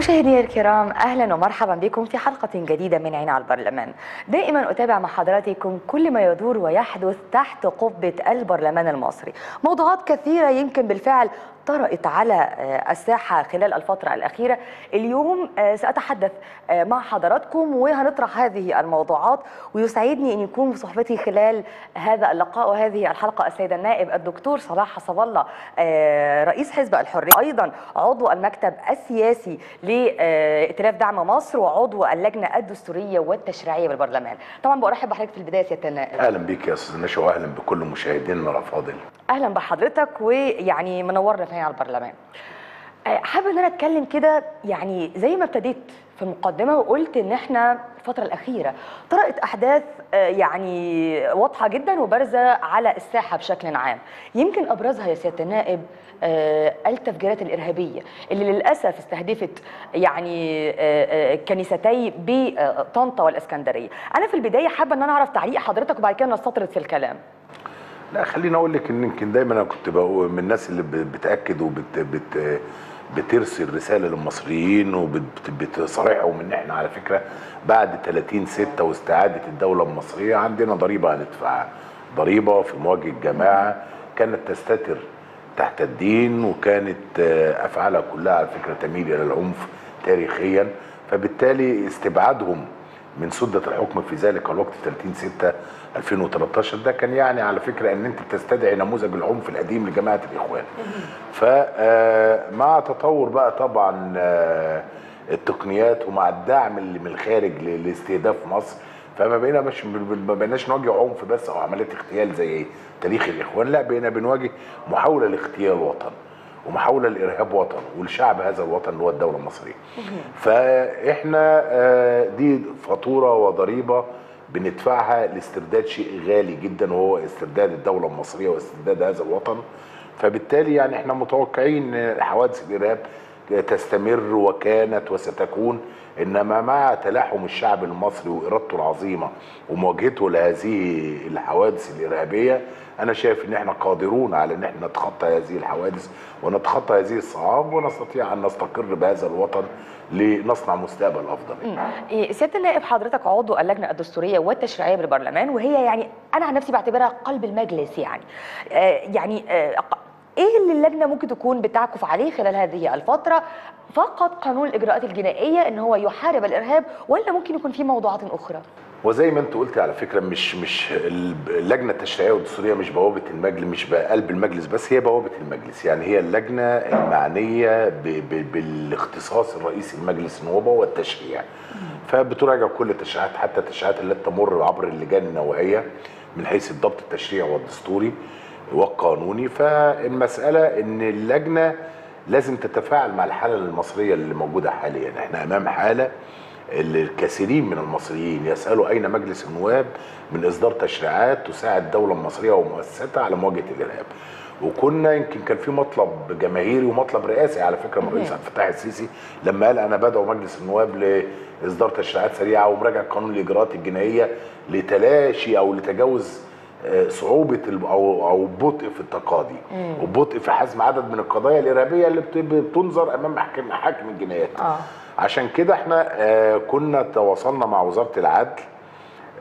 مشاهدينا الكرام أهلا ومرحبا بكم في حلقة جديدة من عين على البرلمان. دائما أتابع مع حضراتكم كل ما يدور ويحدث تحت قبة البرلمان المصري. موضوعات كثيرة يمكن بالفعل طرأت على الساحة خلال الفترة الأخيرة. اليوم سأتحدث مع حضراتكم وهنطرح هذه الموضوعات ويسعدني أن يكون بصحبتي خلال هذا اللقاء وهذه الحلقة السيد النائب الدكتور صلاح حسب الله رئيس حزب الحرية. أيضا عضو المكتب السياسي لائتلاف دعم مصر وعضو اللجنة الدستورية والتشريعية بالبرلمان. طبعا برحب بحضرتك في البداية سيادة النائب. أهلا بيك يا أستاذ نشا واهلا بكل مشاهدينا الافاضل أهلا بحضرتك ويعني منورنا في على البرلمان. حابة إن أنا أتكلم كده يعني زي ما ابتديت في المقدمة وقلت إن إحنا الفترة الأخيرة طرأت أحداث يعني واضحة جدا وبارزة على الساحة بشكل عام. يمكن أبرزها يا سيادة النائب التفجيرات الإرهابية اللي للأسف استهدفت يعني كنيستي بطنطا والإسكندرية. أنا في البداية حابة إن أنا أعرف تعليق حضرتك وبعد كده نستطرد في الكلام. لا خليني أقول لك إن يمكن دايما أنا كنت من الناس اللي بتأكد وبت بت بترسل رسالة للمصريين وبتصارحهم إن إحنا على فكرة بعد 30 6 واستعادة الدولة المصرية عندنا ضريبة هندفعها ضريبة في مواجهة الجماعة كانت تستتر تحت الدين وكانت أفعالها كلها على فكرة تميل إلى العنف تاريخيا. فبالتالي استبعادهم من سدة الحكم في ذلك الوقت 30 6 2013 ده كان يعني على فكرة إن أنت بتستدعي نموذج العنف القديم لجماعة الإخوان. فمع تطور بقى طبعا التقنيات ومع الدعم اللي من الخارج لاستهداف مصر فما بقينا مش ما بقيناش نواجه عنف بس أو عمليات اغتيال زي تاريخ الإخوان لا بقينا بنواجه محاولة لاغتيال وطن ومحاولة لإرهاب وطن ولشعب هذا الوطن اللي هو الدولة المصرية. فإحنا دي فاتورة وضريبة بندفعها لاسترداد شيء غالي جدا وهو استرداد الدولة المصرية واسترداد هذا الوطن. فبالتالي يعني إحنا متوقعين إن حوادث الإرهاب تستمر وكانت وستكون إنما مع تلاحم الشعب المصري وإرادته العظيمة ومواجهته لهذه الحوادث الإرهابية أنا شايف إن إحنا قادرون على إن إحنا نتخطى هذه الحوادث ونتخطى هذه الصعاب ونستطيع أن نستقر بهذا الوطن لنصنع مستقبل أفضل. سيادة النائب حضرتك عضو اللجنة الدستورية والتشريعية بالبرلمان وهي يعني أنا عن نفسي بعتبرها قلب المجلس يعني. آه يعني آه إيه اللي اللجنة ممكن تكون بتعكف عليه خلال هذه الفترة؟ فقط قانون الإجراءات الجنائية إن هو يحارب الإرهاب ولا ممكن يكون في موضوعات أخرى؟ وزي ما انت قلت على فكرة مش مش اللجنة التشريعية والدستورية مش بوابة المجلس مش بقلب المجلس بس هي بوابة المجلس. يعني هي اللجنة المعنية ب ب بالاختصاص الرئيسي لمجلس النوابه والتشريع فبتراجع كل التشريعات حتى التشريعات التي تمر عبر اللجان النوعيه من حيث الضبط التشريعي والدستوري والقانوني. فالمسألة إن اللجنة لازم تتفاعل مع الحالة المصرية اللي موجودة حاليا. إحنا أمام حالة الكثيرين من المصريين يسألوا أين مجلس النواب من إصدار تشريعات تساعد الدولة المصرية ومؤسساتها على مواجهة الإرهاب. وكنا يمكن كان في مطلب جماهيري ومطلب رئاسي على فكرة من الرئيس عبد الفتاح السيسي لما قال أنا بدعو مجلس النواب لإصدار تشريعات سريعة ومراجعة قانون الإجراءات الجنائية لتلاشي أو لتجاوز صعوبة أو أو بطء في التقاضي. وبطء في حزم عدد من القضايا الإرهابية اللي بتنظر أمام محاكم الجنايات. آه. عشان كده إحنا كنا تواصلنا مع وزارة العدل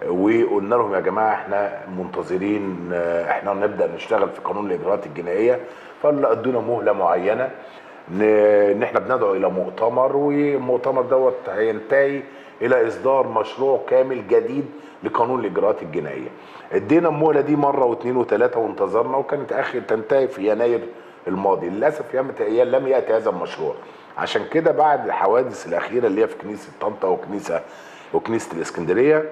وقلنا لهم يا جماعة إحنا منتظرين إحنا نبدأ نشتغل في قانون الإجراءات الجنائية فقالوا ادونا مهلة معينة إن إحنا بندعو إلى مؤتمر والمؤتمر دوت هينتهي إلى إصدار مشروع كامل جديد لقانون الإجراءات الجنائية. ادينا المهلة دي مرة واثنين وثلاثة وانتظرنا وكانت آخر تنتهي في يناير الماضي، للأسف يا لم يأتي هذا المشروع. عشان كده بعد الحوادث الأخيرة اللي هي في كنيسة طنطا وكنيسة وكنيسة الإسكندرية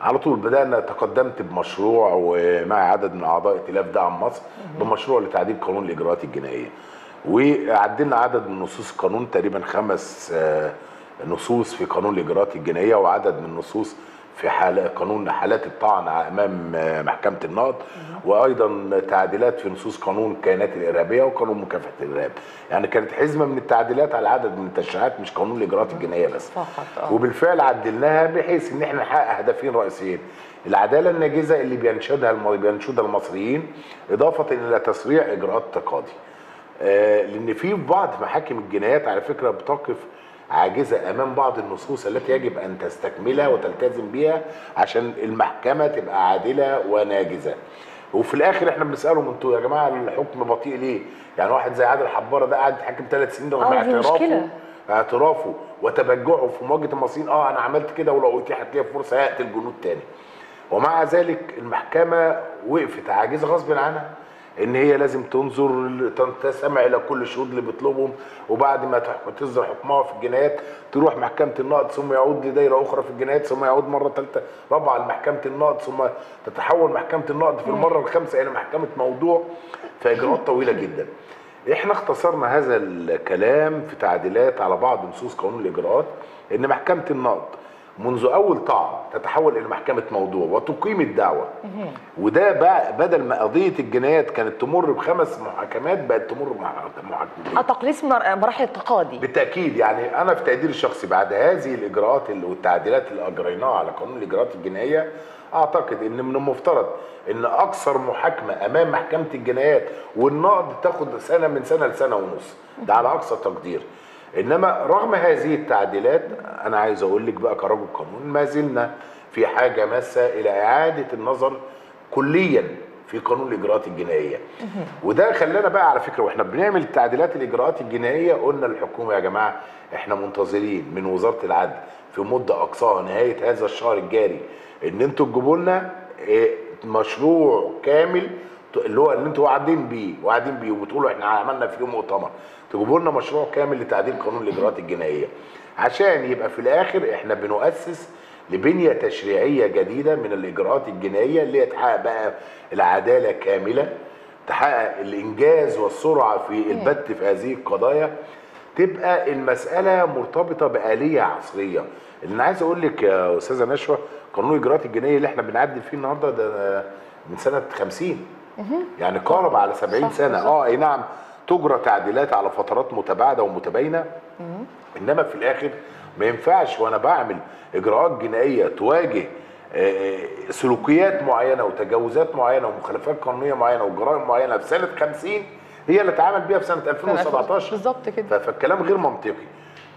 على طول بدأنا تقدمت بمشروع ومع عدد من أعضاء ائتلاف دعم مصر بمشروع لتعديل قانون الإجراءات الجنائية. وعدلنا عدد من نصوص القانون تقريبا خمس نصوص في قانون الإجراءات الجنائية وعدد من النصوص في حال قانون حالات الطعن أمام محكمة النقض وأيضا تعديلات في نصوص قانون الكيانات الإرهابية وقانون مكافحة الإرهاب يعني كانت حزمة من التعديلات على عدد من التشريعات مش قانون الإجراءات الجنائية بس فقط آه. وبالفعل عدلناها بحيث إن إحنا نحقق هدفين رئيسيين العدالة الناجزة اللي بينشدها. بينشدها المصريين إضافة إلى تسريع إجراءات التقاضي آه، لأن في بعض محاكم الجنايات على فكرة بتقف عاجزة أمام بعض النصوص التي يجب أن تستكملها وتلتزم بيها عشان المحكمة تبقى عادلة وناجزة وفي الآخر إحنا بنسالهم أنتوا يا جماعة الحكم بطيء ليه؟ يعني واحد زي عادل حبارة ده قاعد يتحكم ثلاث سنين رغم آه، اعترافه. اعترافه وتبجعه في مواجهة المصريين آه أنا عملت كده ولو أتيحت لي فرصة هقتل جنود تاني ومع ذلك المحكمة وقفت عاجزة غصب عنها إن هي لازم تنظر تستمع إلى كل الشهود اللي بيطلبهم وبعد ما تصدر حكمها في الجنايات تروح محكمة النقض ثم يعود لدائره أخرى في الجنايات ثم يعود مرة ثالثه رابعة لمحكمة النقض ثم تتحول محكمة النقض في المرة الخامسة إلى محكمة موضوع فاجراءات طويلة جدا. إحنا اختصرنا هذا الكلام في تعديلات على بعض نصوص قانون الإجراءات إن محكمة النقض منذ أول طعن تتحول إلى محكمة موضوع وتقيم الدعوة. وده بقى بدل ما قضية الجنايات كانت تمر بخمس محاكمات بقت تمر بمحاكمتين. آه، تقليص مر- مراحل التقاضي. بالتأكيد يعني أنا في تقديري الشخصي بعد هذه الإجراءات والتعديلات اللي أجريناها على قانون الإجراءات الجنائية أعتقد إن من المفترض إن أكثر محاكمة أمام محكمة الجنايات والنقض تاخد سنة من سنة لسنة ونص. ده على أقصى تقدير. إنما رغم هذه التعديلات أنا عايز أقول لك بقى كرجل قانون ما زلنا في حاجة ماسة إلى إعادة النظر كليا في قانون الإجراءات الجنائية. وده خلانا بقى على فكرة وإحنا بنعمل تعديلات الإجراءات الجنائية قلنا للحكومه يا جماعة إحنا منتظرين من وزارة العدل في مدة أقصاها نهاية هذا الشهر الجاري إن أنتوا تجيبوا لنا إيه، مشروع كامل اللي هو اللي أنتوا واعدين بيه واعدين بيه وبتقولوا إحنا عملنا فيه مؤتمر. تجيبوا لنا مشروع كامل لتعديل قانون الإجراءات الجنائية. عشان يبقى في الآخر إحنا بنؤسس لبنية تشريعية جديدة من الإجراءات الجنائية اللي هي تحقق بقى العدالة كاملة تحقق الإنجاز والسرعة في البت في هذه القضايا. تبقى المسألة مرتبطة بآلية عصرية. اللي أنا عايز أقول لك يا أستاذة نشوى قانون الإجراءات الجنائية اللي إحنا بنعدل فيه النهارده ده من سنة 50 يعني قارب على 70 صح، سنة. آه اي نعم تجرى تعديلات على فترات متباعدة ومتباينة. إنما في الآخر ما ينفعش وأنا بعمل إجراءات جنائية تواجه آه، آه، سلوكيات معينة وتجاوزات معينة ومخالفات قانونية معينة وجرائم معينة في سنة 50 هي اللي اتعامل بيها في سنة 2017 بالظبط كده. فالكلام غير منطقي.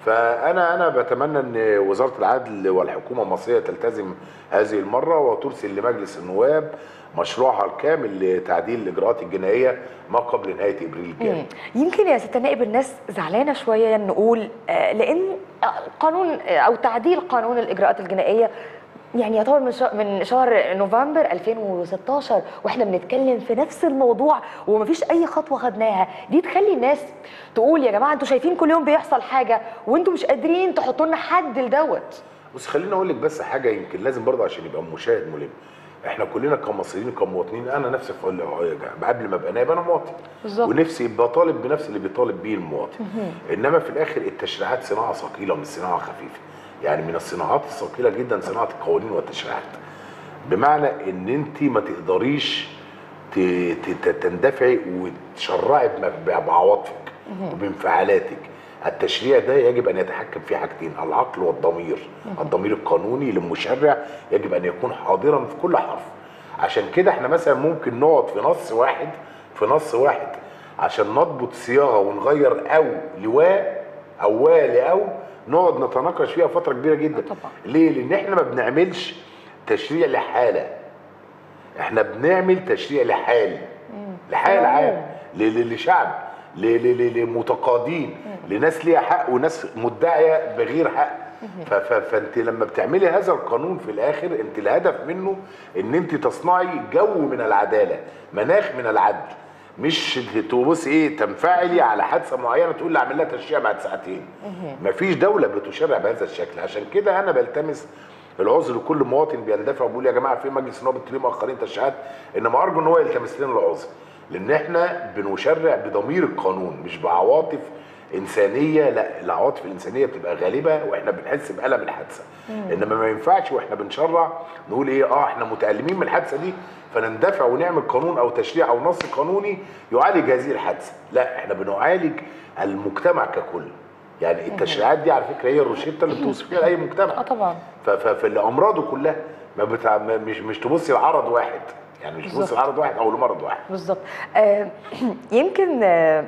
فأنا أنا بتمنى إن وزارة العدل والحكومة المصرية تلتزم هذه المرة وترسل لمجلس النواب مشروعها الكامل لتعديل الإجراءات الجنائية ما قبل نهاية إبريل الجاري مم. يمكن يا ست نائب الناس زعلانة شوية نقول آه، لأن آه، قانون آه، أو تعديل قانون الإجراءات الجنائية يعني يعتبر من شهر من شهر نوفمبر 2016 وإحنا بنتكلم في نفس الموضوع ومفيش أي خطوة خدناها. دي تخلي الناس تقول يا جماعة أنتوا شايفين كل يوم بيحصل حاجة وانتوا مش قادرين تحطوا لنا حد لدوت. بص خليني أقول لك بس حاجة يمكن لازم برضه عشان يبقى مشاهد ملم. إحنا كلنا كمصريين كمواطنين أنا نفسي في قبل ما أبقى نائب أنا مواطن. بالظبط. ونفسي بطالب بنفس اللي بيطالب بيه المواطن. إنما في الآخر التشريعات صناعة ثقيلة مش صناعة خفيفة. يعني من الصناعات الثقيلة جدا صناعة القوانين والتشريعات. بمعنى إن أنت ما تقدريش تندفعي وتشرعي بعواطفك وبانفعالاتك. التشريع ده يجب أن يتحكم فيه حاجتين العقل والضمير. الضمير القانوني للمشرع يجب أن يكون حاضرا في كل حرف. عشان كده إحنا مثلا ممكن نقعد في نص واحد في نص واحد عشان نضبط صياغة ونغير أو لواء أو وا لأو نقعد نتناقش فيها فترة كبيرة جدا. طبعا. ليه؟ لأن إحنا ما بنعملش تشريع لحالة. إحنا بنعمل تشريع لحال. لحال. عام. لشعب. لمتقاضين لناس ليها حق وناس مدعية بغير حق. فأنت لما بتعملي هذا القانون في الآخر أنت الهدف منه إن أنت تصنعي جو من العدالة مناخ من العدل. مش تبص إيه تنفعلي على حادثة معينة تقول لي اعمل لها تشريع بعد ساعتين. مفيش دولة بتشرع بهذا الشكل. عشان كده أنا بلتمس العذر لكل مواطن بيندفع وبيقول يا جماعة في مجلس النواب أنتوا ليه مؤخرين تشريعات انما أرجو إن هو يلتمس لنا العذر. لأن إحنا بنشرع بضمير القانون مش بعواطف انسانيه لا العواطف الإنسانية بتبقى غالبة وإحنا بنحس بألم الحادثة. إنما ما ينفعش وإحنا بنشرع نقول إيه آه إحنا متألمين من الحادثة دي فنندفع ونعمل قانون أو تشريع أو نص قانوني يعالج هذه الحادثة. لا إحنا بنعالج المجتمع ككل. يعني التشريعات دي على فكرة هي الروشتة اللي بتوصف فيها أي مجتمع. آه طبعا. ف- ف- فالامراض كلها ما بتع... مش مش تبصي لعرض واحد. يعني مش تبصي. لعرض واحد أو لمرض واحد. بالظبط. آه، يمكن آه،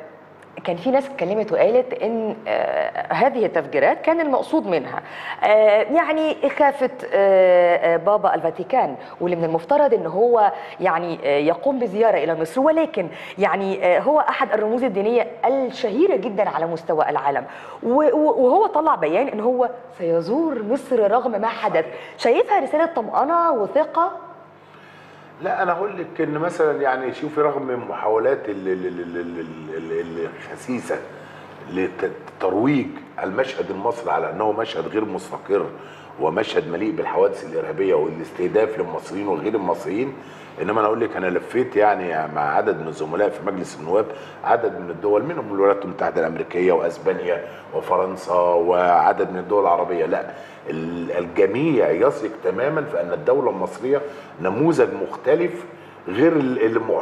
كان في ناس اتكلمت وقالت إن آه، هذه التفجيرات كان المقصود منها. آه، يعني إخافة آه، بابا الفاتيكان واللي من المفترض إن هو يعني يقوم بزيارة إلى مصر. ولكن يعني هو أحد الرموز الدينية الشهيرة جدا على مستوى العالم. وهو طلع بيان إن هو سيزور مصر رغم ما حدث. شايفها رسالة طمأنة وثقة؟ لا أنا أقول لك إن مثلا يعني شوفي رغم محاولات ال- ال- ال- ال- ال- ال- الخسيسة لترويج المشهد المصري على إنه مشهد غير مستقر ومشهد مليء بالحوادث الإرهابية والاستهداف للمصريين وغير المصريين إنما أنا أقول لك أنا لفيت يعني مع عدد من الزملاء في مجلس النواب عدد من الدول منهم الولايات المتحدة الأمريكية وأسبانيا وفرنسا وعدد من الدول العربية. لا الجميع يثق تماما في أن الدولة المصرية نموذج مختلف غير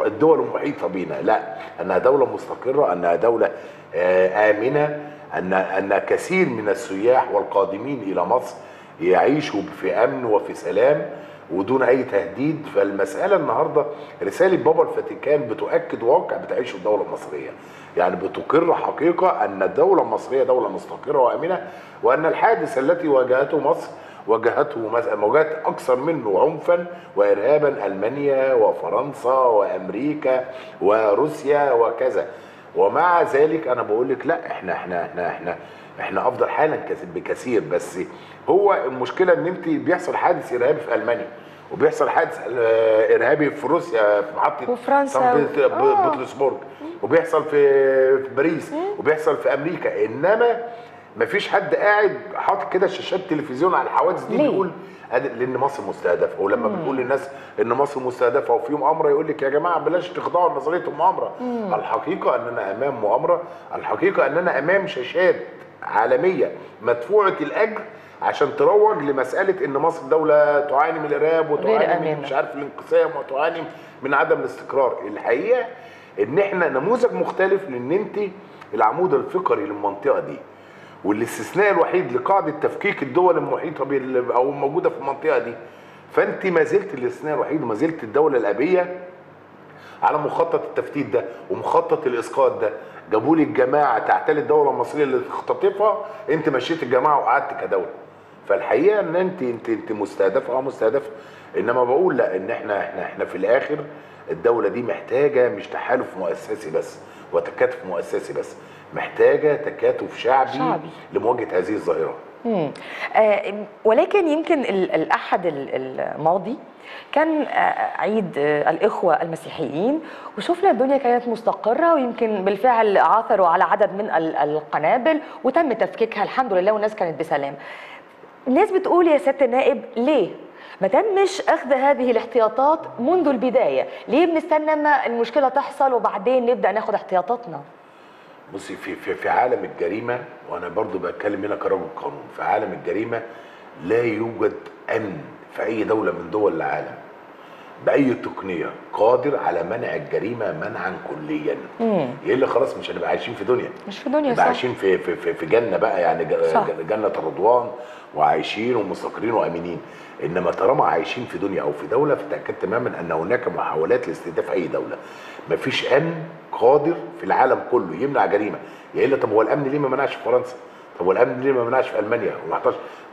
الدول المحيطة بينا. لا أنها دولة مستقرة أنها دولة آه، آمنة أن أن كثير من السياح والقادمين إلى مصر يعيشوا في أمن وفي سلام ودون أي تهديد. فالمسألة النهارده رسالة بابا الفاتيكان بتؤكد واقع بتعيشه الدولة المصرية. يعني بتقر حقيقة أن الدولة المصرية دولة مستقرة وآمنة وأن الحادث التي واجهته مصر واجهته واجهت أكثر منه عنفا وارهابا ألمانيا وفرنسا وأمريكا وروسيا وكذا. ومع ذلك أنا بقول لك لا إحنا إحنا إحنا إحنا إحنا أفضل حالا كث- بكثير. بس هو المشكلة إن أنت بيحصل حادث إرهابي في ألمانيا. وبيحصل حادث آه، إرهابي في روسيا في محطة وفرنسا آه. بطرسبورغ وبيحصل في باريس. وبيحصل في أمريكا. إنما مفيش حد قاعد حاطط كده شاشات تلفزيون على الحوادث دي؟ بيقول لأن مصر مستهدفة. ولما بنقول للناس إن مصر مستهدفة وفي مؤامرة يقول لك يا جماعة بلاش تخضعوا لنظرية المؤامرة. الحقيقة أننا أمام مؤامرة. الحقيقة أننا أمام شاشات عالمية. مدفوعة الأجر عشان تروج لمسألة إن مصر دولة تعاني من الإرهاب وتعاني من. مش عارف الانقسام وتعاني من عدم الاستقرار. الحقيقة إن إحنا نموذج مختلف لإن أنت العمود الفقري للمنطقة دي والاستثناء الوحيد لقاعدة تفكيك الدول المحيطة بال أو الموجوده في المنطقة دي. فأنت ما زلت الاستثناء الوحيد وما زلت الدولة الأبية على مخطط التفتيت ده ومخطط الإسقاط ده. جابوا لي الجماعة تعتلي الدولة المصرية اللي تختطفها أنت مشيت الجماعة وقعدت كدولة. فالحقيقة إن انت انت أنت مستهدفه آه مستهدفه إنما بقول لا إن إحنا إحنا إحنا في الآخر الدولة دي محتاجة مش تحالف مؤسسي بس وتكاتف مؤسسي بس محتاجة تكاتف شعبي, شعبي. لمواجهة هذه الظاهرة مم. آه، ولكن يمكن ال- الأحد ال- الماضي كان آه، عيد آه، الإخوة المسيحيين وشفنا الدنيا كانت مستقرة ويمكن بالفعل عثروا على عدد من ال- القنابل وتم تفكيكها الحمد لله والناس كانت بسلام الناس بتقول يا سيادة النائب ليه؟ ما تمش أخذ هذه الاحتياطات منذ البداية، ليه بنستنى ما المشكلة تحصل وبعدين نبدأ ناخد احتياطاتنا؟ بصي في في في عالم الجريمة وأنا برضو بتكلم هنا كرجل قانون في عالم الجريمة لا يوجد أمن في أي دولة من دول العالم بأي تقنية قادر على منع الجريمة منعا كليا. إلا خلاص مش هنبقى عايشين في دنيا مش في دنيا صح عايشين في في في, جنة بقى يعني صح. جنة الرضوان وعايشين ومستقرين وآمنين. إنما طالما عايشين في دنيا أو في دولة فتاكد تماما أن هناك محاولات لاستهداف أي دولة. مفيش أمن قادر في العالم كله يمنع جريمة. يا إلا طب هو الأمن ليه ما منعش في فرنسا؟ طب هو الأمن ليه ما منعش في ألمانيا؟ وما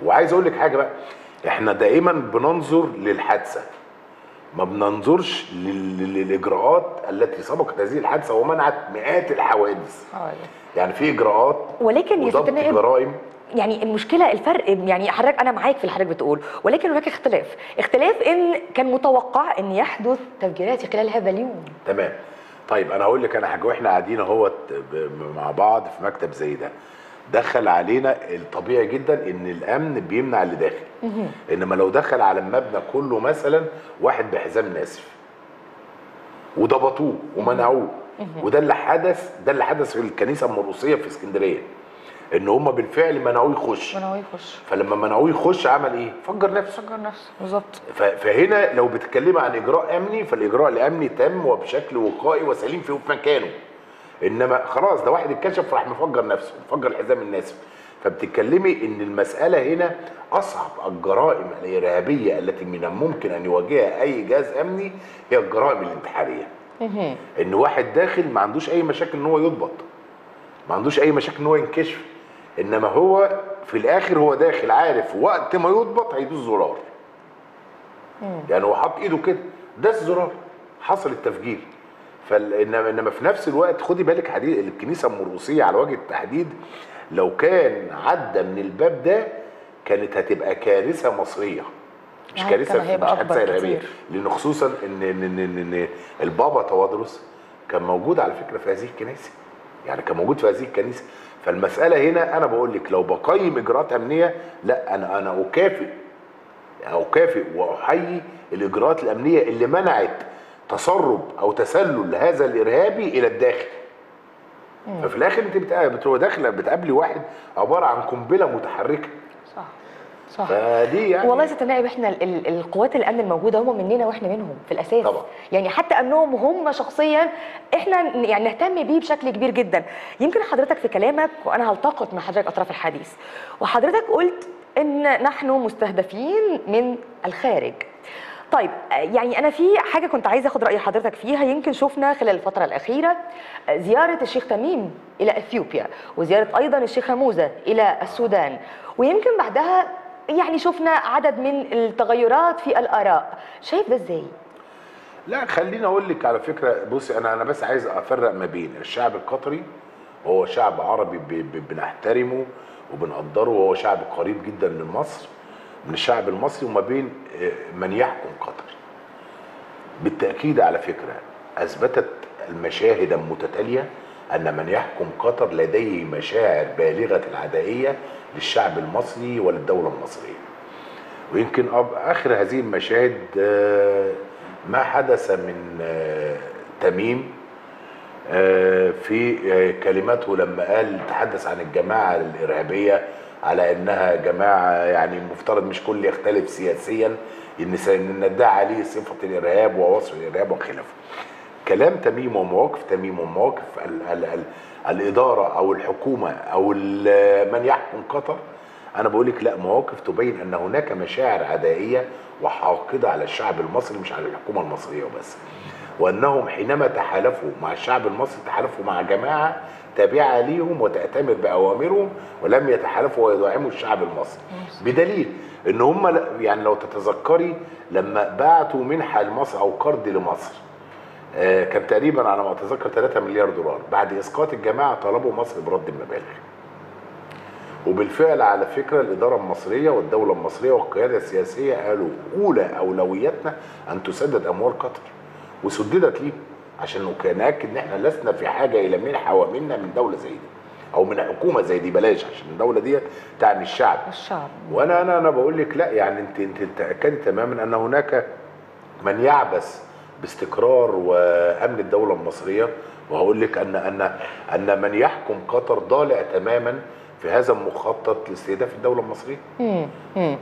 وعايز أقول لك حاجة بقى. إحنا دائما بننظر للحادثة. ما بننظرش لل- للإجراءات التي سبقت هذه الحادثة ومنعت مئات الحوادث. يعني في إجراءات ولكن يا جرائم. يعني المشكلة الفرق يعني حضرتك أنا معاك في اللي حضرتك بتقول ولكن هناك اختلاف. اختلاف إن كان متوقع إن يحدث تفجيرات خلال هذا اليوم. تمام. طيب أنا هقول لك أنا حاجة. وإحنا قاعدين أهوت مع بعض في مكتب زي ده. دخل علينا الطبيعي جدا إن الأمن بيمنع اللي داخل. إنما لو دخل على المبنى كله مثلا واحد بحزام ناسف. وضبطوه ومنعوه. وده اللي حدث ده اللي حدث في الكنيسة المرقصية في اسكندرية. إن هم بالفعل منعوه يخش. منعوه يخش. فلما منعوه يخش عمل إيه؟ فجر نفسه. فجر نفسه. بالظبط. فهنا لو بتتكلمي عن إجراء أمني فالإجراء الأمني تم وبشكل وقائي وسليم في في مكانه. إنما خلاص ده واحد اتكشف راح مفجر نفسه مفجر الحزام الناسف فبتتكلمي إن المسألة هنا أصعب الجرائم الإرهابية التي من الممكن أن يواجهها أي جهاز أمني هي الجرائم الانتحارية. إن واحد داخل ما عندوش أي مشاكل إن هو يضبط. ما عندوش أي مشاكل إن هو ينكشف. إنما هو في الآخر هو داخل عارف وقت ما يضبط هيدوس زرار. يعني هو حط إيده كده داس زرار. حصل التفجير. فانما انما في نفس الوقت خدي بالك حديث الكنيسة المرقسيه على وجه التحديد لو كان عدى من الباب ده كانت هتبقى كارثة مصرية. مش كارثة مش حادثة إرهابية. لأن خصوصا ان ان ان, إن البابا توادرس كان موجود على فكرة في هذه الكنيسة. يعني كان موجود في هذه الكنيسة. فالمسألة هنا أنا بقول لك لو بقيم اجراءات امنيه لا أنا أنا أكافئ أكافئ وأحيي الإجراءات الأمنية اللي منعت تسرب أو تسلل هذا الارهابي إلى الداخل. ففي الآخر أنت بتبقى داخله بتقابلي واحد عبارة عن قنبلة متحركة. صح. فدي يعني والله يا ست نائب إحنا ال- ال- القوات الأمن الموجودة هم مننا وإحنا منهم في الأساس. طبعا. يعني حتى امنهم هم شخصيا إحنا يعني نهتم بيه بشكل كبير جدا. يمكن حضرتك في كلامك وأنا هلتقط من حضرتك أطراف الحديث. وحضرتك قلت إن نحن مستهدفين من الخارج. طيب يعني أنا في حاجة كنت عايزة أخد رأي حضرتك فيها. يمكن شفنا خلال الفترة الأخيرة زيارة الشيخ تميم إلى إثيوبيا وزيارة أيضا الشيخ هموزه إلى السودان. ويمكن بعدها يعني شفنا عدد من التغيرات في الآراء. شايف ده إزاي؟ لا خليني أقول لك على فكرة بصي أنا أنا بس عايز أفرق ما بين الشعب القطري وهو شعب عربي بنحترمه وبنقدره وهو شعب قريب جدا من مصر من الشعب المصري وما بين آه، من يحكم قطر. بالتأكيد على فكرة أثبتت المشاهد المتتالية أن من يحكم قطر لديه مشاعر بالغة العدائية للشعب المصري وللدولة المصرية ويمكن آخر هذه المشاهد آه، ما حدث من آه، تميم آه، في كلماته لما قال تحدث عن الجماعة الإرهابية على إنها جماعة يعني المفترض مش كل يختلف سياسيا إن ندعي عليه صفة الإرهاب ووصف الإرهاب وخلافه. كلام تميم ومواقف تميم ومواقف الإدارة أو الحكومة أو من يحكم قطر أنا بقول لك لا مواقف تبين أن هناك مشاعر عدائية وحاقدة على الشعب المصري مش على الحكومة المصرية وبس وأنهم حينما تحالفوا مع الشعب المصري تحالفوا مع جماعة تابعة ليهم وتأتمر بأوامرهم ولم يتحالفوا ويدعموا الشعب المصري. بدليل إن هم يعني لو تتذكري لما بعتوا منحة لمصر أو قرض لمصر كان تقريبا على ما أتذكر 3 مليار دولار. بعد إسقاط الجماعة طلبوا مصر برد المبالغ وبالفعل على فكرة الإدارة المصرية والدولة المصرية والقيادة السياسية قالوا أولى أولوياتنا أن تسدد أموال قطر. وسددت ليه؟ عشان نأكد إن إحنا لسنا في حاجة إلى منحة ومنا من دولة زي دي. أو من حكومة زي دي بلاش عشان الدولة دي تعني الشعب. الشعب. وأنا أنا أنا بقول لك لا يعني أنت أنت تأكدي تماما أن هناك من يعبث باستقرار وأمن الدولة المصرية وهقول لك ان ان أن من يحكم قطر ضالع تماما في هذا المخطط لاستهداف الدولة المصرية مم. مم.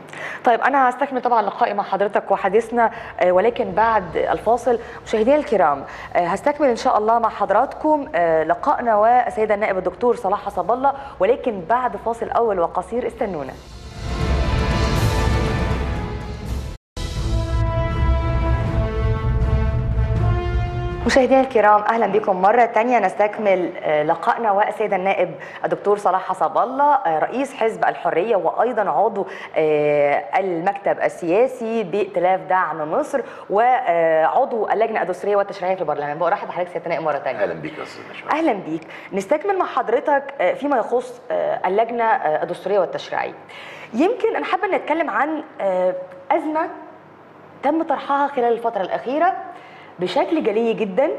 طيب أنا هستكمل طبعا لقائي مع حضرتك وحديثنا آه، ولكن بعد الفاصل مشاهدينا الكرام آه، هستكمل إن شاء الله مع حضراتكم آه، لقائنا والسيده النائب الدكتور صلاح حسب الله ولكن بعد فاصل أول وقصير استنونا مشاهدينا الكرام أهلا بكم مرة تانية. نستكمل آه، لقائنا والسيد النائب الدكتور صلاح حسب الله آه، رئيس حزب الحرية وأيضا عضو آه، المكتب السياسي بائتلاف دعم مصر وعضو اللجنة الدستورية والتشريعية في البرلمان. برحب بحضرتك سيادة النائب مرة تانية. أهلا بيك يا أستاذ أهلا بيك. نستكمل مع حضرتك فيما يخص اللجنة الدستورية والتشريعية. يمكن أنا حابة نتكلم عن أزمة تم طرحها خلال الفترة الأخيرة. بشكل جلي جدا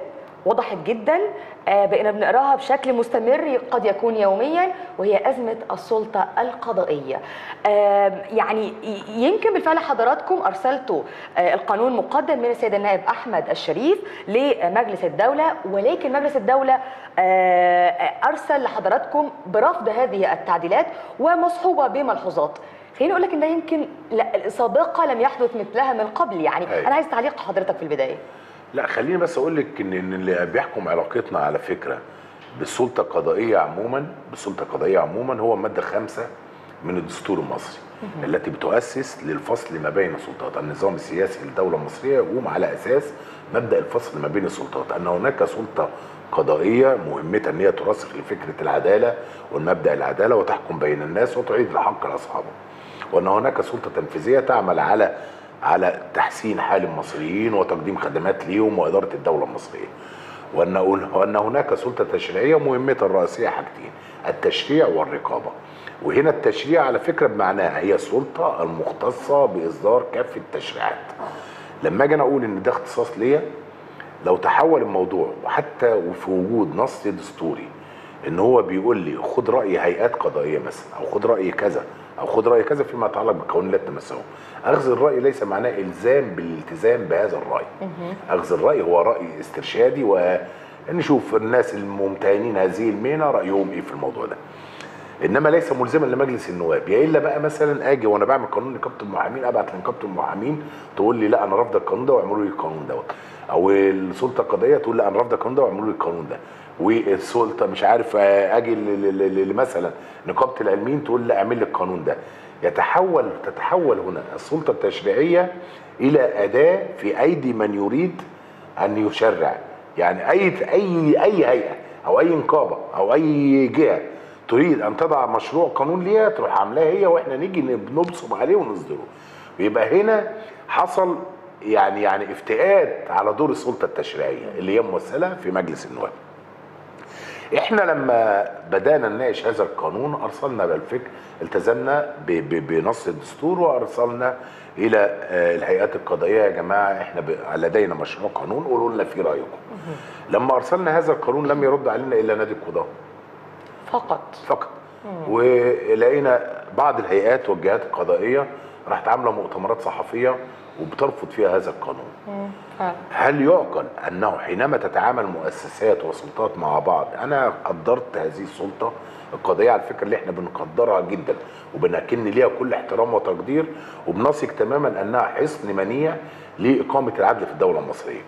وضحت جدا آه، بقينا بنقراها بشكل مستمر قد يكون يوميا وهي أزمة السلطة القضائية. آه، يعني يمكن بالفعل حضراتكم أرسلتوا آه، القانون مقدم من السيد النائب أحمد الشريف لمجلس الدولة ولكن مجلس الدولة أرسل لحضراتكم برفض هذه التعديلات ومصحوبة بملحوظات. خليني أقول لك ان ده يمكن لا سابقه لم يحدث مثلها من قبل. يعني. أنا عايز تعليق حضرتك في البداية. لا خليني بس أقول لك ان إن اللي بيحكم علاقتنا على فكرة بالسلطه القضائيه عموما بالسلطه القضائيه عموما هو الماده خمسة من الدستور المصري التي بتؤسس للفصل ما بين السلطات. النظام السياسي للدوله المصرية يقوم على أساس مبدأ الفصل ما بين السلطات. أن هناك سلطة قضائية مهمتها إن هي ترسخ لفكرة العدالة والمبدأ العدالة وتحكم بين الناس وتعيد الحق لأصحابه. وأن هناك سلطة تنفيذية تعمل على على تحسين حال المصريين وتقديم خدمات ليهم وإدارة الدولة المصرية. وأن وأن هناك سلطة تشريعية مهمتها الرئيسية حاجتين التشريع والرقابة. وهنا التشريع على فكرة بمعناها هي السلطه المختصة بإصدار كافة التشريعات لما أجي أنا أقول إن ده اختصاص ليا لو تحول الموضوع وحتى وفي وجود نص دستوري إن هو بيقول لي خد رأي هيئات قضائية مثلا أو خد رأي كذا أو خد رأي كذا فيما يتعلق بقوانين لا تمسهم أخذ الرأي ليس معناه إلزام بالالتزام بهذا الرأي. أخذ الرأي هو رأي استرشادي ونشوف الناس الممتهنين هذه المهنة رأيهم إيه في الموضوع ده. إنما ليس ملزما لمجلس النواب. يا إلا بقى مثلا آجي وأنا بعمل قانون نقابه المحامين أبعت لنقابه المحامين تقول لي لا أنا رافضه القانون ده واعملوا لي القانون دوت. أو السلطة القضائية تقول لا أنا رافضه القانون ده واعملوا لي القانون ده. والسلطة مش عارف آجي مثلا نقابة العلميين تقول لا أعمل لي القانون ده. يتحول تتحول هنا السلطة التشريعية إلى أداة في أيدي من يريد أن يشرع. يعني أي أي أي هيئة أو أي نقابه أو أي جهة تريد أن تضع مشروع قانون ليها تروح عاملاه هي وإحنا نيجي نبصم عليه ونصدره. ويبقى هنا حصل يعني يعني افتئات على دور السلطة التشريعية اللي هي ممثلة في مجلس النواب. إحنا لما بدأنا نناقش هذا القانون أرسلنا بالفكر التزمنا بنص الدستور وأرسلنا إلى آه، الهيئات القضائية يا جماعة إحنا لدينا مشروع قانون قولوا لنا فيه رأيكم. لما أرسلنا هذا القانون لم يرد علينا إلا نادي القضاه فقط. فقط. ولقينا بعض الهيئات والجهات القضائية راحت عاملة مؤتمرات صحفية وبترفض فيها هذا القانون. هل يعقل أنه حينما تتعامل مؤسسات وسلطات مع بعض أنا قدرت هذه السلطة القضية على فكرة اللي إحنا بنقدرها جدا وبنكن ليها كل احترام وتقدير وبنثق تماما أنها حصن منيع لإقامة العدل في الدولة المصرية.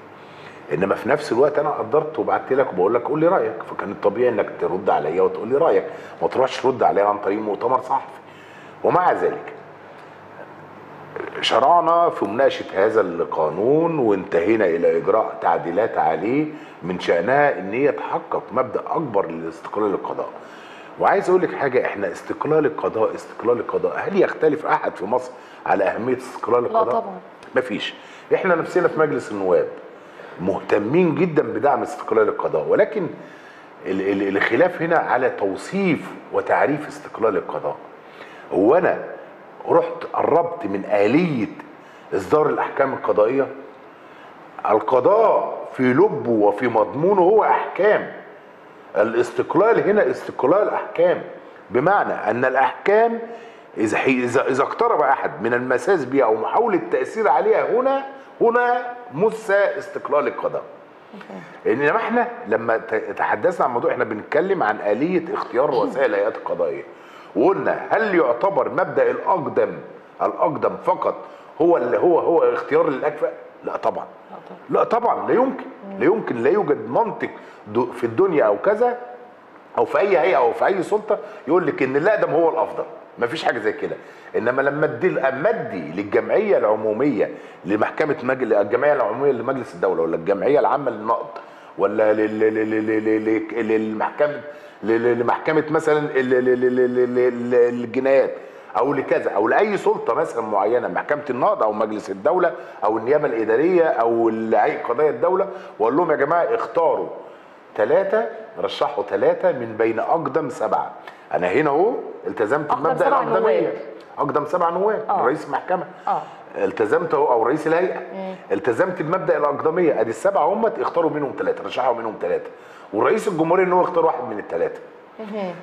إنما في نفس الوقت أنا قدرت وبعت لك وبقول لك قول لي رأيك فكان الطبيعي إنك ترد عليا وتقول لي رأيك. ما تروحش ترد عليا عن طريق مؤتمر صحفي. ومع ذلك شرعنا في مناقشة هذا القانون وانتهينا إلى إجراء تعديلات عليه من شأنها إن هي تحقق مبدأ أكبر لاستقلال القضاء وعايز أقول لك حاجة إحنا استقلال القضاء استقلال القضاء هل يختلف أحد في مصر على أهمية استقلال لا القضاء؟ طبعا. مفيش. إحنا نفسنا في مجلس النواب مهتمين جدا بدعم استقلال القضاء ولكن ال- ال- الخلاف هنا على توصيف وتعريف استقلال القضاء. هو أنا رحت قربت من آلية إصدار الأحكام القضائية. القضاء في لبه وفي مضمونه هو أحكام. الاستقلال هنا استقلال أحكام بمعنى أن الأحكام إذا إذا إذا اقترب أحد من المساس بها أو محاولة التأثير عليها هنا هنا مس استقلال القضاء. انما إحنا لما تحدثنا عن موضوع إحنا بنتكلم عن آلية اختيار وسائل الهيئات القضائية وقلنا هل يعتبر مبدأ الأقدم الأقدم فقط هو اللي هو هو اختيار للأكفأ؟ لا طبعا. لا طبعا. لا يمكن. لا يمكن لا يوجد منطق في الدنيا أو كذا أو في أي هيئة أو في أي سلطة يقول لك إن الأقدم هو الأفضل. ما فيش حاجة زي كده. إنما لما أدي أما أدي للجمعية العمومية لمحكمة مجل الجمعيه العمومية لمجلس الدولة ولا الجمعية العامة للنقد ولا لل- لل- لل- لل- لل- للمحكمة لل- لمحكمة مثلا ال- ال- ال- ال- ال- الجنايات أو لكذا أو لأي سلطة مثلا معينة محكمة النقض أو مجلس الدولة أو النيابة الإدارية أو قضايا الدولة وأقول لهم يا جماعة اختاروا ثلاثة رشحوا ثلاثة من بين أقدم سبعة. أنا هنا أهو التزمت بمبدأ سبع الأقدمية. أقدم سبع نواب آه. رئيس المحكمه آه. التزمت أهو أو رئيس الهيئة. التزمت بمبدأ الأقدمية. أدي السبعة هم اختاروا منهم ثلاثة رشحوا منهم ثلاثة ورئيس الجمهورية إن هو يختار واحد من الثلاثه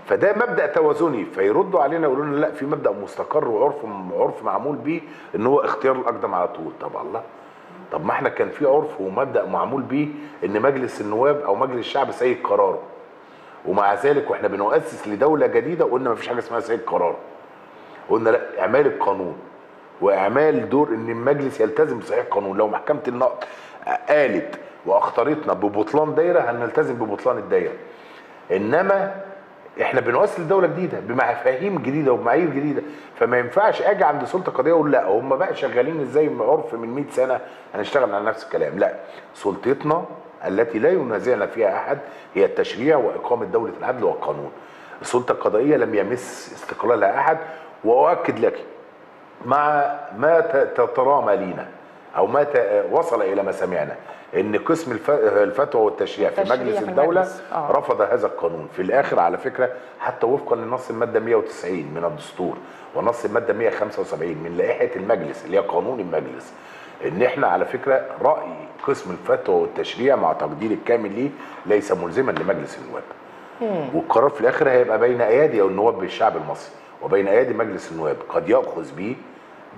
فده مبدأ توازني فيردوا علينا يقولوا لنا لا في مبدأ مستقر وعرف عرف معمول بيه إن هو اختيار الأقدم على طول. طب الله. طب ما إحنا كان في عرف ومبدأ معمول بيه إن مجلس النواب أو مجلس الشعب سيد قراره. ومع ذلك وإحنا بنؤسس لدولة جديدة قلنا ما فيش حاجة اسمها سيد قرار قلنا لا إعمال القانون وإعمال دور إن المجلس يلتزم بصحيح القانون. لو محكمة النقد قالت واخطرتنا ببطلان دايرة هنلتزم ببطلان الدايرة. إنما إحنا بنؤسس دولة جديدة بمفاهيم جديدة وبمعايير جديدة. فما ينفعش أجي عند سلطة قضائيه أقول لأ هم بقى شغالين إزاي عرف من 100 سنة هنشتغل على نفس الكلام. لأ سلطتنا التي لا ينازعنا فيها أحد هي التشريع وإقامة دولة العدل والقانون. السلطه القضائيه لم يمس استقلالها أحد وأؤكد لك مع ما تترامى لينا أو ما وصل إلى ما سمعنا. إن قسم الف- الفتوى والتشريع في مجلس في الدولة. آه. رفض هذا القانون في الآخر على فكرة حتى وفقا لنص المادة 190 من الدستور ونص المادة 175 من لائحة المجلس اللي هي قانون المجلس إن إحنا على فكرة رأي قسم الفتوى والتشريع مع تقديري الكامل ليه ليس ملزما لمجلس النواب والقرار في الآخر هيبقى بين أيادي النواب بالشعب المصري وبين أيادي مجلس النواب قد يأخذ به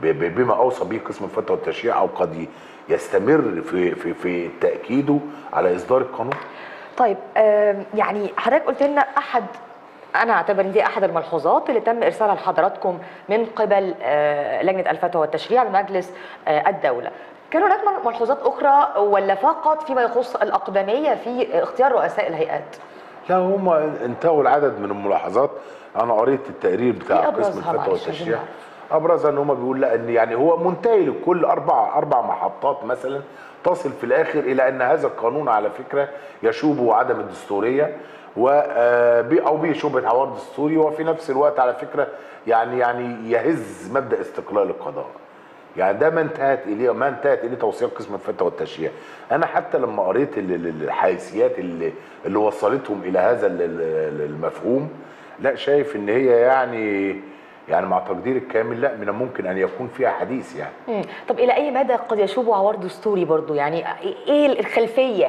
بما أوصى به قسم الفتوى والتشريع أو قد يستمر في في في تأكيده على إصدار القانون؟ طيب يعني حضرتك قلت لنا أحد أنا أعتبر إن دي أحد الملحوظات اللي تم إرسالها لحضراتكم من قبل آه، لجنة الفتوى والتشريع بمجلس آه، الدولة. كان هناك مل- ملحوظات أخرى ولا فقط فيما يخص الأقدمية في اختيار رؤساء الهيئات؟ لا هم انتهوا العدد من الملاحظات. أنا قريت التقرير بتاع قسم الفتوى والتشريع. أبرز أن هم بيقول لا إن يعني هو منتهي لكل أربع أربع محطات مثلا تصل في الآخر إلى أن هذا القانون على فكرة يشوب عدم الدستورية و آه، أو به شبهه عوار دستوري وفي نفس الوقت على فكرة يعني يعني يهز مبدأ استقلال القضاء. يعني ده ما انتهت إليه ما انتهت إليه توصيات قسم الفتوى والتشريع. أنا حتى لما قريت ال- ال- الحيثيات اللي اللي وصلتهم إلى هذا ال- ال- المفهوم لا شايف إن هي يعني يعني مع تقدير الكامل لا من الممكن أن يكون فيها حديث يعني. مم. طب إلى أي مدى قد يشوب عوار دستوري برضو؟ يعني إيه الخلفية؟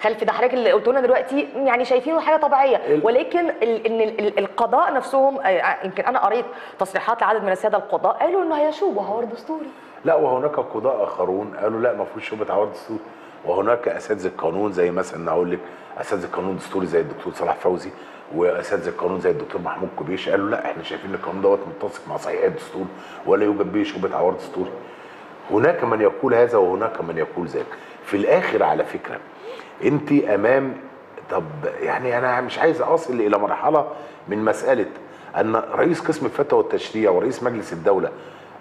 خلف ده حضرتك اللي قلت لنا دلوقتي يعني شايفينه حاجة طبيعية. ولكن إن ال- القضاء نفسهم آه، يمكن أنا قريت تصريحات لعدد من السادة القضاء قالوا إنه هيشوب عوار دستوري لا وهناك قضاء آخرون قالوا لا ما فيهوش شبهه عوار دستوري وهناك أساتذة القانون زي مثلا هقول لك أساتذة القانون الدستوري زي الدكتور صلاح فوزي وأساتذة القانون زي الدكتور محمود كبيش قالوا لا إحنا شايفين إن القانون دوت متسق مع صحيح الدستور ولا يوجد به شبهه عوار دستوري. هناك من يقول هذا وهناك من يقول ذاك. في الآخر على فكرة أنت أمام طب يعني أنا مش عايز أصل إلى مرحلة من مسألة أن رئيس قسم الفتوى والتشريع ورئيس مجلس الدولة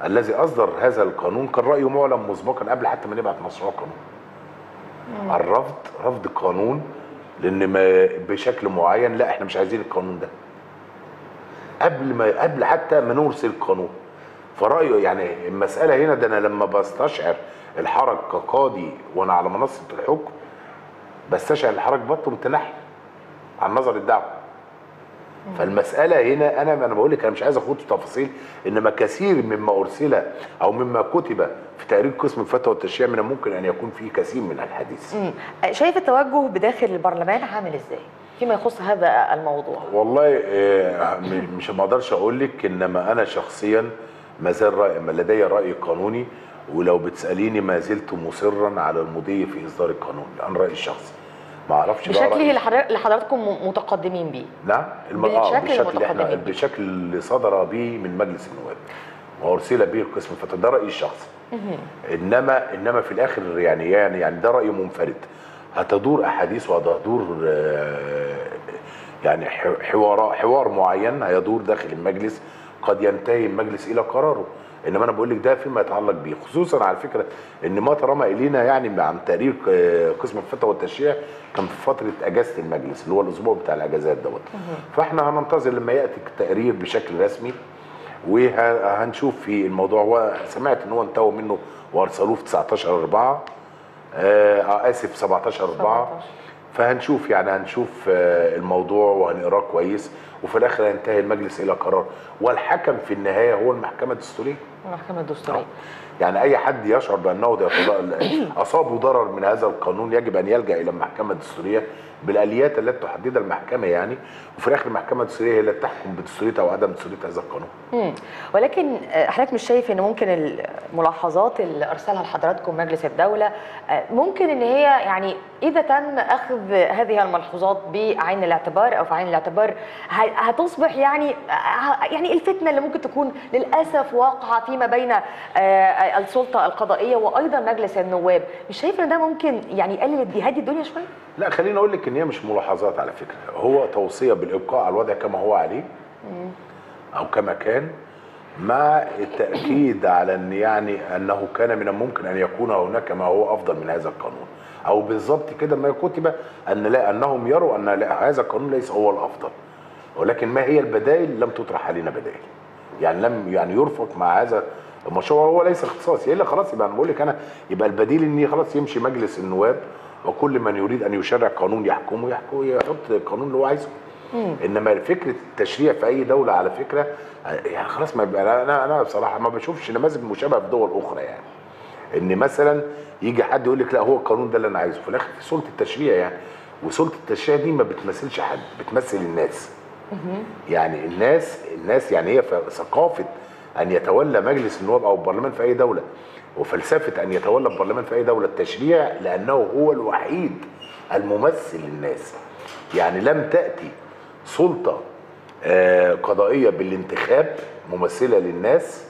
الذي أصدر هذا القانون كان رأيه معلن مسبقا قبل حتى ما نبعت مشروع قانون الرفض رفض القانون لأن ما بشكل معين لا إحنا مش عايزين القانون ده. قبل ما قبل حتى ما نرسل القانون. فرايه يعني المسألة هنا ده أنا لما بستشعر الحرج كقاضي وأنا على منصة الحكم بستشعر الحرج بطل متنحي عن نظر الدعوة. فالمسألة هنا أنا أنا بقول لك أنا مش عايز أخوض في تفاصيل إنما كثير مما أرسل أو مما كتب في تقرير قسم الفتوى والتشريع من الممكن أن يكون فيه كثير من الحديث. شايف التوجه بداخل البرلمان عامل إزاي؟ فيما يخص هذا الموضوع. والله آه، مش ما أقدرش أقول لك إنما أنا شخصيا ما زال رأي ما لدي رأي قانوني ولو بتسأليني ما زلت مصرا على المضي في إصدار القانون عن رأيي الشخصي. ما أعرفش بشكله. اللي حضر- اللي حضراتكم متقدمين بيه. نعم الم- بالشكل بشكل المتقدمين إحنا بيه. بالشكل اللي صدر به من مجلس النواب. وارسل به القسم الفتوى ده رأيي الشخصي. إنما إنما في الآخر يعني يعني يعني ده رأي منفرد. هتدور أحاديث وهتدور آه، يعني حوار حوار معين هيدور داخل المجلس قد ينتهي المجلس إلى قراره. انما أنا بقول لك ده فيما يتعلق بيه خصوصا على فكرة إن ما ترمى إلينا يعني عن تقرير آه، قسم الفتوى والتشريع كان في فترة أجازة المجلس اللي هو الأسبوع بتاع الأجازات دوت. فإحنا هننتظر لما يأتي التقرير بشكل رسمي وهنشوف في الموضوع. وسمعت إن هو انتهوا منه وأرسلوه في 19 4 آه آسف 17 4 17. فهنشوف يعني هنشوف آه، الموضوع وهنقراه كويس وفي الآخر هينتهي المجلس إلى قرار. والحكم في النهاية هو المحكمة الدستورية. المحكمة الدستورية. يعني أي حد يشعر بأنه أصابه ضرر من هذا القانون يجب أن يلجأ إلى المحكمة الدستورية بالآليات التي تحددها المحكمة يعني وفي الآخر المحكمة الدستورية هي اللي تحكم بدستوريه أو عدم دستورية هذا القانون. مم. ولكن آه، حضرتك مش شايف إن ممكن الملاحظات اللي أرسلها لحضراتكم مجلس الدولة آه، ممكن إن هي يعني إذا تم أخذ هذه الملحوظات بعين الاعتبار أو في عين الاعتبار هتصبح يعني يعني الفتنة اللي ممكن تكون للأسف واقعة فيما بين آه، السلطة القضائية وأيضا مجلس النواب. مش شايف إن ده ممكن يعني يقلل يهدي الدنيا شوية؟ لا خليني أقول لك إن هي مش ملاحظات على فكرة. هو توصية بالإبقاء على الوضع كما هو عليه أو كما كان. مع التأكيد على إن يعني أنه كان من الممكن أن يكون هناك ما هو أفضل من هذا القانون. أو بالضبط كده ما كتب أن لا أنهم يروا أن لا هذا القانون ليس هو الأفضل. ولكن ما هي البدائل لم تطرح علينا بدائل. يعني لم يعني يرفق مع هذا المشروع هو ليس اختصاصي إلا خلاص يبقى أنا بقول لك أنا يبقى البديل إن خلاص يمشي مجلس النواب وكل من يريد أن يشرع قانون يحكمه يحكمه يحط القانون اللي هو عايزه. إنما فكرة التشريع في أي دولة على فكرة يعني خلاص ما يبقى أنا أنا بصراحة ما بشوفش نماذج مشابهة في دول أخرى يعني. إن مثلا يجي حد يقول لك لا هو القانون ده اللي أنا عايزه. في الآخر في سلطه التشريع يعني. وسلطه التشريع دي ما بتمثلش حد بتمثل الناس. يعني الناس الناس يعني هي ثقافة أن يتولى مجلس النواب أو البرلمان في أي دولة وفلسفة أن يتولى البرلمان في أي دولة التشريع لأنه هو الوحيد الممثل للناس يعني لم تأتي سلطة آه، قضائية بالانتخاب ممثلة للناس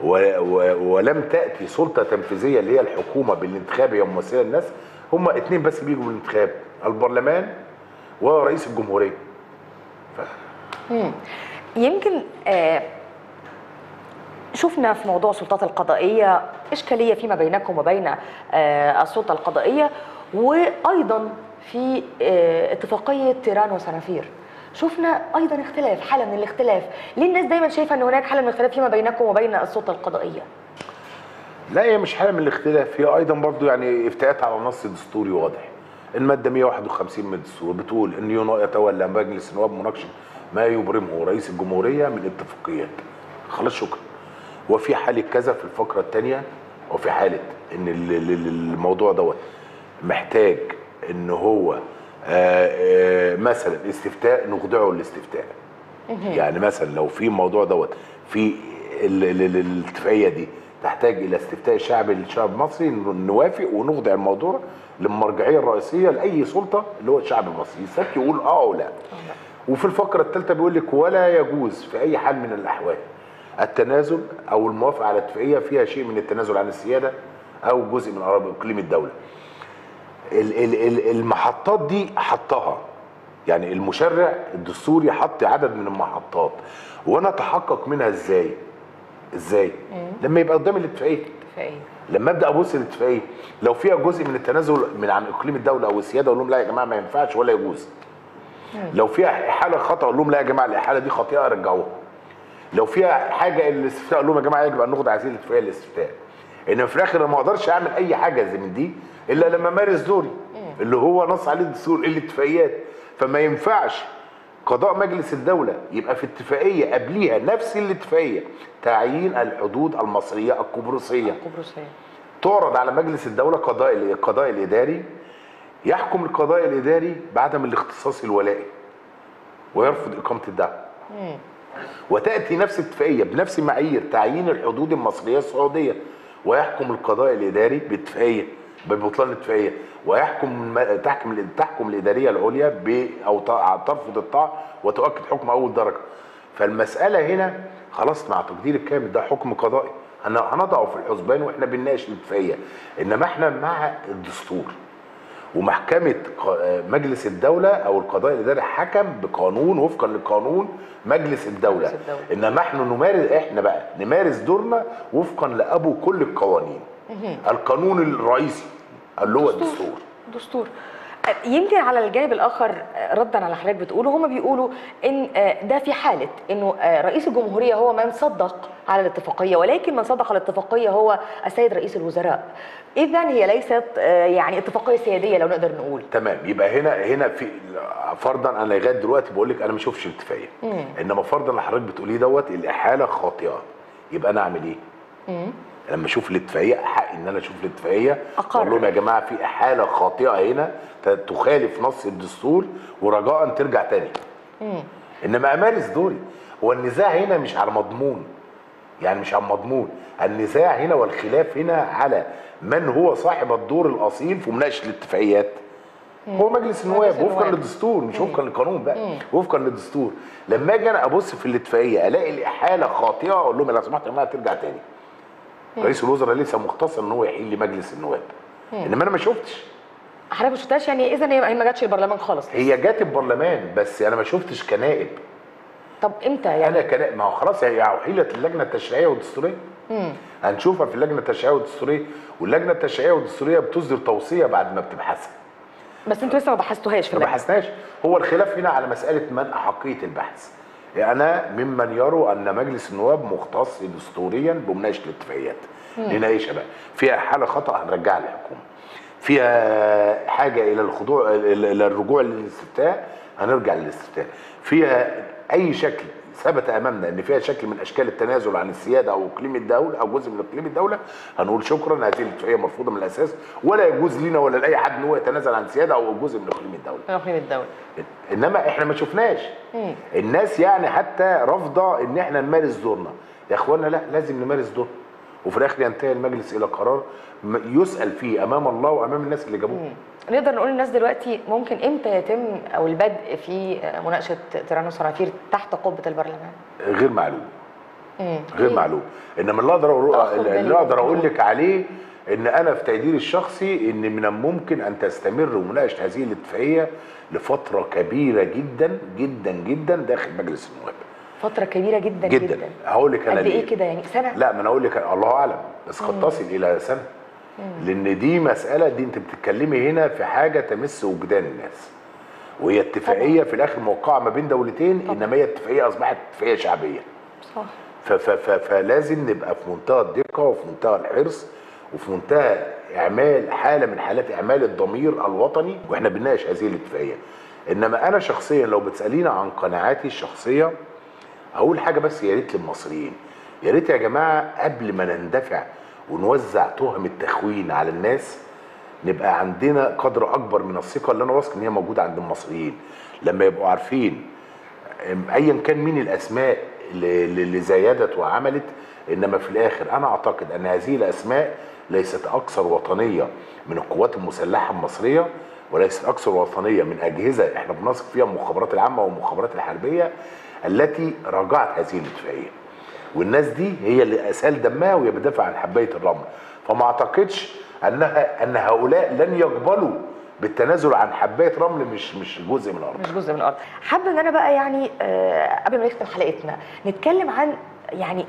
ولم تأتي سلطة تنفيذية اللي هي الحكومة بالانتخاب هي ممثله للناس هم اتنين بس بيجوا بالانتخاب البرلمان ورئيس الجمهورية. يمكن آه، شفنا في موضوع السلطات القضائية إشكالية فيما بينكم وبين آه، السلطة القضائية وأيضا في آه، اتفاقية تيران وسنافير. شفنا أيضا اختلاف حالة من الاختلاف. ليه الناس دايما شايفة إن هناك حالة من الاختلاف فيما بينكم وبين السلطة القضائية؟ لا هي مش حالة من الاختلاف هي أيضا برضو يعني افتاءات على نص دستوري واضح. الماده 151 من الدستور بتقول إن يتولى مجلس النواب مناقشة ما يبرمه رئيس الجمهورية من اتفاقيات. خلاص شكرا. وفي حالة كذا في الفقرة الثانية وفي حالة إن ال- ال- ال- الموضوع دوت محتاج إن هو مثلا استفتاء نخضعه للاستفتاء. يعني مثلا لو في الموضوع دوت في ال- ال- ال- الاتفاقية دي تحتاج إلى استفتاء الشعب الشعب المصري نوافق ونخضع الموضوع للمرجعية الرئيسية لأي سلطة اللي هو الشعب المصري. يستفتي يقول آه أو لا. وفي الفقرة الثالثة بيقول لك ولا يجوز في أي حال من الأحوال التنازل أو الموافقة على اتفاقية فيها شيء من التنازل عن السيادة أو جزء من أراضي إقليم الدولة. ال- ال- ال- المحطات دي حطها. يعني المشرع الدستوري حط عدد من المحطات. وأنا أتحقق منها إزاي؟ إزاي؟ لما يبقى قدام الاتفاقية. اتفاقية. لما أبدأ أبص الاتفاقية لو فيها جزء من التنازل من عن إقليم الدولة أو السيادة أقول لهم لا يا جماعة ما ينفعش ولا يجوز. لو فيها إحالة خطأ أقول لهم لا يا جماعة الإحالة دي خطيئة رجعوها لو فيها حاجة الاستفتاء أقول لهم يا جماعة يجب أن ناخد هذه الاتفاقية للاستفتاء. انما في الآخر أنا ما أقدرش أعمل أي حاجة زي من دي إلا لما أمارس دوري اللي هو نص عليه الدستور الاتفاقيات. فما ينفعش قضاء مجلس الدولة يبقى في اتفاقية قبليها نفس الاتفاقية. تعيين الحدود المصرية القبرصيه قبرصيه تعرض على مجلس الدولة قضاء القضاء الإداري. يحكم القضاء الإداري بعدم الاختصاص الولائي. ويرفض إقامة الدعوة وتأتي نفس الاتفاقية بنفس معايير تعيين الحدود المصرية السعودية. ويحكم القضاء الإداري باتفاقية ببطلان الاتفاقية ويحكم تحكم تحكم الإدارية العليا ب ت- ترفض الطاعة وتؤكد حكم أول درجة. فالمسألة هنا خلاص مع تقدير الكامل ده حكم قضائي. هن- هنضعه في الحسبان وإحنا بنناقش الاتفاقية. إنما إحنا مع الدستور. ومحكمة ق- مجلس الدولة أو القضاء الإداري حكم بقانون وفقا لقانون مجلس الدولة. مجلس الدولة. إنما إحنا نمارس إحنا بقى نمارس دورنا وفقا لأبو كل القوانين. القانون الرئيسي اللي هو الدستور. دستور. يمكن على الجانب الآخر ردا على حضرتك بتقوله هم بيقولوا إن ده في حالة إنه رئيس الجمهورية هو من صدق على الاتفاقية ولكن من صدق على الاتفاقية هو السيد رئيس الوزراء. اذا هي ليست يعني اتفاقية سيادية لو نقدر نقول. تمام. يبقى هنا هنا في فرضا أنا لغاية دلوقتي بقول لك أنا ما اشوفش الاتفاقيه إنما فرضا اللي حضرتك بتقوليه دوت الإحالة خاطئة. يبقى أنا أعمل إيه؟ لما أشوف الاتفاقيه حق إن أنا أشوف الاتفاقيه. أقول لهم يا جماعة في إحالة خاطئة هنا تخالف نص الدستور ورجاء ترجع تاني. إنما أمارس دوري والنزاع هنا مش على مضمون يعني مش على مضمون النزاع هنا والخلاف هنا على من هو صاحب الدور الأصيل في مناقشة الاتفاقيات؟ هو مجلس النواب. وفقا للدستور مش وفقا للقانون بقى وفقا للدستور. لما أجي أنا أبص في الاتفاقية ألاقي الإحالة خاطئة أقول لهم لو سمحت يا ترجع تاني. رئيس الوزراء ليس مختص إن هو يحيل مجلس النواب. إنما أنا ما شفتش. حضرتك ما شفتهاش؟ يعني اذا هي ما جاتش البرلمان خالص. هي جت البرلمان بس أنا ما شفتش كنائب. طب إمتى يعني؟ أنا كنائب ما هو خلاص هي أحيلت اللجنة التشريعية والدستورية. هنشوفها في اللجنه التشريعيه والدستوريه واللجنه التشريعيه والدستوريه بتصدر توصية بعد ما بتبحثها. بس أنتوا لسه ما بحثتوهاش في ما. بحثناش. هو الخلاف هنا على مسألة من أحقية البحث. أنا ممن يروا أن مجلس النواب مختص دستوريا بمناقشة الاتفاقيات. نناقشها بقى فيها حالة خطأ هنرجعها للحكومة. فيها حاجة إلى الخضوع إلى الرجوع للاستفتاء هنرجع للاستفتاء. فيها أي شكل ثبت أمامنا إن فيها شكل من أشكال التنازل عن السيادة أو إقليم الدولة أو جزء من إقليم الدولة هنقول شكرا. هذه الاتفاقيه مرفوضه من الأساس ولا يجوز لنا ولا لأي حد إن هو يتنازل عن سيادة أو جزء من إقليم الدولة. من إقليم الدولة. إنما إحنا ما شفناش. الناس يعني حتى رافضة إن إحنا نمارس دورنا. يا اخوانا لا لازم نمارس دورنا وفي الآخر ينتهي المجلس إلى قرار. يسأل فيه أمام الله وأمام الناس اللي جابوه. نقدر نقول للناس دلوقتي ممكن إمتى يتم أو البدء في مناقشة تيرانوس ونافير تحت قبة البرلمان؟ غير معلوم. مم. غير معلوم. إنما اللي أقدر اللي. أقدر أقول لك عليه إن أنا في تقديري الشخصي إن من الممكن أن تستمر مناقشة هذه الاتفاقية لفترة كبيرة جدا جدا جدا داخل مجلس النواب. فترة كبيرة جدا جدا, جدا. هقول لك أنا قد إيه كده؟ يعني سنة؟ لا ما أنا أقول لك الله أعلم. بس قد تصل إلى سنة. لأن دي مسألة دي أنت بتتكلمي هنا في حاجة تمس وجدان الناس. وهي اتفاقية في الآخر موقعة ما بين دولتين إنما هي اتفاقية أصبحت اتفاقية شعبية. صح. فلازم نبقى في منتهى الدقه وفي منتهى الحرص وفي منتهى إعمال حالة من حالات إعمال الضمير الوطني وإحنا بنناقش هذه الاتفاقية. إنما أنا شخصيا لو بتسالينا عن قناعاتي الشخصية هقول حاجة بس يا ريت للمصريين. يا ريت يا جماعة قبل ما نندفع ونوزع تهم التخوين على الناس نبقى عندنا قدر أكبر من الثقة اللي أنا واثق إن هي موجودة عند المصريين. لما يبقوا عارفين ايا كان مين الأسماء اللي زايدت وعملت إنما في الآخر أنا أعتقد أن هذه الأسماء ليست أكثر وطنية من القوات المسلحة المصرية وليست أكثر وطنية من أجهزة إحنا بنثق فيها المخابرات العامة والمخابرات الحربية التي راجعت هذه الإتفاقية. والناس دي هي اللي اسال دمها وهي بتدافع عن حباية الرمل. فما أعتقدش انها أن هؤلاء لن يقبلوا بالتنازل عن حباية رمل مش مش جزء من الأرض. مش جزء من الأرض. حابة إن أنا بقى يعني آه، قبل ما نختم حلقتنا نتكلم عن يعني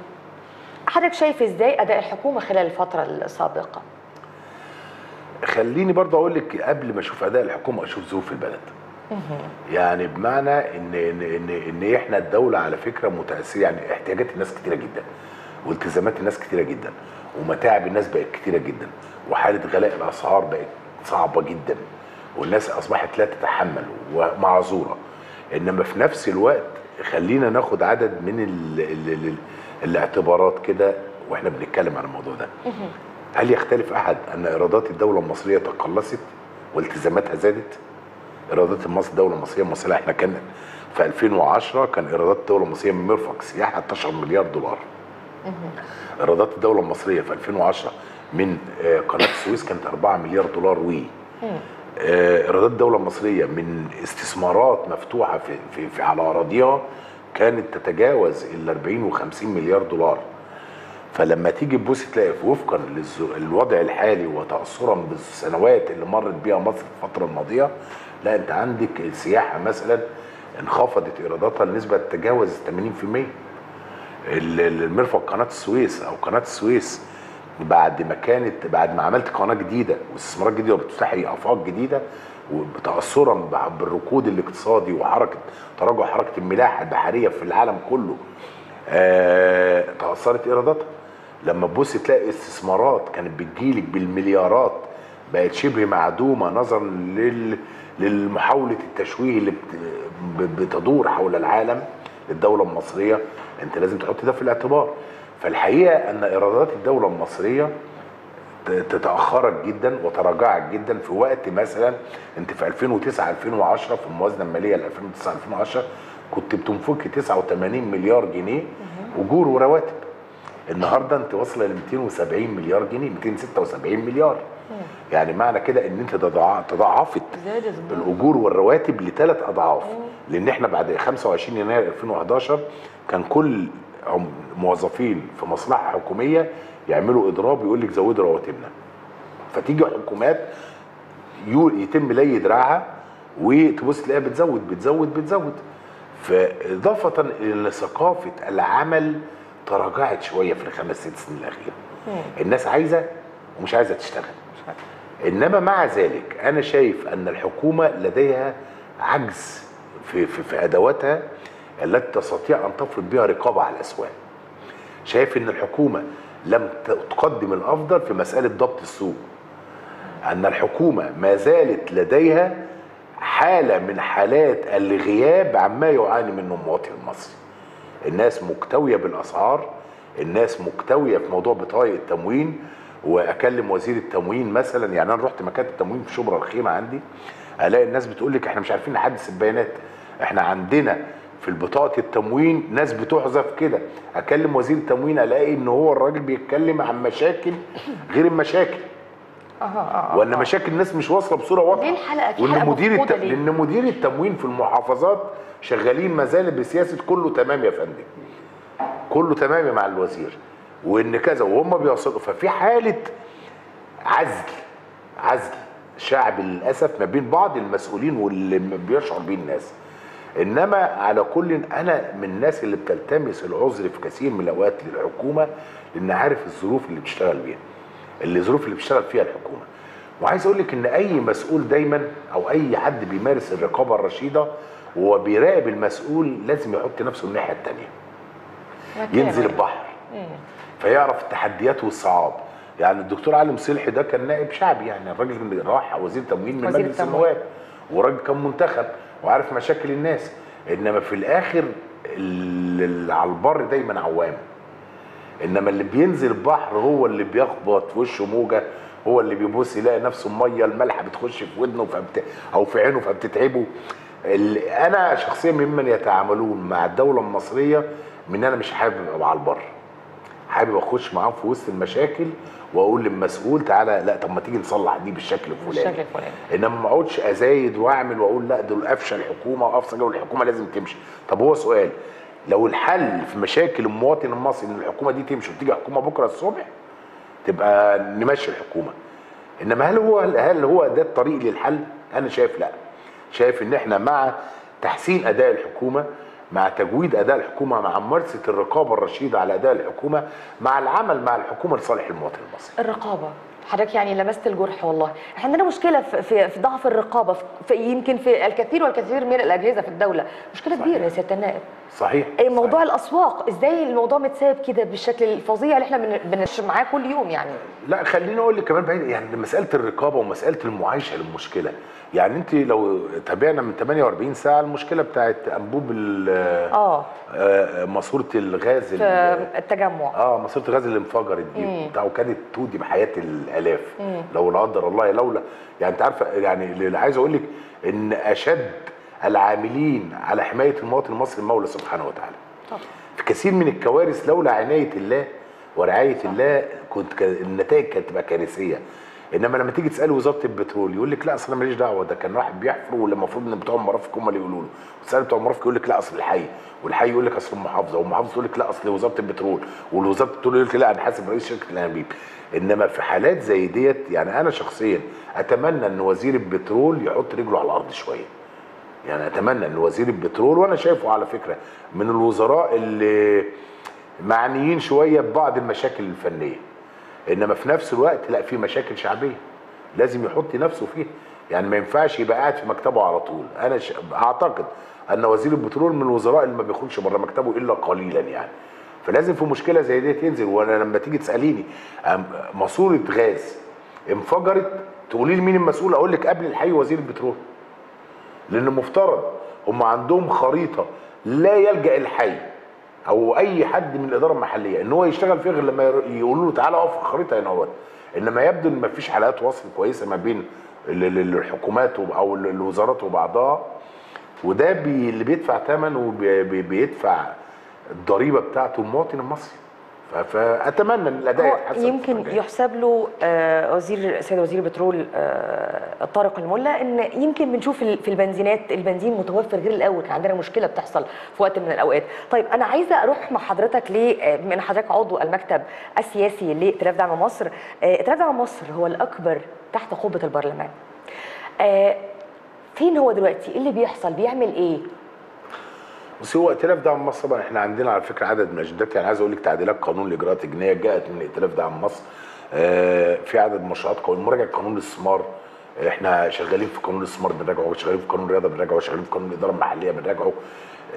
حضرتك شايف إزاي أداء الحكومة خلال الفترة السابقة؟ خليني برضه أقول لك قبل ما أشوف أداء الحكومة أشوف ظروف البلد. يعني بمعنى ان ان ان, إن إحنا الدولة على فكرة متأثرة يعني احتياجات الناس كتيرة جدا والتزامات الناس كتيرة جدا ومتاعب الناس بقت كتيرة جدا وحالة غلاء الأسعار بقت صعبة جدا والناس أصبحت لا تتحمل ومعذورة. إنما في نفس الوقت خلينا ناخد عدد من ال ال ال الاعتبارات كده وإحنا بنتكلم عن الموضوع ده. هل يختلف أحد أن إيرادات الدولة المصرية تقلصت والتزاماتها زادت؟ ايرادات مصر الدولة المصريه المصريه إحنا كان في 2010 كان إيرادات الدولة المصريه من مرفق السياحه 12 مليار دولار. إيرادات الدولة المصريه في 2010 من آه، قناة السويس كانت 4 مليار دولار. وي. آه، إيرادات الدولة المصريه من استثمارات مفتوحة في, في, في على أراضيها كانت تتجاوز ال 40 و50 مليار دولار. فلما تيجي تبص تلاقي وفقا للوضع الحالي وتاثرا بالسنوات اللي مرت بيها مصر في الفترة الماضية لا انت عندك السياحة مثلا انخفضت إيراداتها لنسبة تتجاوز 80% ال- ال- المرفق قناة السويس أو قناة السويس بعد ما كانت بعد ما عملت قناة جديدة واستثمارات جديدة وبتفتحي آفاق جديدة وتاثرا بالركود الاقتصادي وحركة تراجع حركة الملاحة البحرية في العالم كله آه، تأثرت إيراداتها. لما تبص تلاقي استثمارات كانت بتجيلك بالمليارات بقت شبه معدومة نظرا لل للمحاولة التشويه اللي بتدور حول العالم للدوله المصرية أنت لازم تحط ده في الاعتبار. فالحقيقة أن إيرادات الدولة المصرية تتأخرت جدا وتراجعت جدا في وقت مثلا أنت في 2009 2010 في الموازنة المالية ل 2009 2010 كنت بتنفقي 89 مليار جنيه أجور ورواتب. النهارده انت واصله ل 270 مليار جنيه 276 مليار. يعني معنى كده ان انت تضاع- تضاعفت. الأجور والرواتب لثلاث أضعاف. لأن إحنا بعد 25 يناير 2011 كان كل موظفين في مصلحة حكومية يعملوا إضراب يقول لك زودوا رواتبنا. فتيجي حكومات يتم لي دراعها وتبص تلاقيها بتزود بتزود بتزود. فإضافة إلى ثقافة العمل تراجعت شوية في الخمس ست سنين الأخيرة. الناس عايزة ومش عايزة تشتغل. إنما مع ذلك أنا شايف أن الحكومة لديها عجز في في, في أدواتها التي تستطيع أن تفرض بها رقابة على الأسواق. شايف إن الحكومة لم تقدم الأفضل في مسألة ضبط السوق. أن الحكومة ما زالت لديها حالة من حالات الغياب عما يعاني منه المواطن المصري. الناس مكتوية بالأسعار الناس مكتوية في موضوع بطايق التموين وأكلم وزير التموين مثلا يعني أنا رحت مكاتب التموين في شبرا الخيمة عندي ألاقي الناس بتقول لك إحنا مش عارفين نحدث البيانات. إحنا عندنا في بطاقه التموين ناس بتحذف كده. أكلم وزير التموين ألاقي إن هو الراجل بيتكلم عن مشاكل غير المشاكل. أها وإن مشاكل الناس مش واصلة بصوره واضحة. ليه الحلقة- وإن الحلقة مدير الت... ليه؟ لأن مدير التموين في المحافظات شغالين ما زال بسياسة كله تمام يا فندم. كله تمام مع الوزير. وإن كذا وهم بيوصلوا ففي حالة عزل عزل شعب للأسف ما بين بعض المسؤولين واللي بيشعر بيه الناس. إنما على كل أنا من الناس اللي بتلتمس العذر في كثير من الأوقات للحكومة لأن عارف الظروف اللي بتشتغل بيها. الظروف اللي بتشتغل فيها الحكومة. وعايز أقول لك إن أي مسؤول دايما أو أي حد بيمارس الرقابة الرشيدة وهو بيراقب المسؤول لازم يحط نفسه الناحية الثانية ينزل البحر. فيعرف التحديات والصعاب. يعني الدكتور علي مصلحي ده كان نائب شعبي يعني الراجل اللي راح وزير تموين من وزير مجلس. النواب وراجل كان منتخب وعارف مشاكل الناس. إنما في الآخر اللي على البر دايما عوام. إنما اللي بينزل البحر هو اللي بيخبط في وشه موجة هو اللي بيبص يلاقي نفسه مية الملح بتخش في ودنه فبت... أو في عينه فبتتعبه. اللي أنا شخصيا ممن يتعاملون مع الدولة المصرية من أنا مش حابب أبقى على البر. حابب أخش معاهم في وسط المشاكل وأقول للمسؤول تعالى لا طب ما تيجي نصلح دي بالشكل الفلاني. بالشكل الفلاني. إنما ما أقعدش أزايد وأعمل وأقول لا دول افشل الحكومة وافشل والحكومة لازم تمشي. طب هو سؤال لو الحل في مشاكل المواطن المصري إن الحكومة دي تمشي وتيجي حكومة بكرة الصبح تبقى نمشي الحكومة. إنما هل هو هل هو ده الطريق للحل؟ أنا شايف لا. شايف إن إحنا مع تحسين أداء الحكومة مع تجويد أداء الحكومة مع ممارسة الرقابة الرشيدة على أداء الحكومة مع العمل مع الحكومة لصالح المواطن المصري. الرقابة. حضرتك يعني لمست الجرح والله. إحنا عندنا مشكلة في, في, ضعف الرقابة في, في يمكن في الكثير والكثير من الأجهزة في الدولة. مشكلة صحيح. كبيرة يا سياده النائب. صحيح. موضوع صحيح. الأسواق إزاي الموضوع متساب كده بالشكل الفظيع اللي إحنا بن- بنعيش معاه كل يوم يعني؟ لا خليني أقول لك كمان بعيد يعني مسألة الرقابة ومسألة المعايشة للمشكله يعني أنت لو تابعنا من 48 ساعة المشكلة بتاعت أنبوب ال- آه. آه، ماسورة الغاز التجمع. آه ماسورة الغاز اللي انفجرت دي بتاع وكانت تودي بحياة الآلاف. لو لا قدر الله لولا. يعني أنت عارفة يعني اللي عايز أقول لك إن أشد العاملين على حماية المواطن المصري المولى سبحانه وتعالى. طبعا. في كثير من الكوارث لولا عناية الله ورعاية الله كنت ك- النتائج كانت تبقى كارثية. إنما لما تيجي تسأل وزارة البترول يقول لك لا أصل أنا ماليش دعوة ده كان واحد بيحفر ولا المفروض إن بتوع المرافق هم اللي يقولوا له. وتسأل بتوع المرافق يقول لك لا أصل الحي والحي يقول لك أصل المحافظة والمحافظة تقول لك لا أصل وزارة البترول والوزارة يقول لك لا أنا حاسب رئيس شركة الانابيب إنما في حالات زي ديت يعني أنا شخصيا أتمنى إن وزير البترول يحط رجله على الأرض شوية. يعني أتمنى إن وزير البترول وأنا شايفه على فكرة من الوزراء اللي معنيين شوية ببعض المشاكل الفنية. إنما في نفس الوقت لا في مشاكل شعبية لازم يحط نفسه فيها. يعني ما ينفعش يبقى قاعد في مكتبه على طول. أنا ش... أعتقد إن وزير البترول من الوزراء اللي ما بيخرجش بره مكتبه إلا قليلا يعني. فلازم في مشكلة زي دي تنزل. وأنا لما تيجي تسأليني ماسورة غاز انفجرت تقولي لي مين المسؤول؟ أقول لك قبل الحي وزير البترول. لأن مفترض هم عندهم خريطة لا يلجأ الحي أو أي حد من الإدارة المحلية إن هو يشتغل فيها غير لما يقولوا له تعالى أقف الخريطة هنا أهوت. إنما يبدو إن مفيش حلقات وصل كويسة ما بين ال- ال- الحكومات أو ال- الوزارات وبعضها. وده بي اللي بيدفع ثمن وبيدفع الضريبة بتاعته المواطن المصري. فأتمنى إن الأداء يتحسن. يمكن. يحسب له آه، وزير سيد وزير البترول آه، طارق الملا إن يمكن بنشوف في البنزينات البنزين متوفر غير الأول كان عندنا مشكلة بتحصل في وقت من الأوقات. طيب أنا عايزة أروح مع حضرتك ل آه، بما إن حضرتك عضو المكتب السياسي لائتلاف دعم مصر آه، ائتلاف دعم مصر هو الأكبر تحت قبة البرلمان. آه، فين هو دلوقتي؟ إيه اللي بيحصل؟ بيعمل إيه؟ بس هو ائتلاف دعم مصر طبعا إحنا عندنا على فكرة عدد من الأجندات يعني عايز أقول لك تعديلات قانون الاجراءات الجنائيه جاءت من ائتلاف دعم مصر. آه، في عدد مشروعات قانون. مراجعة قانون الاستثمار. إحنا شغالين في قانون الاستثمار بنراجعه شغالين في قانون الرياضة بنراجعه شغالين في قانون الإدارة المحلية بنراجعه.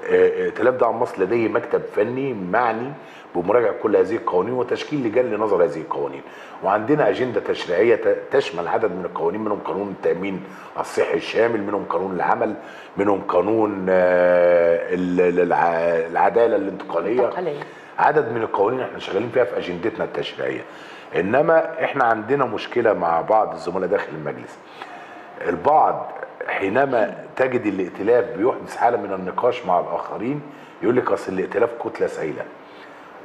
آه، ائتلاف دعم مصر لديه مكتب فني معني بمراجعة كل هذه القوانين وتشكيل لجان لنظر هذه القوانين. وعندنا أجندة تشريعية تشمل عدد من القوانين منهم قانون التأمين الصحي الشامل منهم قانون العمل منهم قانون آه، ال- ال- الع- العدالة الانتقالية. الانتقالية. عدد من القوانين إحنا شغالين فيها في أجندتنا التشريعية. إنما إحنا عندنا مشكلة مع بعض الزملاء داخل المجلس. البعض حينما تجد الائتلاف بيحدث حالة من النقاش مع الآخرين يقول لك أصل الائتلاف كتلة سائله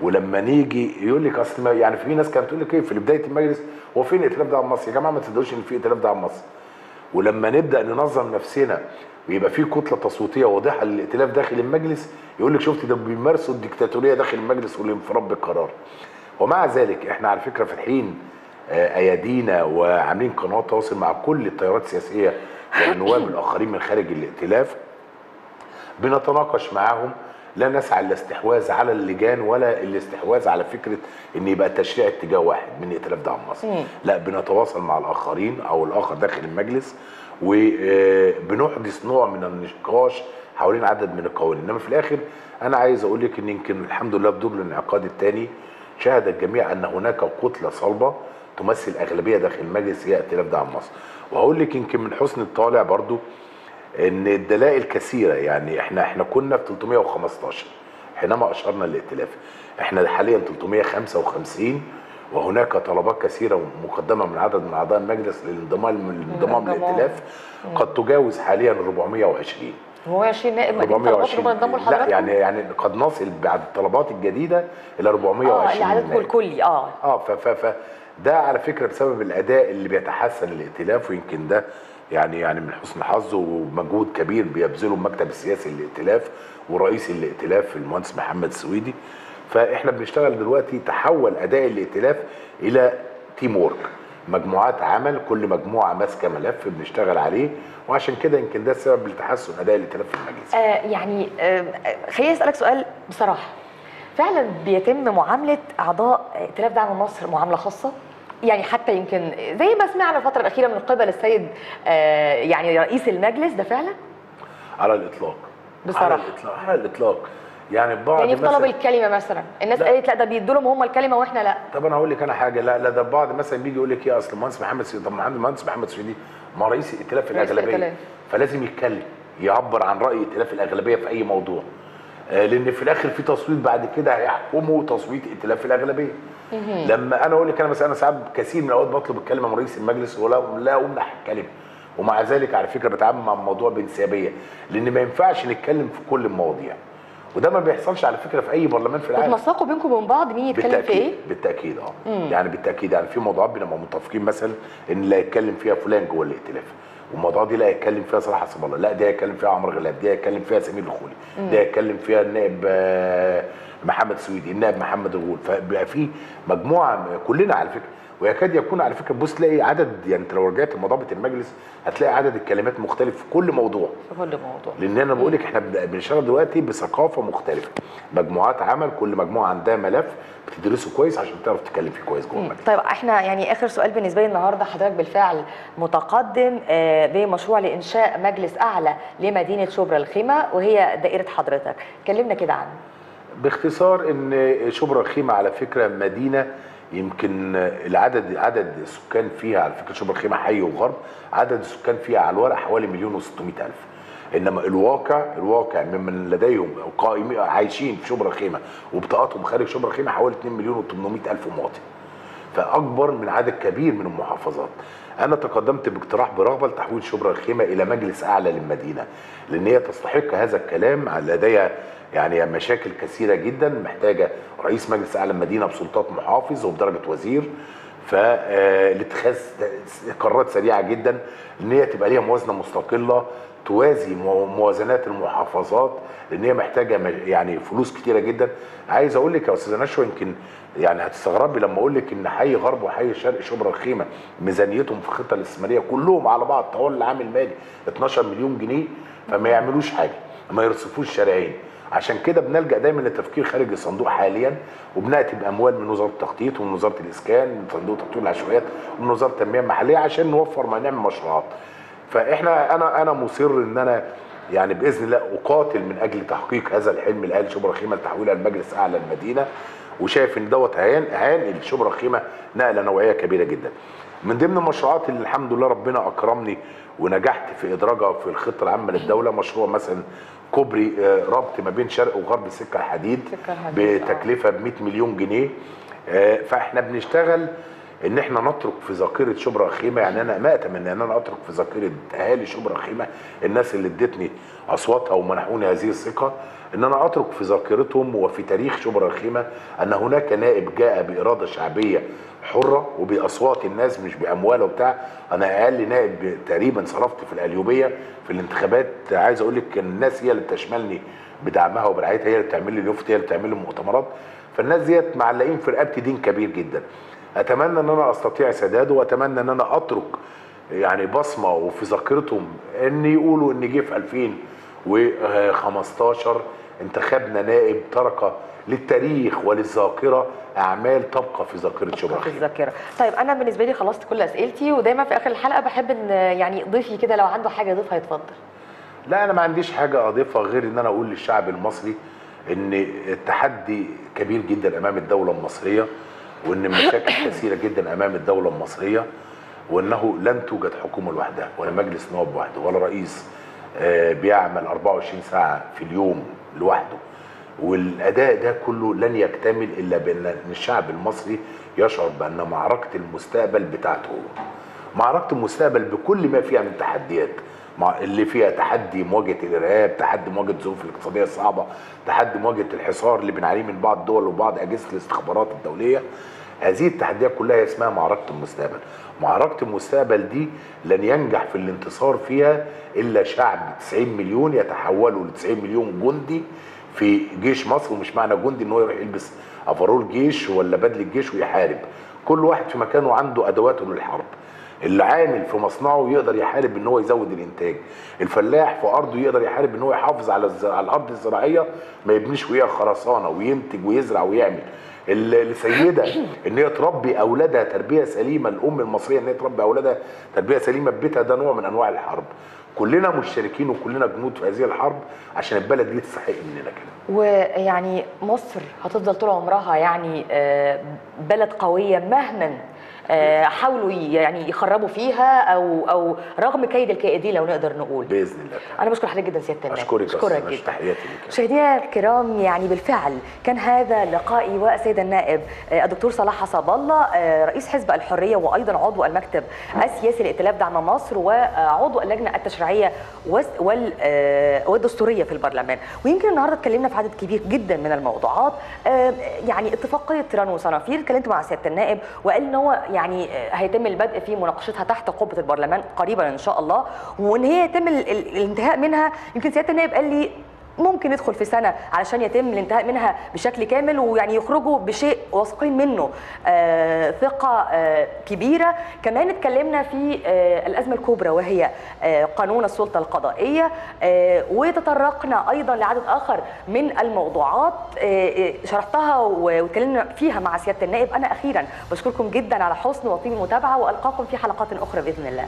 ولما نيجي يقول لك اصل يعني في ناس كانت تقول لك إيه في بداية المجلس هو فين ائتلاف دعم مصر؟ يا جماعة ما تصدقوش إن في ائتلاف دعم مصر. ولما نبدأ ننظم نفسنا ويبقى في كتلة تصويتية واضحة للائتلاف داخل المجلس يقول لك شفت ده بيمارسوا الديكتاتورية داخل المجلس والانفراد بالقرار. ومع ذلك إحنا على فكرة فاتحين آه، أيادينا وعاملين قنوات تواصل مع كل التيارات السياسية والنواب الاخرين من خارج الائتلاف بنتناقش معاهم لا نسعى الاستحواذ على اللجان ولا الاستحواذ على فكرة إن يبقى تشريع اتجاه واحد من ائتلاف دعم مصر. لا بنتواصل مع الآخرين أو الآخر داخل المجلس وبنحدث نوع من النقاش حوالين عدد من القوانين. إنما في الآخر أنا عايز أقول لك إن يمكن الحمد لله في دور الانعقاد الثاني شهد الجميع أن هناك كتله صلبة تمثل أغلبية داخل المجلس هي ائتلاف دعم مصر. وهقول لك يمكن من حسن الطالع برضو إن الدلائل كثيرة يعني إحنا إحنا كنا في 315 حينما أشرنا الائتلاف إحنا حاليا 355 وهناك طلبات كثيرة مقدمة من عدد من أعضاء المجلس للانضمام للانضمام. للائتلاف. قد تجاوز حاليا 420 هو 20 نائب طلبات 420 انضموا لا لحضراتكم يعني يعني قد نصل بعد الطلبات الجديدة إلى آه 420 اللي عددكم نائب. الكلي آه. آه ف ف ف ده على فكرة بسبب الأداء اللي بيتحسن الائتلاف ويمكن ده يعني يعني من حسن حظه ومجهود كبير بيبذله المكتب السياسي للائتلاف ورئيس الائتلاف المهندس محمد السويدي فإحنا بنشتغل دلوقتي تحول أداء الائتلاف إلى teamwork مجموعات عمل كل مجموعة ماسكة ملف بنشتغل عليه وعشان كده يمكن ده السبب لتحسن أداء الائتلاف في المجلس. آه يعني آه خليني أسألك سؤال بصراحة. فعلا بيتم معاملة أعضاء ائتلاف دعم مصر معاملة خاصة؟ يعني حتى يمكن زي ما سمعنا الفترة الأخيرة من قبل السيد آه يعني رئيس المجلس ده فعلا؟ على الإطلاق. بصراحة. على الإطلاق على الإطلاق. يعني بعض يعني في طلب الكلمة مثلا. الناس. قالت لا ده بيدوا لهم هم الكلمة وإحنا لا. طب أنا هقول لك أنا حاجة لا لا ده البعض مثلا بيجي يقول لك إيه أصل المهندس محمد سيدي طب المهندس محمد سيدي ما رئيس ائتلاف رئيس الأغلبية. فلازم يتكلم يعبر عن رأي ائتلاف الأغلبية في أي موضوع. آه، لأن في الآخر في تصويت بعد كده هيحكموا تصويت ائتلاف الأغلبية. لما أنا أقول لك أنا مثلا أنا ساعات كثير من الأوقات بطلب الكلمة من رئيس المجلس ولا لا امنح الكلمة ومع ذلك على فكرة بتعامل مع الموضوع بانسيابية لأن ما ينفعش نتكلم في كل المواضيع. وده ما بيحصلش على فكرة في أي برلمان في العالم. بتنسقوا بينكم وبين بعض مين يتكلم في إيه؟ بالتأكيد آه. يعني بالتأكيد يعني في موضوعات بنبقى متفقين مثلا إن لا يتكلم فيها فلان جوه الائتلاف. والموضوع دي لا يتكلم فيها صلاح حسب الله لا ده يتكلم فيها عمرو غلاب ده يتكلم فيها سمير الخولي ده يتكلم فيها النائب آه، محمد سويدي النائب محمد الغول فبيبقى في مجموعة كلنا على فكرة ويكاد يكون على فكرة بص تلاقي عدد يعني انت لو رجعت لمضابط المجلس هتلاقي عدد الكلمات مختلف في كل موضوع. في كل موضوع. لأن أنا بقول لك إحنا بن- بنشتغل دلوقتي بثقافة مختلفة. مجموعات عمل كل مجموعة عندها ملف بتدرسه كويس عشان تعرف تتكلم فيه كويس جوه المجلس. طيب إحنا يعني آخر سؤال بالنسبة لي النهارده حضرتك بالفعل متقدم آه، بمشروع لإنشاء مجلس أعلى لمدينة شبرا الخيمة وهي دائرة حضرتك. كلمنا كده عنه. باختصار إن شبرا الخيمه على فكرة مدينة يمكن العدد عدد السكان فيها على فكرة شبرا الخيمه حي وغرب عدد السكان فيها على الورق حوالي مليون و600 ألف. إنما الواقع الواقع ممن لديهم قائمين عايشين في شبرا الخيمه وبطاقاتهم خارج شبرا الخيمه حوالي 2 مليون و800 ألف مواطن. فأكبر من عدد كبير من المحافظات. أنا تقدمت باقتراح برغبة لتحويل شبرا الخيمة إلى مجلس أعلى للمدينة لأن هي تستحق هذا الكلام لديها يعني مشاكل كثيرة جدا. محتاجة رئيس مجلس أعلى المدينة بسلطات محافظ وبدرجة وزير فلاتخاذ قرارات سريعة جدا إن هي تبقى ليها موازنة مستقلة. توازي مو- موازنات المحافظات لأن هي محتاجة يعني فلوس كتيرة جدا. عايز أقول لك يا أستاذة نشوى يمكن يعني هتستغربي لما أقول لك إن حي غرب وحي شرق شبرا الخيمه ميزانيتهم في الخطة الاستثمارية كلهم على بعض طوال العام المالي 12 مليون جنيه فما يعملوش حاجة ما يرصفوش شارعين. عشان كده بنلجأ دايما للتفكير خارج الصندوق حاليا وبناتي باموال من وزارة التخطيط ومن وزارة الإسكان من صندوق تطوير العشوائيات ومن وزارة التنمية المحلية عشان نوفر ما نعمل مشروعات فاحنا أنا أنا مصر ان أنا يعني باذن الله اقاتل من أجل تحقيق هذا الحلم لأهل شبرا الخيمه لتحويلها لمجلس أعلى المدينة وشايف إن دوت هينقل شبرا الخيمه نقلة نوعية كبيرة جدا. من ضمن المشروعات اللي الحمد لله ربنا أكرمني ونجحت في إدراجها في الخطة العامة للدولة مشروع مثلا كوبري آه، ربط ما بين شرق وغرب السكه الحديد. بتكلفة ب 100 مليون جنيه آه، فإحنا بنشتغل ان إحنا نترك في ذاكرة شبرا الخيمه يعني أنا ما اتمنى ان أنا اترك في ذاكرة اهالي شبرا الخيمه الناس اللي ادتني اصواتها ومنحوني هذه الثقة ان أنا اترك في ذاكرتهم وفي تاريخ شبرا الخيمه ان هناك نائب جاء بإرادة شعبية حرة وبأصوات الناس مش بأموال وبتاع. أنا أقل نائب تقريبا صرفت في القليوبية في الانتخابات. عايز أقول لك الناس هي اللي بتشملني بدعمها وبرعايتها هي اللي بتعمل لي اليوفت هي اللي بتعمل لي المؤتمرات. فالناس ديت معلقين في رقبتي دين كبير جدا. أتمنى إن أنا أستطيع سداده وأتمنى إن أنا أترك يعني بصمة وفي ذاكرتهم ان يقولوا ان جه في 2015 انتخبنا نائب ترك للتاريخ وللذاكرة أعمال تبقى في ذاكرة شبرا في الذاكرة. طيب أنا بالنسبة لي خلصت كل أسئلتي ودايما في آخر الحلقة بحب إن يعني ضيفي كده لو عنده حاجة يضيفها يتفضل. لا أنا ما عنديش حاجة أضيفها غير إن أنا أقول للشعب المصري إن التحدي كبير جدا أمام الدولة المصرية. وإن مشاكل كثيرة جدا أمام الدولة المصرية وإنه لن توجد حكومة لوحدها ولا مجلس نواب وحده ولا رئيس آه، بيعمل 24 ساعة في اليوم لوحده. والأداء ده كله لن يكتمل إلا بأن الشعب المصري يشعر بأن معركة المستقبل بتاعته هو. معركة المستقبل بكل ما فيها من تحديات. مع اللي فيها تحدي مواجهة الإرهاب، تحدي مواجهة الظروف الاقتصادية الصعبة، تحدي مواجهة الحصار اللي بنعانيه من بعض الدول وبعض أجهزة الاستخبارات الدولية. هذه التحديات كلها اسمها معركة المستقبل. معركة المستقبل دي لن ينجح في الانتصار فيها إلا شعب 90 مليون يتحولوا ل 90 مليون جندي في جيش مصر ومش معنى جندي إن هو يروح يلبس افرول جيش ولا بدله جيش ويحارب. كل واحد في مكانه عنده ادواته للحرب. اللي عامل في مصنعه يقدر يحارب إن هو يزود الإنتاج. الفلاح في أرضه يقدر يحارب إن هو يحافظ على الز- على الأرض الزراعية ما يبنيش فيها خرسانة وينتج ويزرع ويعمل. ال- السيدة إن هي تربي أولادها تربية سليمة الأم المصرية إن هي تربي أولادها تربية سليمة في بيتها ده نوع من أنواع الحرب. كلنا مشتركين وكلنا جنود في هذه الحرب عشان البلد دي تستحق مننا كده. ويعني مصر هتفضل طول عمرها يعني آه، بلد قوية مهما حاولوا ي- يعني يخربوا فيها أو أو رغم كيد الكائدين لو نقدر نقول. بإذن الله. أنا بشكر حضرتك جدا سيادة النائب. أشكرك أشكرك. جدا. تحياتي لك. مشاهدينا الكرام يعني بالفعل كان هذا لقائي والسيد النائب آه، الدكتور صلاح حسب الله آه، رئيس حزب الحرية وأيضا عضو المكتب السياسي لائتلاف دعم مصر وعضو اللجنة التشريعية آه، والدستورية في البرلمان. ويمكن النهارده اتكلمنا في عدد كبير جدا من الموضوعات. آه، يعني اتفاقية تيران وصنافير اتكلمت مع سيادة النائب وقال إن هو يعني آه، هيتم البدء في مناقشتها تحت قبة البرلمان قريبا إن شاء الله. وإن هي يتم ال- ال- الانتهاء منها يمكن سيادة النائب قال لي ممكن ندخل في سنة علشان يتم الانتهاء منها بشكل كامل ويعني يخرجوا بشيء واثقين منه. آه ثقة آه كبيرة. كمان اتكلمنا في آه الأزمة الكبرى وهي آه قانون السلطة القضائية. آه وتطرقنا أيضا لعدد آخر من الموضوعات آه آه، شرحتها واتكلمنا فيها مع سيادة النائب. أنا أخيرا بشكركم جدا على حسن وطيب المتابعة وألقاكم في حلقات أخرى بإذن الله.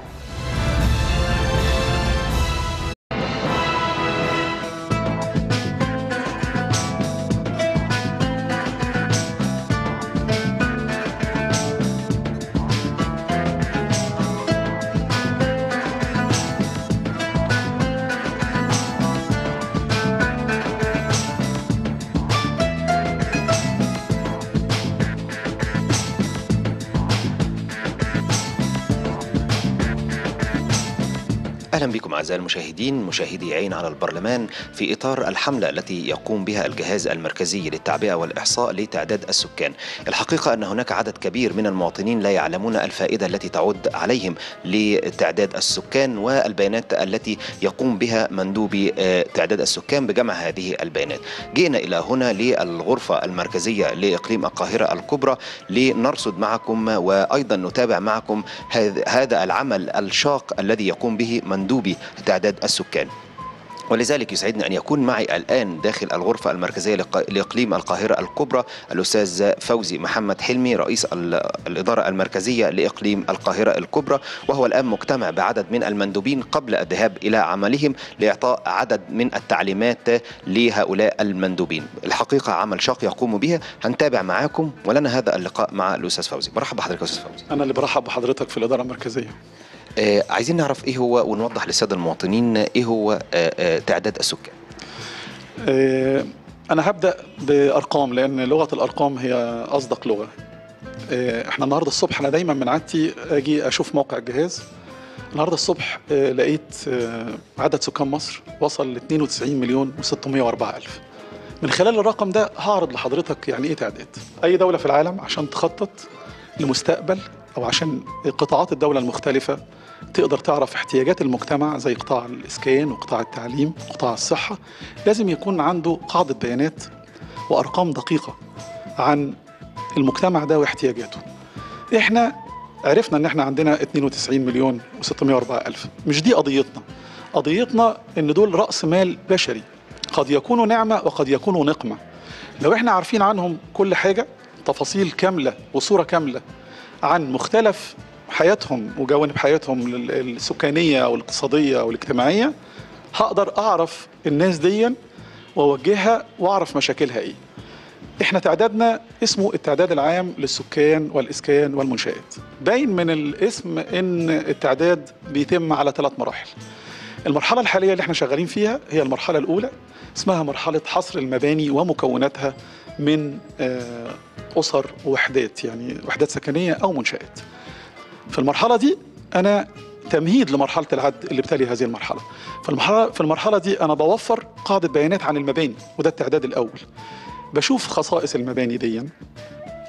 أعزائي المشاهدين مشاهدي عين على البرلمان في إطار الحملة التي يقوم بها الجهاز المركزي للتعبئة والإحصاء لتعداد السكان. الحقيقة أن هناك عدد كبير من المواطنين لا يعلمون الفائدة التي تعود عليهم لتعداد السكان والبيانات التي يقوم بها مندوبي آه، تعداد السكان بجمع هذه البيانات. جئنا إلى هنا للغرفة المركزية لإقليم القاهرة الكبرى لنرصد معكم وأيضا نتابع معكم هذ- هذا العمل الشاق الذي يقوم به مندوبي تعداد السكان. ولذلك يسعدني أن يكون معي الآن داخل الغرفة المركزية لإقليم القاهرة الكبرى الأستاذ فوزي محمد حلمي رئيس ال- الإدارة المركزية لإقليم القاهرة الكبرى وهو الآن مجتمع بعدد من المندوبين قبل الذهاب إلى عملهم لإعطاء عدد من التعليمات لهؤلاء المندوبين. الحقيقة عمل شاق يقوم به. هنتابع معاكم ولنا هذا اللقاء مع الأستاذ فوزي. مرحبا بحضرتك أستاذ فوزي. أنا اللي برحب بحضرتك في الإدارة المركزية. آه عايزين نعرف إيه هو ونوضح للسادة المواطنين إيه هو آه آه تعداد السكان. آه، أنا هبدأ بأرقام لأن لغة الأرقام هي أصدق لغة. آه، إحنا النهاردة الصبح أنا دايما من عادتي أجي أشوف موقع الجهاز. النهاردة الصبح آه، لقيت آه، عدد سكان مصر وصل ل 92 مليون و604 ألف. من خلال الرقم ده هعرض لحضرتك يعني إيه تعداد. أي دولة في العالم عشان تخطط لمستقبل أو عشان قطاعات الدولة المختلفة تقدر تعرف احتياجات المجتمع زي قطاع الإسكان وقطاع التعليم وقطاع الصحة. لازم يكون عنده قاعدة بيانات وأرقام دقيقة عن المجتمع ده واحتياجاته. إحنا عرفنا إن إحنا عندنا 92 مليون و604 ألف. مش دي قضيتنا. قضيتنا إن دول رأس مال بشري. قد يكونوا نعمة وقد يكونوا نقمة. لو إحنا عارفين عنهم كل حاجة تفاصيل كاملة وصورة كاملة عن مختلف حياتهم وجوانب حياتهم ال- السكانية أو الاقتصادية أو الاجتماعية هقدر أعرف الناس دي وأوجهها وأعرف مشاكلها إيه. إحنا تعدادنا اسمه التعداد العام للسكان والإسكان والمنشآت. باين من الاسم إن التعداد بيتم على ثلاث مراحل. المرحلة الحالية اللي إحنا شغالين فيها هي المرحلة الأولى اسمها مرحلة حصر المباني ومكوناتها من آه، أسر ووحدات يعني وحدات سكنية أو منشآت. في المرحلة دي أنا تمهيد لمرحلة العد اللي بتلي هذه المرحلة. في المرحلة في المرحلة دي أنا بوفر قاعدة بيانات عن المباني وده التعداد الأول. بشوف خصائص المباني دي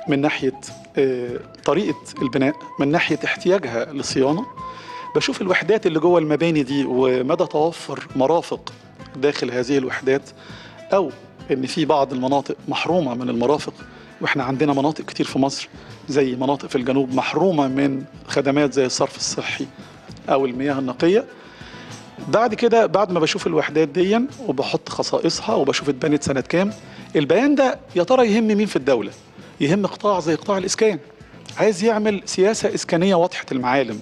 من ناحية آه، طريقة البناء من ناحية احتياجها للصيانة. بشوف الوحدات اللي جوه المباني دي ومدى توفر مرافق داخل هذه الوحدات أو إن في بعض المناطق محرومة من المرافق وإحنا عندنا مناطق كتير في مصر زي مناطق في الجنوب محرومة من خدمات زي الصرف الصحي أو المياه النقية. بعد كده بعد ما بشوف الوحدات دي وبحط خصائصها وبشوف اتبنت سنة كام البيان ده يا ترى يهم مين في الدولة؟ يهم قطاع زي قطاع الإسكان. عايز يعمل سياسة إسكانية واضحة المعالم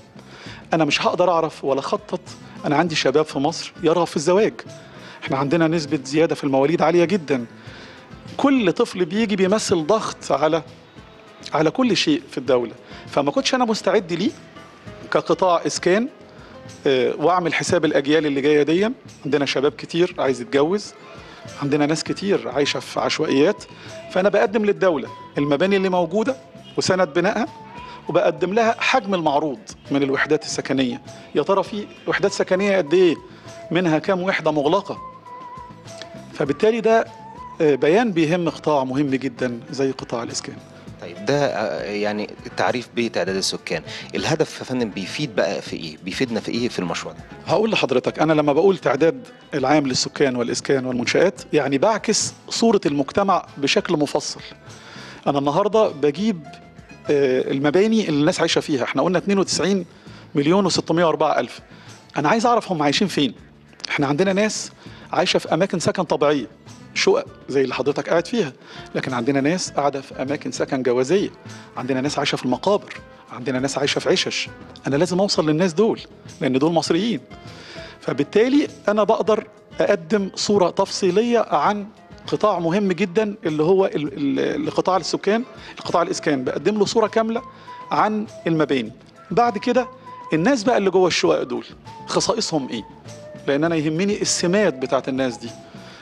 أنا مش هقدر أعرف ولا أخطط. أنا عندي شباب في مصر يرغب في الزواج. إحنا عندنا نسبة زيادة في المواليد عالية جدا. كل طفل بيجي بيمثل ضغط على على كل شيء في الدولة. فما كنتش أنا مستعد ليه كقطاع إسكان آه، وأعمل حساب الأجيال اللي جاية دي. عندنا شباب كتير عايز يتجوز عندنا ناس كتير عايشة في عشوائيات. فأنا بقدم للدولة المباني اللي موجودة وسند بنائها وبقدم لها حجم المعروض من الوحدات السكنية. يا ترى في وحدات سكنية قد إيه؟ منها كام وحدة مغلقة؟ فبالتالي ده بيان بيهم قطاع مهم جدا زي قطاع الإسكان. طيب ده آه، يعني التعريف بتعداد السكان. الهدف يا فندم بيفيد بقى في إيه؟ بيفيدنا في إيه في المشروع ده؟ هقول لحضرتك أنا لما بقول تعداد العام للسكان والإسكان والمنشآت يعني بعكس صورة المجتمع بشكل مفصل. أنا النهارده بجيب آه، المباني اللي الناس عايشة فيها. إحنا قلنا 92 مليون و604 ألف. أنا عايز أعرف هم عايشين فين. إحنا عندنا ناس عايشة في أماكن سكن طبيعية. شقق زي اللي حضرتك قاعد فيها. لكن عندنا ناس قاعدة في أماكن سكن جوازية. عندنا ناس عايشة في المقابر. عندنا ناس عايشة في عشش. أنا لازم أوصل للناس دول لأن دول مصريين. فبالتالي أنا بقدر أقدم صورة تفصيلية عن قطاع مهم جدا اللي هو ال- ال- القطاع السكان القطاع الإسكان. بقدم له صورة كاملة عن المباني. بعد كده الناس بقى اللي جوه الشقق دول خصائصهم إيه؟ لأن أنا يهمني السمات بتاعت الناس دي.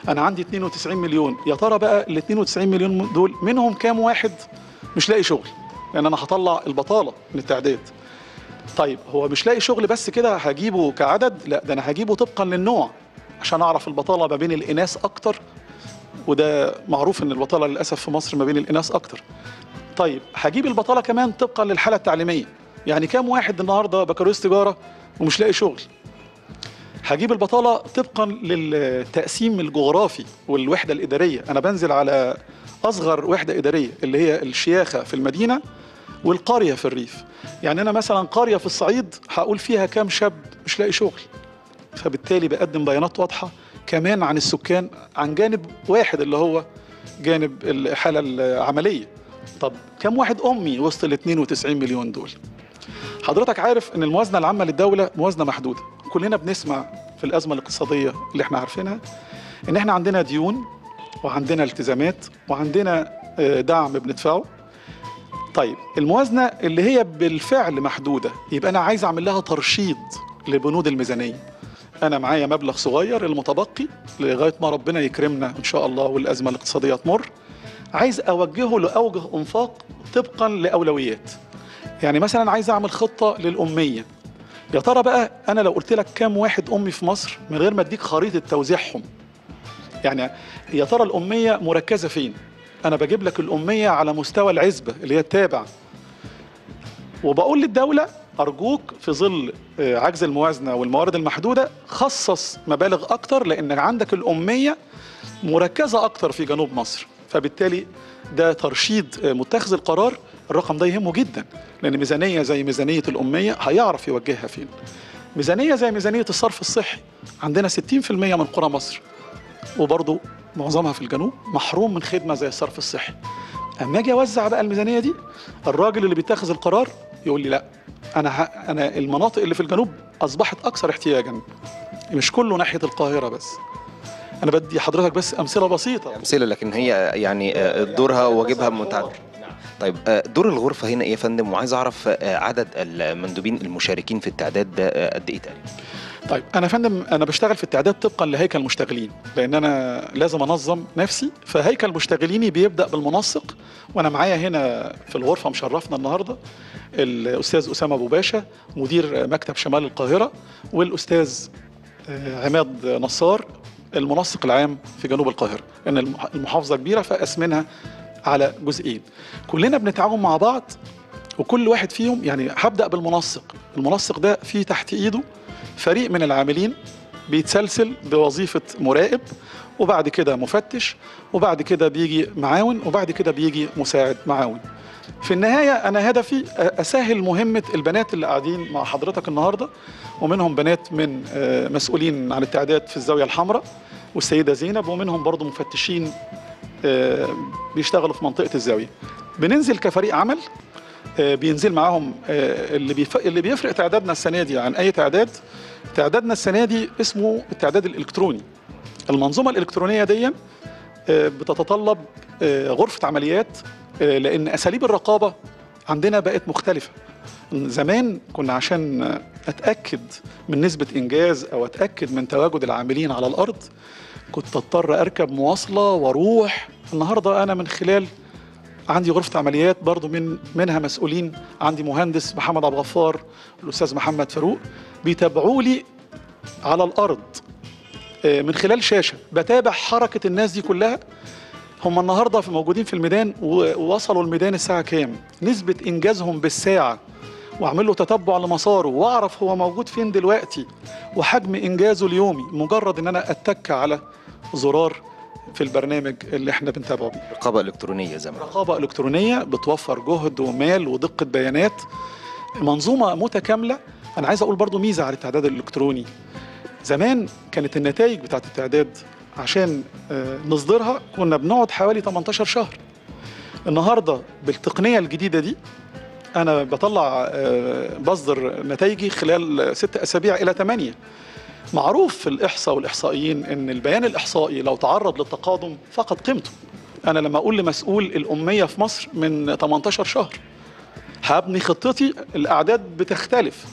أنا عندي 92 مليون. يا ترى بقى ال 92 مليون دول منهم كام واحد مش لاقي شغل؟ لأن أنا هطلع البطالة من التعداد. طيب هو مش لاقي شغل بس كده هجيبه كعدد؟ لا ده أنا هجيبه طبقا للنوع عشان أعرف البطالة ما بين الإناث أكتر. وده معروف إن البطالة للأسف في مصر ما بين الإناث أكتر. طيب هجيب البطالة كمان طبقا للحالة التعليمية. يعني كام واحد النهارده بكالوريوس تجارة ومش لاقي شغل؟ هجيب البطالة طبقا للتقسيم الجغرافي والوحدة الإدارية. أنا بنزل على أصغر وحدة إدارية اللي هي الشياخة في المدينة والقرية في الريف. يعني أنا مثلا قرية في الصعيد هقول فيها كام شاب مش لاقي شغل. فبالتالي بقدم بيانات واضحة كمان عن السكان عن جانب واحد اللي هو جانب الحالة العملية. طب كم واحد أمي وسط ال 92 مليون دول؟ حضرتك عارف إن الموازنة العامة للدولة موازنة محدودة. كلنا بنسمع في الأزمة الاقتصادية اللي إحنا عارفينها إن إحنا عندنا ديون وعندنا التزامات وعندنا آه، دعم بندفعه. طيب الموازنة اللي هي بالفعل محدودة يبقى أنا عايز أعمل لها ترشيد لبنود الميزانية. أنا معايا مبلغ صغير المتبقي لغاية ما ربنا يكرمنا إن شاء الله والأزمة الاقتصادية تمر. عايز أوجهه لأوجه أنفاق طبقا لأولويات. يعني مثلا عايز أعمل خطة للأمية. يا ترى بقى أنا لو قلت لك كام واحد أمي في مصر من غير ما أديك خريطة توزيعهم؟ يعني يا ترى الأمية مركزة فين؟ أنا بجيب لك الأمية على مستوى العزبه اللي هي التابع. وبقول للدولة أرجوك في ظل آه، عجز الموازنة والموارد المحدودة خصص مبالغ أكتر لأن عندك الأمية مركزة أكتر في جنوب مصر. فبالتالي ده ترشيد آه، متخذ القرار الرقم ده يهمه جدا لأن ميزانية زي ميزانية الأمية هيعرف يوجهها فين. ميزانية زي ميزانية الصرف الصحي عندنا 60% من قرى مصر وبرضه معظمها في الجنوب محروم من خدمة زي الصرف الصحي. أما أجي أوزع بقى الميزانية دي الراجل اللي بيتخذ القرار يقول لي لا أنا ه... أنا المناطق اللي في الجنوب أصبحت أكثر احتياجا مش كله ناحية القاهرة بس. أنا بدي حضرتك بس أمثلة بسيطة. أمثلة لكن هي يعني آه، دورها وواجبها متعدد. طيب آه، دور الغرفة هنا إيه يا فندم؟ وعايز أعرف آه، عدد المندوبين المشاركين في التعداد ده آه، قد إيه تقريبا؟ طيب أنا فندم أنا بشتغل في التعداد طبقا لهيكل المشتغلين لأن أنا لازم أنظم نفسي فهيكل مشتغليني بيبدأ بالمنسق وأنا معايا هنا في الغرفة مشرفنا النهارده الأستاذ أسامة أبو باشا مدير مكتب شمال القاهرة والأستاذ عماد نصار المنسق العام في جنوب القاهرة لأن المح- المحافظة كبيرة فقسمينها على جزئين. كلنا بنتعاون مع بعض وكل واحد فيهم يعني هبدأ بالمنسق. المنسق ده فيه تحت إيده فريق من العاملين بيتسلسل بوظيفة مراقب وبعد كده مفتش وبعد كده بيجي معاون وبعد كده بيجي مساعد معاون. في النهاية أنا هدفي أسهل مهمة البنات اللي قاعدين مع حضرتك النهارده ومنهم بنات من آه، مسؤولين عن التعداد في الزاوية الحمراء والسيدة زينب ومنهم برضو مفتشين بيشتغلوا في منطقة الزاوية بننزل كفريق عمل آه، بينزل معاهم آه، اللي. اللي بيفرق تعدادنا السنة دي عن أي تعداد تعدادنا السنة دي اسمه التعداد الإلكتروني المنظومة الإلكترونية دي آه، بتتطلب آه، غرفة عمليات آه، لأن أساليب الرقابة عندنا بقت مختلفة زمان كنا عشان أتأكد من نسبة إنجاز أو أتأكد من تواجد العاملين على الأرض كنت أضطر أركب مواصلة وأروح. النهارده أنا من خلال عندي غرفة عمليات برضو من منها مسؤولين عندي مهندس محمد عبد الغفار الأستاذ محمد فاروق بيتابعوا لي على الأرض آه، من خلال شاشة. بتابع حركة الناس دي كلها. هم النهاردة في موجودين في الميدان ووصلوا الميدان الساعة كام؟ نسبة إنجازهم بالساعة واعمل له تتبع لمساره واعرف هو موجود فين دلوقتي. وحجم إنجازه اليومي مجرد إن أنا أتك على زرار في البرنامج اللي إحنا بنتابعه بيه. رقابة إلكترونية زي ما رقابة إلكترونية بتوفر جهد ومال ودقة بيانات. منظومة متكاملة. أنا عايز أقول برضو ميزة على التعداد الإلكتروني. زمان كانت النتائج بتاعت التعداد عشان آه، نصدرها كنا بنقعد حوالي 18 شهر. النهاردة بالتقنية الجديدة دي أنا بطلع آه، بصدر نتائجي خلال ست أسابيع إلى ثمانية. معروف في الإحصاء والإحصائيين إن البيان الإحصائي لو تعرض للتقادم فقد قيمته. أنا لما أقول لمسؤول الأمية في مصر من 18 شهر هبني خطتي الأعداد بتختلف.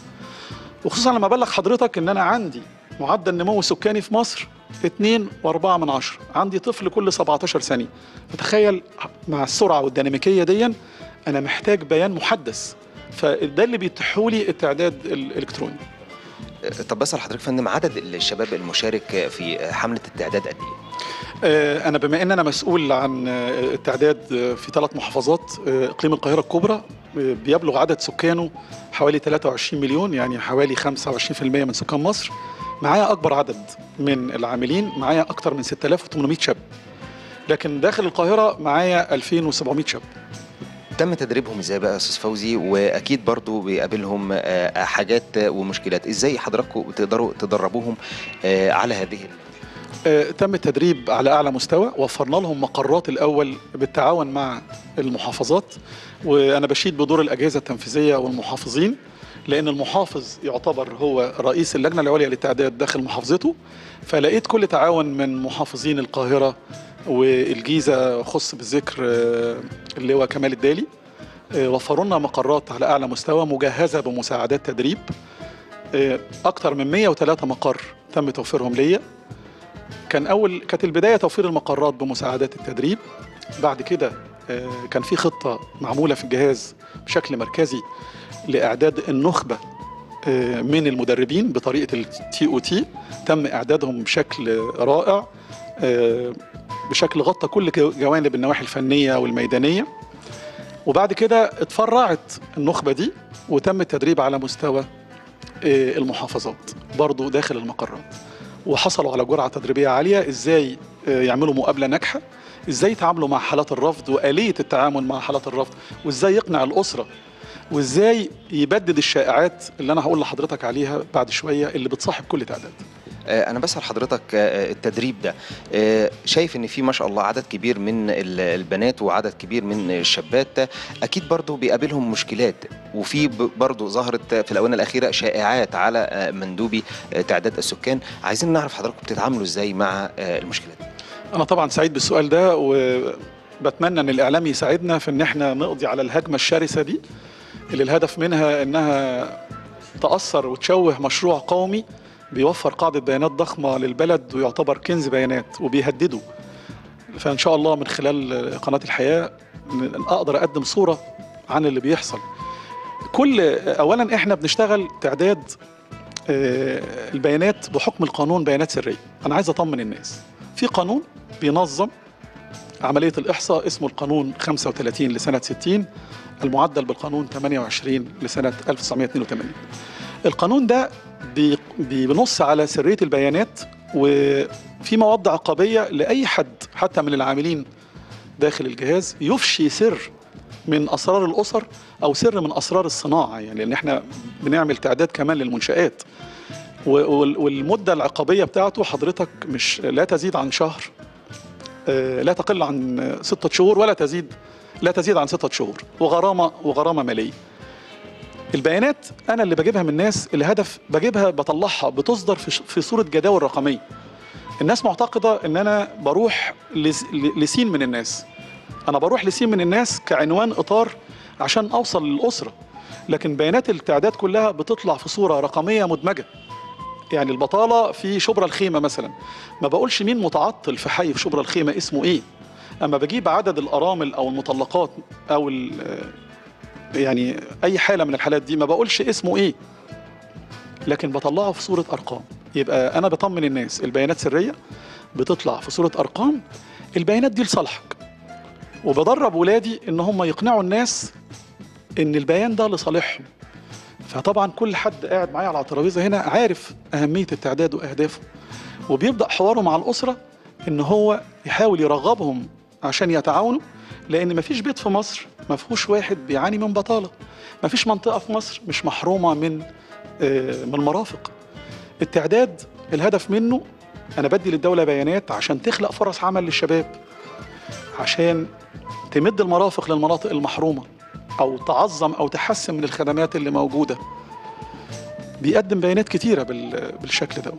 وخصوصا لما أبلغ حضرتك إن أنا عندي معدل نمو سكاني في مصر 2 و4 من عشرة. عندي طفل كل 17 ثانية فتخيل مع السرعة والديناميكية دي أنا محتاج بيان محدث. فده اللي بيتيحوا لي التعداد الإلكتروني. طب بس حضرتك فندم عدد الشباب المشارك في حملة التعداد قد إيه؟ آه، أنا بما إن أنا مسؤول عن التعداد في ثلاث محافظات آه، إقليم القاهرة الكبرى بيبلغ عدد سكانه حوالي 23 مليون يعني حوالي 25% من سكان مصر. معايا أكبر عدد من العاملين معايا أكتر من 6800 شاب. لكن داخل القاهرة معايا 2700 شاب. تم تدريبهم إزاي بقى يا أستاذ فوزي؟ وأكيد برضو بيقابلهم آه، حاجات ومشكلات. إزاي حضراتكم تقدروا تدربوهم آه، على هذه آه، تم التدريب على أعلى مستوى. وفرنا لهم مقرات الأول بالتعاون مع المحافظات. وأنا بشيد بدور الأجهزة التنفيذية والمحافظين لأن المحافظ يعتبر هو رئيس اللجنة العليا للتعداد داخل محافظته. فلقيت كل تعاون من محافظين القاهرة والجيزة خص بالذكر آه، اللواء كمال الدالي. آه، وفروا لنا مقرات على أعلى مستوى مجهزة بمساعدات تدريب. آه، أكثر من 103 مقر تم توفيرهم ليا. كان أول كانت البداية توفير المقرات بمساعدات التدريب. بعد كده كان في خطة معمولة في الجهاز بشكل مركزي لإعداد النخبة من المدربين بطريقة التي أو تي تم إعدادهم بشكل رائع. بشكل غطى كل جو- جوانب النواحي الفنية والميدانية. وبعد كده اتفرعت النخبة دي وتم التدريب على مستوى آه، المحافظات برضو داخل المقرات. وحصلوا على جرعة تدريبية عالية إزاي آه، يعملوا مقابلة ناجحة؟ إزاي يتعاملوا مع حالات الرفض وآلية التعامل مع حالات الرفض؟ وإزاي يقنع الأسرة؟ وإزاي يبدد الشائعات اللي أنا هقول لحضرتك عليها بعد شوية اللي بتصاحب كل تعداد؟ آه، أنا بسأل حضرتك آه، التدريب ده آه، شايف إن في ما شاء الله عدد كبير من ال- البنات وعدد كبير من الشابات أكيد برضو بيقابلهم مشكلات وفي ب- برضو ظهرت في الآونة الأخيرة شائعات على آه، مندوبي آه، تعداد السكان. عايزين نعرف حضراتكم بتتعاملوا إزاي مع آه، المشكلات أنا طبعا سعيد بالسؤال ده وبتمنى إن الإعلام يساعدنا في إن إحنا نقضي على الهجمة الشرسة دي اللي الهدف منها إنها تأثر وتشوه مشروع قومي بيوفر قاعدة بيانات ضخمة للبلد ويعتبر كنز بيانات وبيهدده. فإن شاء الله من خلال قناة الحياة أقدر أقدم صورة عن اللي بيحصل. كل اولا إحنا بنشتغل تعداد آه، البيانات بحكم القانون بيانات سرية. أنا عايز أطمن الناس. في قانون بينظم عملية الإحصاء اسمه القانون 35 لسنة 60 المعدل بالقانون 28 لسنة 1982 القانون ده بينص على سرية البيانات وفي مواد عقابية لأي حد حتى من العاملين داخل الجهاز يفشي سر من أسرار الأسر أو سر من أسرار الصناعة. يعني لأن إحنا بنعمل تعداد كمان للمنشآت. و- وال- والمدة العقابية بتاعته حضرتك مش لا تزيد عن شهر آه، لا تقل عن ستة شهور ولا تزيد لا تزيد عن ستة شهور. وغرامة وغرامة مالية. البيانات أنا اللي بجيبها من الناس الهدف بجيبها بطلعها بتصدر في صورة جداول رقمية الناس معتقدة إن أنا بروح لسين من الناس. أنا بروح لسين من الناس كعنوان إطار عشان أوصل للأسرة. لكن بيانات التعداد كلها بتطلع في صورة رقمية مدمجة. يعني البطالة في شبرا الخيمة مثلا. ما بقولش مين متعطل في حي في شبرا الخيمة اسمه إيه. أما بجيب عدد الأرامل أو المطلقات أو يعني أي حالة من الحالات دي ما بقولش اسمه إيه لكن بطلعه في صورة أرقام. يبقى أنا بطمن الناس البيانات سرية بتطلع في صورة أرقام البيانات دي لصالحك. وبدرب ولادي إن هم يقنعوا الناس إن البيان ده لصالحهم. فطبعا كل حد قاعد معايا على الترابيزة هنا عارف أهمية التعداد وأهدافه. وبيبدأ حواره مع الأسرة إن هو يحاول يرغبهم عشان يتعاونوا لأن مفيش بيت في مصر ما فيهوش واحد بيعاني من بطالة. مفيش منطقة في مصر مش محرومة من آه، من المرافق. التعداد الهدف منه أنا بدي للدولة بيانات عشان تخلق فرص عمل للشباب عشان تمد المرافق للمناطق المحرومة أو تعظم أو تحسن من الخدمات اللي موجودة. بيقدم بيانات كتيرة بال- بالشكل ده.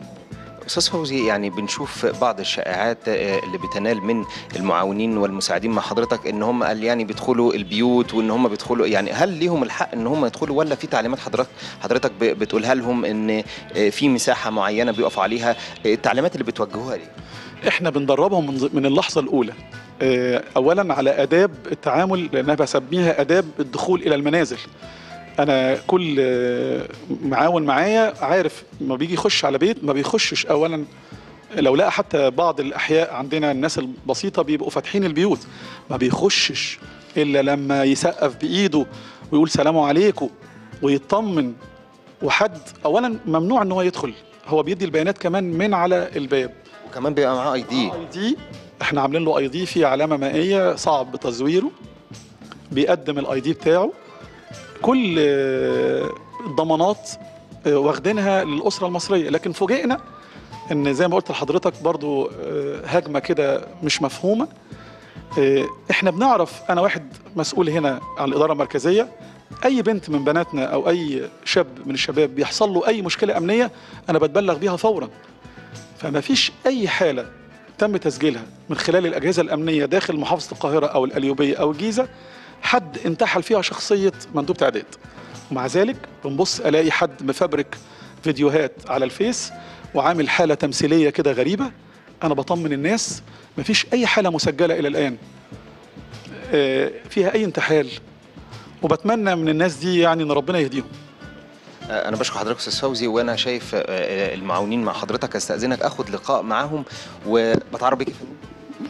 أستاذ فوزي يعني بنشوف بعض الشائعات آه، اللي بتنال من المعاونين والمساعدين مع حضرتك إن هم قال يعني بيدخلوا البيوت وإن هم بيدخلوا يعني هل ليهم الحق إن هم يدخلوا ولا في تعليمات حضرتك حضرتك بتقولها لهم إن آه، في مساحة معينة بيقفوا عليها؟ آه، التعليمات اللي بتوجهوها ليه؟ إحنا بندربهم من اللحظة الأولى. اولا على آداب التعامل لأن أنا بسميها آداب الدخول إلى المنازل. أنا كل معاون معايا عارف ما بيجي يخش على بيت ما بيخشش. اولا لو لقى حتى بعض الأحياء عندنا الناس البسيطة بيبقوا فاتحين البيوت. ما بيخشش إلا لما يسقف بإيده ويقول سلام عليكم ويطمن. وحد اولا ممنوع إن هو يدخل. هو بيدي البيانات كمان من على الباب. وكمان بيبقى معاه ID ID إحنا عاملين له ID فيه علامة مائية صعب تزويره. بيقدم ال ID بتاعه. كل آه، الضمانات آه، واخدينها للأسرة المصرية. لكن فوجئنا إن زي ما قلت لحضرتك برضو آه، هجمة كده مش مفهومة. آه، إحنا بنعرف أنا واحد مسؤول هنا عن الإدارة المركزية أي بنت من بناتنا أو أي شاب من الشباب بيحصل له أي مشكلة أمنية أنا بتبلغ بيها فورا. فما فيش أي حالة تم تسجيلها من خلال الأجهزة الأمنية داخل محافظة القاهرة أو القليوبية أو الجيزة حد انتحل فيها شخصية مندوب تعداد ومع ذلك بنبص ألاقي حد مفبرك فيديوهات على الفيس وعامل حالة تمثيلية كده غريبة. أنا بطمن الناس مفيش أي حالة مسجلة إلى الآن. آه، فيها أي انتحال. وبتمنى من الناس دي يعني إن ربنا يهديهم. آه، أنا بشكر حضرتك أستاذ فوزي وأنا شايف آه، المعاونين مع حضرتك أستأذنك آخد لقاء معاهم وبتعرف بيك يا فندم.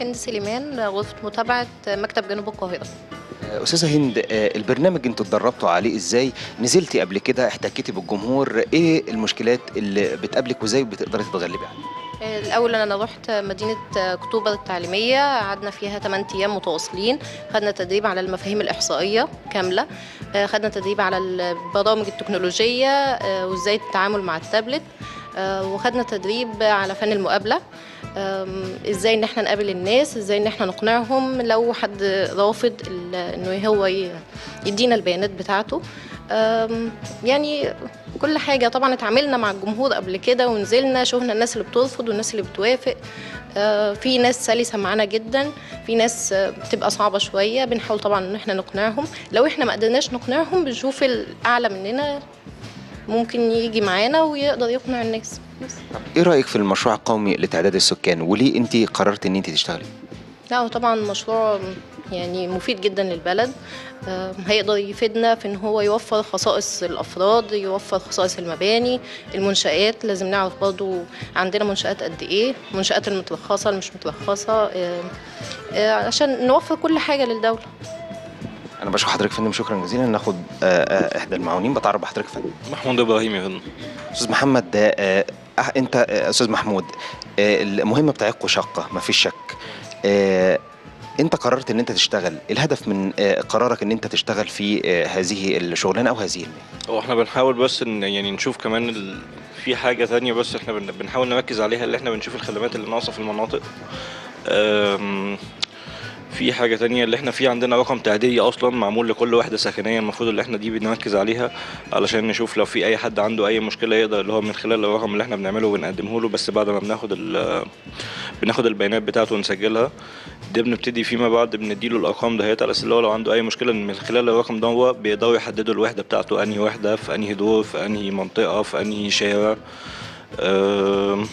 هند سليمان غرفة متابعة مكتب جنوب القاهرة. آه، أستاذة هند آه، البرنامج أنتوا اتدربتوا عليه إزاي؟ نزلتي قبل كده احتكيتي بالجمهور إيه المشكلات اللي بتقابلك وإزاي بتقدري تتغلبي عليها؟ الأول أنا رحت مدينة أكتوبر التعليمية قعدنا فيها 8 أيام متواصلين خدنا تدريب على المفاهيم الإحصائية كاملة آه، خدنا تدريب على البرامج التكنولوجية آه، وإزاي التعامل مع التابلت آه، وخدنا تدريب على فن المقابلة. آم، إزاي إن إحنا نقابل الناس إزاي إن إحنا نقنعهم لو حد رافض إنه هو يدينا البيانات بتاعته. يعني كل حاجة. طبعا اتعاملنا مع الجمهور قبل كده ونزلنا شفنا الناس اللي بترفض والناس اللي بتوافق. آه، في ناس سلسة معانا جدا في ناس آه، بتبقى صعبة شوية. بنحاول طبعا إن إحنا نقنعهم. لو إحنا ما قدرناش نقنعهم بنشوف الأعلى مننا ممكن يجي معانا ويقدر يقنع الناس. بس. إيه رأيك في المشروع القومي لتعداد السكان؟ وليه انت قررت ان انت تشتغلي؟ لا هو طبعا مشروع يعني مفيد جدا للبلد. آه، هيقدر يفيدنا في إن هو يوفر خصائص الأفراد يوفر خصائص المباني المنشآت. لازم نعرف برضو عندنا منشآت قد إيه؟ منشآت المترخصة المش مترخصة آه، عشان نوفر كل حاجة للدولة. أنا بشكر حضرتك يا فندم شكرا جزيلا. ناخد آه، آه، إحدى المعاونين بتعرف بحضرتك يا فندم. محمود إبراهيم يا فندم. أستاذ محمد آه، آه، أنت أستاذ محمود المهمة بتاعتكم شاقة مفيش شك. أنت قررت إن أنت تشتغل. الهدف من قرارك إن أنت تشتغل في هذه الشغلانة أو هذه المهنة؟ هو إحنا بنحاول بس إن يعني نشوف كمان ال... في حاجة تانية بس إحنا بن... بنحاول نركز عليها اللي إحنا بنشوف الخدمات اللي ناقصة في المناطق. في حاجة تانية اللي إحنا في عندنا رقم تعديلي أصلا معمول لكل وحدة سكنية المفروض اللي إحنا دي بنركز عليها علشان نشوف لو في أي حد عنده أي مشكلة يقدر اللي هو من خلال الرقم اللي إحنا بنعمله وبنقدمه له بس بعد ما بناخد ال... بناخد البيانات بتاعته ونسجلها ده بنبتدي فيما بعد بنديله الأرقام دهيت على أساس اللي هو لو عنده أي مشكلة من خلال الرقم ده هو بيقدروا يحددوا الوحدة بتاعته أنهي وحدة في أنهي دور في أنهي منطقة في أنهي شارع آم،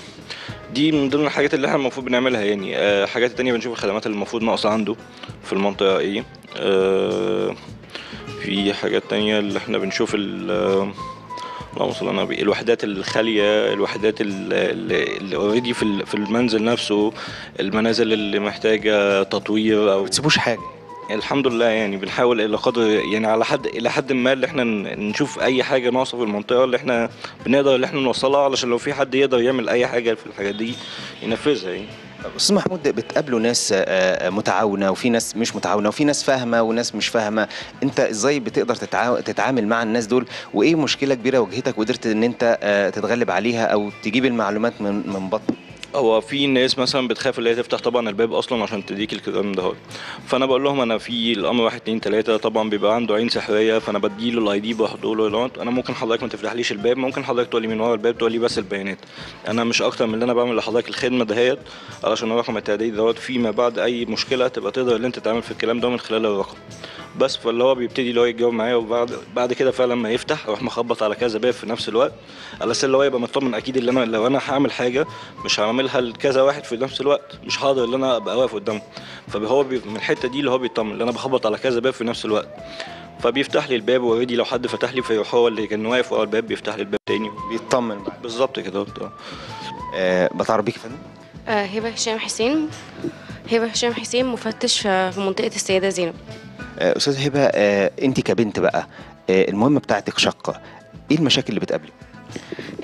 دي من ضمن الحاجات اللي إحنا المفروض بنعملها يعني. آه، حاجات تانية بنشوف الخدمات اللي المفروض ناقصة عنده في المنطقة إيه آه، في حاجات تانية اللي إحنا بنشوف ال اللهم صل على النبي الوحدات الخالية الوحدات ال- ال- اللي اوريدي في ال- في المنزل نفسه المنازل اللي محتاجة تطوير أو ما حاجة. الحمد لله يعني بنحاول إلى قدر يعني على حد إلى حد ما اللي إحنا نشوف أي حاجة ناقصة في المنطقة اللي إحنا بنقدر اللي إحنا نوصلها علشان لو في حد يقدر يعمل أي حاجة في الحاجات دي ينفذها يعني. أستاذ محمود بتقابلوا ناس آه، آه، متعاونة وفي ناس مش متعاونة وفي ناس فاهمة وناس مش فاهمة أنت إزاي بتقدر تتعا- تتعامل مع الناس دول؟ وإيه مشكلة كبيرة واجهتك وقدرت إن أنت آه، تتغلب عليها أو تجيب المعلومات من من بطن؟ هو في ناس مثلا بتخاف اللي هي تفتح طبعا الباب أصلا عشان تديك الكلام ده. فأنا بقول لهم أنا في الأمر واحد اتنين تلاتة طبعا بيبقى عنده عين سحرية فأنا بديله الاي دي بحطه له أنا ممكن حضرتك ما تفتحليش الباب ممكن حضرتك تقول لي من ورا الباب تقول لي بس البيانات أنا مش أكتر من اللي أنا بعمل لحضرتك الخدمة دهيت علشان الرقم التعديلي دوت فيما بعد أي مشكلة تبقى تقدر إن أنت تعمل في الكلام ده من خلال الرقم بس فاللي هو بيبتدي اللي هو يتجاوب معايا وبعد بعد كده فعلا ما يفتح أروح مخبط على كذا باب في نفس الوقت على أساس اللي هو يبقى مطمن أكيد اللي أنا لو أنا هعمل حاجة مش هعملها لكذا واحد في نفس الوقت مش هقدر ان أنا أبقى واقف قدامه. فهو من الحتة دي اللي هو بيطمن اللي أنا بخبط على كذا باب في نفس الوقت. فبيفتح لي الباب already لو حد فتح لي فيروح هو اللي كان واقف ورا الباب بيفتح لي الباب تاني. بيطمن بالظبط كده آه. آه بتعرف بيك يا فندم؟ آه، هبة هشام حسين. هبة هشام حسين مفتش في منطقة السيدة زينب. آه أستاذ هبة آه أنت كبنت بقى آه المهمة بتاعتك شاقة. إيه المشاكل اللي بتقابلك؟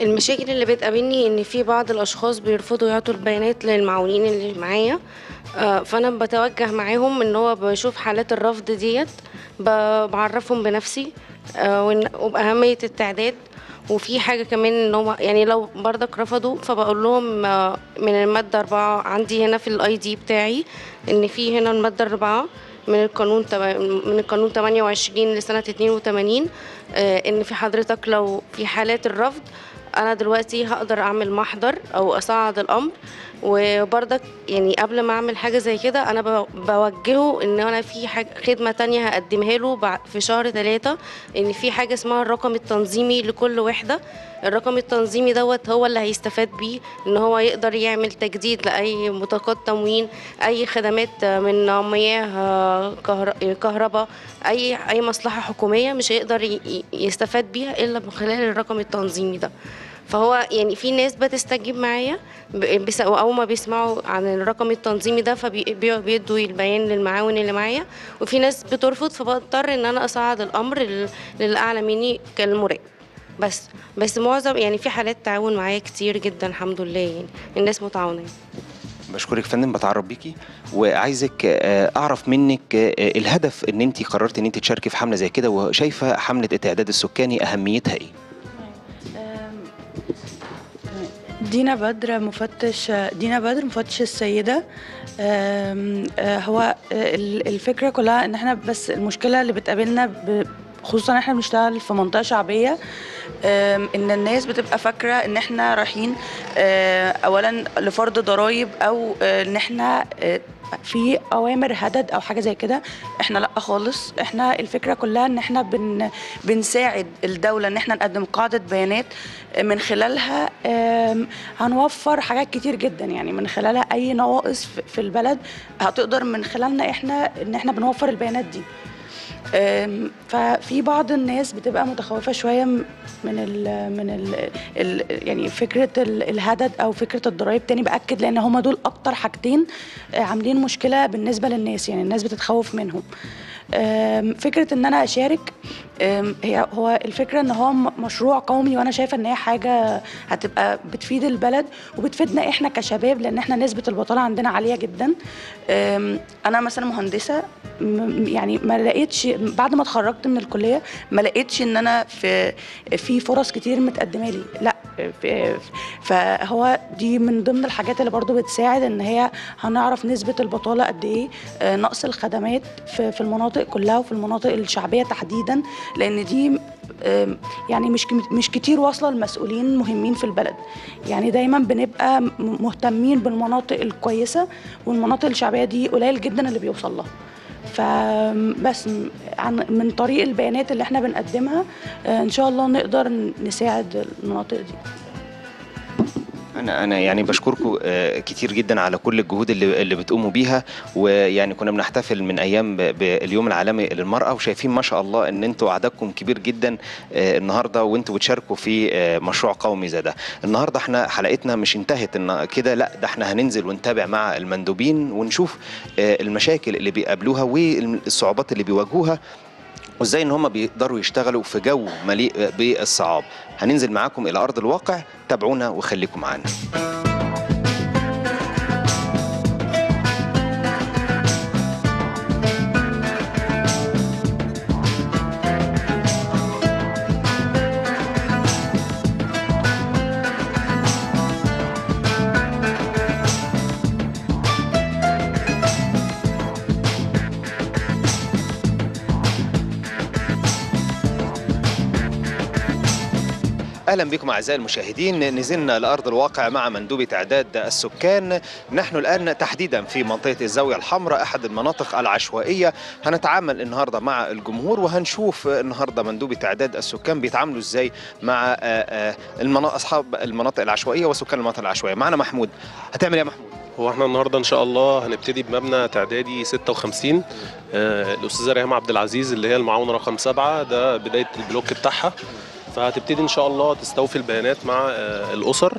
المشاكل اللي بتقابلني إن في بعض الأشخاص بيرفضوا يعطوا البيانات للمعاونين اللي معايا فأنا بتوجه معاهم إن هو بشوف حالات الرفض ديت بعرفهم بنفسي وبأهمية التعداد. وفي حاجة كمان إن هم يعني لو برضك رفضوا فبقول لهم من المادة أربعة عندي هنا في الاي دي بتاعي إن في هنا المادة أربعة. من القانون من القانون 28 لسنة 82 آه، إن في حضرتك لو في حالات الرفض أنا دلوقتي هقدر أعمل محضر أو اصعد الأمر. وبرضك يعني قبل ما أعمل حاجة زي كده أنا بوجهه إن أنا في حاجة خدمة تانية هقدمها له في شهر ثلاثة إن في حاجة اسمها الرقم التنظيمي لكل وحدة. الرقم التنظيمي دوت هو اللي هيستفاد بيه. إن هو يقدر يعمل تجديد لأي بطاقات تموين أي خدمات من مياه كهر- كهرباء أي أي مصلحة حكومية مش هيقدر يستفاد بيها إلا من خلال الرقم التنظيمي ده. فهو يعني في ناس بتستجيب معايا أول ما بيسمعوا عن الرقم التنظيمي ده فبيدوا البيان للمعاون اللي معايا. وفي ناس بترفض فبضطر إن أنا أصعد الأمر لل- للأعلى مني كالمراقب. بس بس معظم يعني في حالات تعاون معايا كتير جدا الحمد لله يعني. الناس متعاونة. بشكرك فندم بتعرف بيكي. وعايزك آه، أعرف منك آه، الهدف إن انت قررت إن انت تشاركي في حملة زي كده وشايفة حملة التعداد السكاني أهميتها إيه؟ دينا بدر مفتش دينا بدر مفتش السيدة. أم، آه، هو آه، ال- الفكرة كلها إن إحنا بس المشكلة اللي بتقابلنا خصوصا إحنا بنشتغل في منطقة شعبية أم، إن الناس بتبقى فاكرة إن إحنا رايحين آه، اولا لفرض ضرائب أو إن إحنا في أوامر هدد أو حاجة زي كده إحنا لأ خالص. إحنا الفكرة كلها إن إحنا بن بنساعد الدولة إن إحنا نقدم قاعدة بيانات من خلالها هنوفر حاجات كتير جدا. يعني من خلالها أي نواقص في- البلد هتقدر من خلالنا إحنا إن إحنا بنوفر البيانات دي. ففي بعض الناس بتبقى متخوفة شوية من ال من ال ال يعني فكرة ال- الهدد أو فكرة الضرايب. تاني بأكد لأن هما دول أكتر حاجتين آه، عاملين مشكلة بالنسبة للناس يعني الناس بتتخوف منهم. فكرة إن أنا أشارك هي هو الفكرة إن هو مشروع قومي وأنا شايفة إن هي حاجة هتبقى بتفيد البلد وبتفيدنا إحنا كشباب لأن إحنا نسبة البطالة عندنا عالية جدا. أنا مثلا مهندسة يعني ما لقيتش بعد ما اتخرجت من الكلية ما لقيتش إن أنا في في فرص كتير متقدمة لي. لأ فهو دي من ضمن الحاجات اللي برضو بتساعد إن هي هنعرف نسبة البطالة قد إيه. آه، نقص الخدمات في المناطق كلها وفي المناطق الشعبية تحديدا. لأن دي يعني مش مش كتير واصلة لمسؤولين مهمين في البلد. يعني دايما بنبقى مهتمين بالمناطق الكويسة والمناطق الشعبية دي قليل جدا اللي بيوصل لها. فبس من طريق البيانات اللي إحنا بنقدمها آه، إن شاء الله نقدر نساعد المناطق دي. أنا أنا يعني بشكركم آه، كتير جدا على كل الجهود اللي اللي بتقوموا بيها ويعني كنا بنحتفل من أيام باليوم العالمي للمرأة وشايفين ما شاء الله إن أنتوا عددكم كبير جدا آه، النهارده وأنتوا بتشاركوا في آه، مشروع قومي زي ده. النهارده إحنا حلقتنا مش انتهت إن كده لأ ده إحنا هننزل ونتابع مع المندوبين ونشوف المشاكل اللي بيقابلوها والصعوبات اللي بيواجهوها وإزاي إن هم بيقدروا يشتغلوا في جو مليء بالصعاب. هننزل معاكم إلى أرض الواقع تابعونا وخليكم معانا. أهلا بكم أعزائي المشاهدين. نزلنا لأرض الواقع مع مندوب تعداد السكان. نحن الآن تحديدا في منطقة الزاوية الحمراء أحد المناطق العشوائية. هنتعامل النهارده مع الجمهور وهنشوف النهارده مندوب تعداد السكان بيتعاملوا إزاي مع آه، آه، أصحاب المناطق العشوائية وسكان المناطق العشوائية. معنا محمود. هتعمل إيه يا محمود؟ هو إحنا النهارده إن شاء الله هنبتدي بمبنى تعدادي 56 آه، الأستاذة ريهام عبد العزيز اللي هي المعاونة رقم سبعة ده بداية البلوك بتاعها. فهتبتدي إن شاء الله تستوفي البيانات مع آه، الأسر.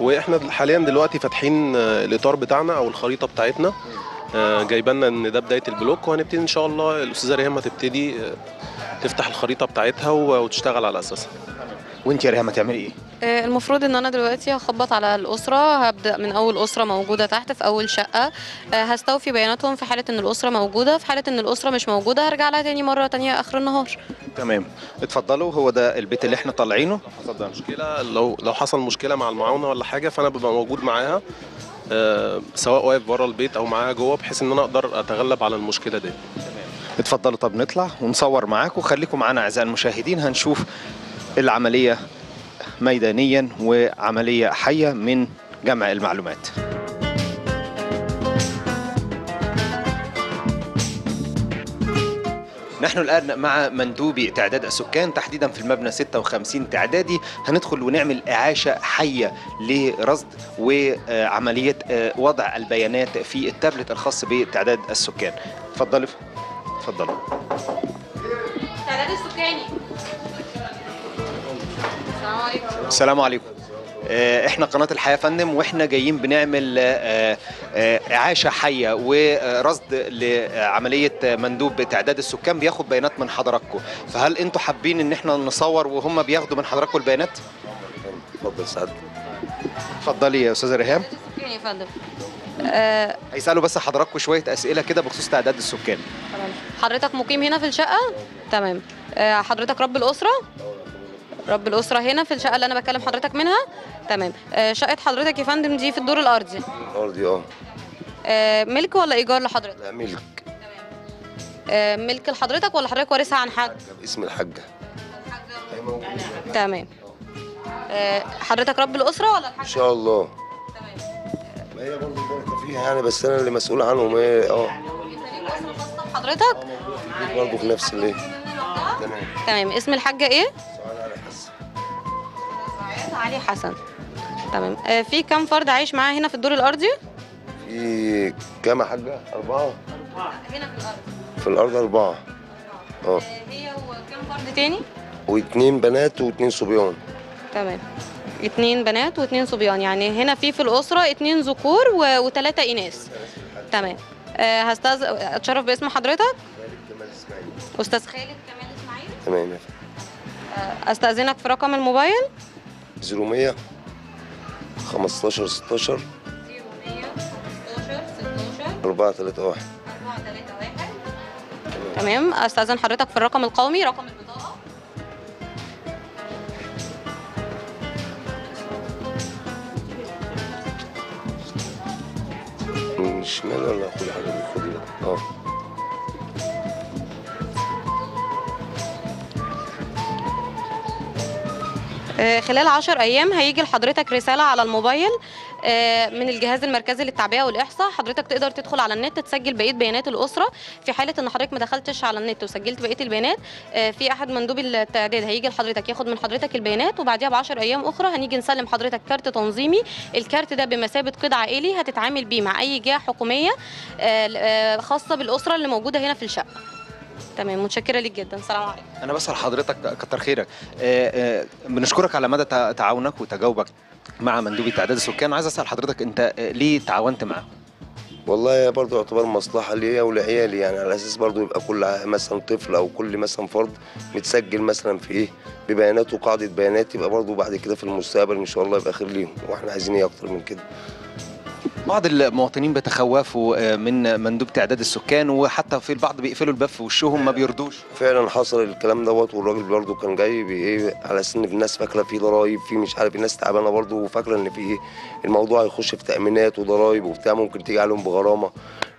وإحنا حاليا دلوقتي فاتحين آه، الإطار بتاعنا أو الخريطة بتاعتنا. آه، جايبانا إن ده بداية البلوك وهنبتدي إن شاء الله الأستاذة ريهام هتبتدي تفتح الخريطة بتاعتها وتشتغل على أساسها. وانت يا ريهام هتعملي إيه؟ آه، المفروض إن أنا دلوقتي هخبط على الأسرة هبدأ من أول أسرة موجودة تحت في أول شقة. آه، هستوفي بياناتهم في حالة إن الأسرة موجودة في حالة إن الأسرة مش موجودة هرجع لها تاني مرة تانية آخر النهار. تمام. اتفضلوا هو ده البيت اللي إحنا طالعينه. اتفضل مشكلة. لو لو حصل مشكلة مع المعاونة ولا حاجة فأنا ببقى موجود معاها آه، سواء واقف بره البيت أو معاها جوه بحيث إن أنا أقدر أتغلب على المشكلة دي. اتفضلوا طب نطلع ونصور معاكم خليكم معانا أعزائي المشاهدين. هنشوف العملية ميدانيا وعملية حية من جمع المعلومات. نحن الآن مع مندوبي تعداد السكان تحديدا في المبنى 56 تعدادي. هندخل ونعمل إعاشة حية لرصد وعملية آه، وضع البيانات في التابلت الخاص بتعداد السكان. اتفضلوا اتفضلوا تعداد السكاني. السلام عليكم. السلام عليكم آه، إحنا قناة الحياة فندم وإحنا جايين بنعمل آه، آه، إعاشة حية ورصد لعملية مندوب تعداد السكان بياخد بيانات من حضراتكم. فهل أنتوا حابين إن إحنا نصور وهم بياخدوا من حضراتكم البيانات؟ اتفضل سعد. اتفضلي يا أستاذة ريهام. يا فندم هيسألوا بس حضراتكم شوية أسئلة كده بخصوص تعداد السكان. حضرتك مقيم هنا في الشقة؟ تمام. حضرتك رب الأسرة؟ رب الأسرة هنا في الشقة اللي أنا بكلم حضرتك منها. تمام. آه، شقة حضرتك يا فندم دي في الدور الأرضي. الأرضي آه. آه، ملك ولا إيجار لحضرتك؟ لا ملك. آه، ملك لحضرتك ولا حضرتك وارثها عن حد؟ باسم الحاجة. تمام. حضرتك رب الأسرة ولا إن الحاج شاء الله. ما هي برضه بركه فيها يعني بس أنا اللي مسؤول عنهم إيه آه. حضرتك؟ برضه في نفس الايه تمام تمام. اسم الحاجة إيه؟ علي حسن. تمام. آه، في كم فرد عايش معاه هنا في الدور الأرضي؟ في كام يا حاجة؟ أربعة. هنا في الأرض. في الأرض أربعة. آه. هي وكم فرد تاني؟ واتنين بنات واتنين صبيان. تمام. اتنين بنات واتنين صبيان. يعني هنا في في الأسرة اتنين ذكور و- وتلاتة إناث. تمام. أه هستاذ أتشرف باسم حضرتك. أستاذ خالد كمال إسماعيل. تمام أه أستأذنك في رقم الموبايل. 0100 15 16 431 تمام. أستأذن حضرتك في الرقم القومي. رقم البطاقة من الشمال ولا خد حاجة؟ خدي آه. خلال عشر أيام هيجي لحضرتك رسالة على الموبايل آه، من الجهاز المركزي للتعبئة والإحصاء. حضرتك تقدر تدخل على النت تسجل بقية بيانات الأسرة. في حالة إن حضرتك ما دخلتش على النت وسجلت بقية البيانات آه، في أحد مندوبي التعداد هيجي لحضرتك ياخد من حضرتك البيانات. وبعديها ب 10 أيام أخرى هنيجي نسلم حضرتك كارت تنظيمي. الكارت ده بمثابة قيد عائلي هتتعامل بيه مع حكومية آه، آه، خاصة بالأسرة اللي موجودة هنا في الشقة. تمام متشكرة ليك جدا. السلام عليكم. أنا بسأل حضرتك كتر خيرك. آه، آه، بنشكرك على مدى تع- تعاونك وتجاوبك مع مندوبي تعداد السكان. عايز أسأل حضرتك أنت آه، ليه تعاونت معاه؟ والله برضه يعتبر مصلحة ليا ولعيالي. يعني على أساس برضه يبقى كل مثلا طفل أو كل مثلا فرد متسجل مثلا في إيه؟ ببياناته قاعدة بيانات يبقى برضه بعد كده في المستقبل إن شاء الله يبقى خير ليهم. وإحنا عايزين إيه أكتر من كده؟ بعض المواطنين بيتخوفوا آه، من مندوب تعداد السكان وحتى في البعض بيقفلوا الباب في وشهم ما بيردوش. فعلا حصل الكلام دوت والراجل برضه كان جاي بايه على ان الناس فاكرة في ضرايب في مش عارف الناس تعبانة برضه وفاكرة إن في إيه الموضوع هيخش في تأمينات وضرايب وبتاع ممكن تيجي عليهم بغرامة.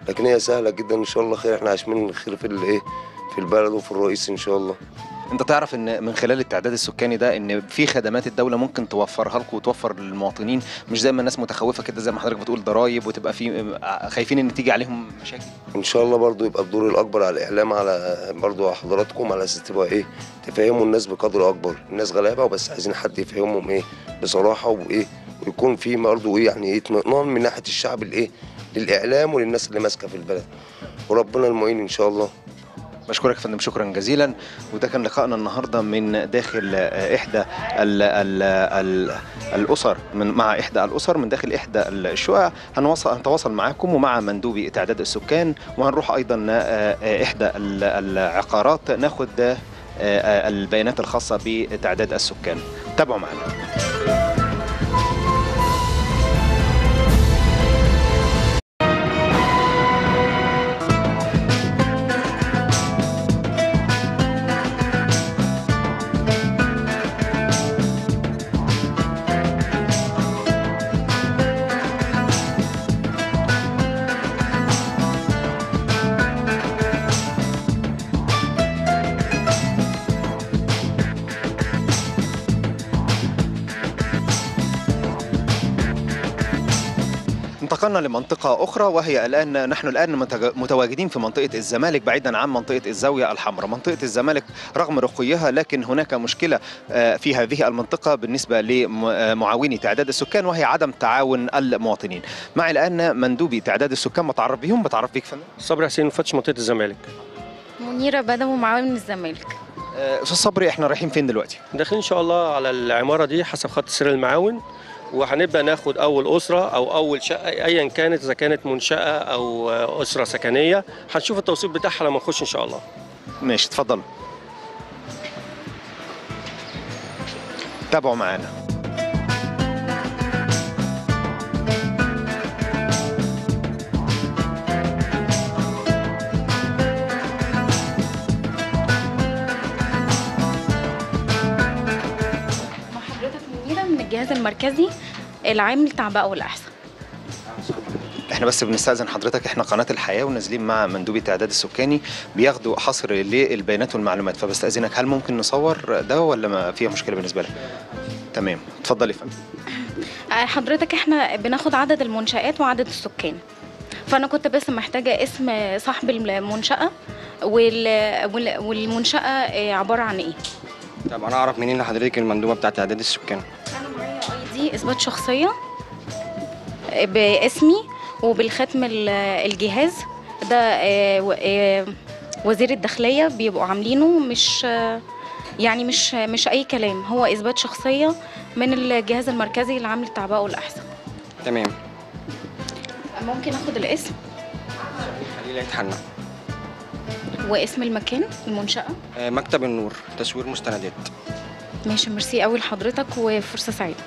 لكن هي سهلة جدا إن شاء الله خير إحنا عايشين الخير في الايه في البلد وفي الرئيس إن شاء الله. انت تعرف ان من خلال التعداد السكاني ده ان في خدمات الدولة ممكن توفرها لكم وتوفر للمواطنين مش زي ما الناس متخوفة كده زي ما حضرتك بتقول ضرايب وتبقى في خايفين ان تيجي عليهم مشاكل. ان شاء الله برضو يبقى الدور الاكبر على الاعلام على برضو على حضراتكم على أساس تبقى إيه تفهموا الناس بقدر اكبر الناس غلابة وبس عايزين حد يفهمهم إيه بصراحة وايه ويكون في برضه إيه يعني إيه اطمئنان من ناحية الشعب الايه للإعلام وللناس اللي ماسكة في البلد. وربنا المعين ان شاء الله. بشكرك يا فندم شكرا جزيلا. وده كان لقائنا النهارده من داخل إحدى ال ال ال الأسر من مع إحدى الأسر من داخل إحدى الشقق. هنوصل هنتواصل معاكم ومع مندوبي تعداد السكان. وهنروح أيضا آه، آه، إحدى ال- العقارات. ناخد آه، البيانات الخاصة بتعداد السكان. تابعوا معنا. انتقلنا لمنطقة أخرى وهي الآن نحن الآن متواجدين في منطقة الزمالك بعيدا عن منطقة الزاوية الحمراء. منطقة الزمالك رغم رقيها لكن هناك مشكلة آه، في هذه المنطقة بالنسبة لمعاوني تعداد السكان وهي عدم تعاون المواطنين. معي الآن مندوبي تعداد السكان. بتعرف بيهم بتعرف بيك فندم؟ صبري حسين مفتش منطقة الزمالك. منيرة بدوي معاون من الزمالك. آه، أستاذ صبري إحنا رايحين فين دلوقتي؟ داخلين إن شاء الله على العمارة دي حسب خط سير المعاون. وهنبدا ناخد أول أسرة أو أول شقة ايا كانت إذا كانت منشأة أو أسرة سكنية. هنشوف التوصيف بتاعها لما نخش إن شاء الله. ماشي اتفضلوا. تابعوا معانا. المركزي العام للتعبئة والإحصاء. إحنا بس بنستأذن حضرتك إحنا قناة الحياة ونازلين مع مندوب التعداد السكاني بياخدوا حصر للبيانات والمعلومات. فبستأذنك هل ممكن نصور ده ولا ما فيها مشكلة بالنسبة لك؟ تمام. اتفضل يا فندم. آه، حضرتك إحنا بناخد عدد المنشآت وعدد السكان. فأنا كنت بس محتاجة اسم صاحب المنشأة وال... وال... والمنشأة آه، عبارة عن إيه؟ طب أنا أعرف منين لحضرتك المندوبة بتاعت تعداد السكان؟ دي إثبات شخصية آه، باسمي وبالختم ال- الجهاز. ده آه، آه، وزير الداخلية بيبقوا عاملينه مش يعني مش مش أي كلام. هو إثبات شخصية من الجهاز المركزي العام للتعبئة والإحصاء تمام. ممكن آخد الاسم؟ خليل عيد حنا واسم المكان المنشأة؟ آه، مكتب النور تصوير مستندات. ماشي ميرسي قوي لحضرتك وفرصة سعيدة.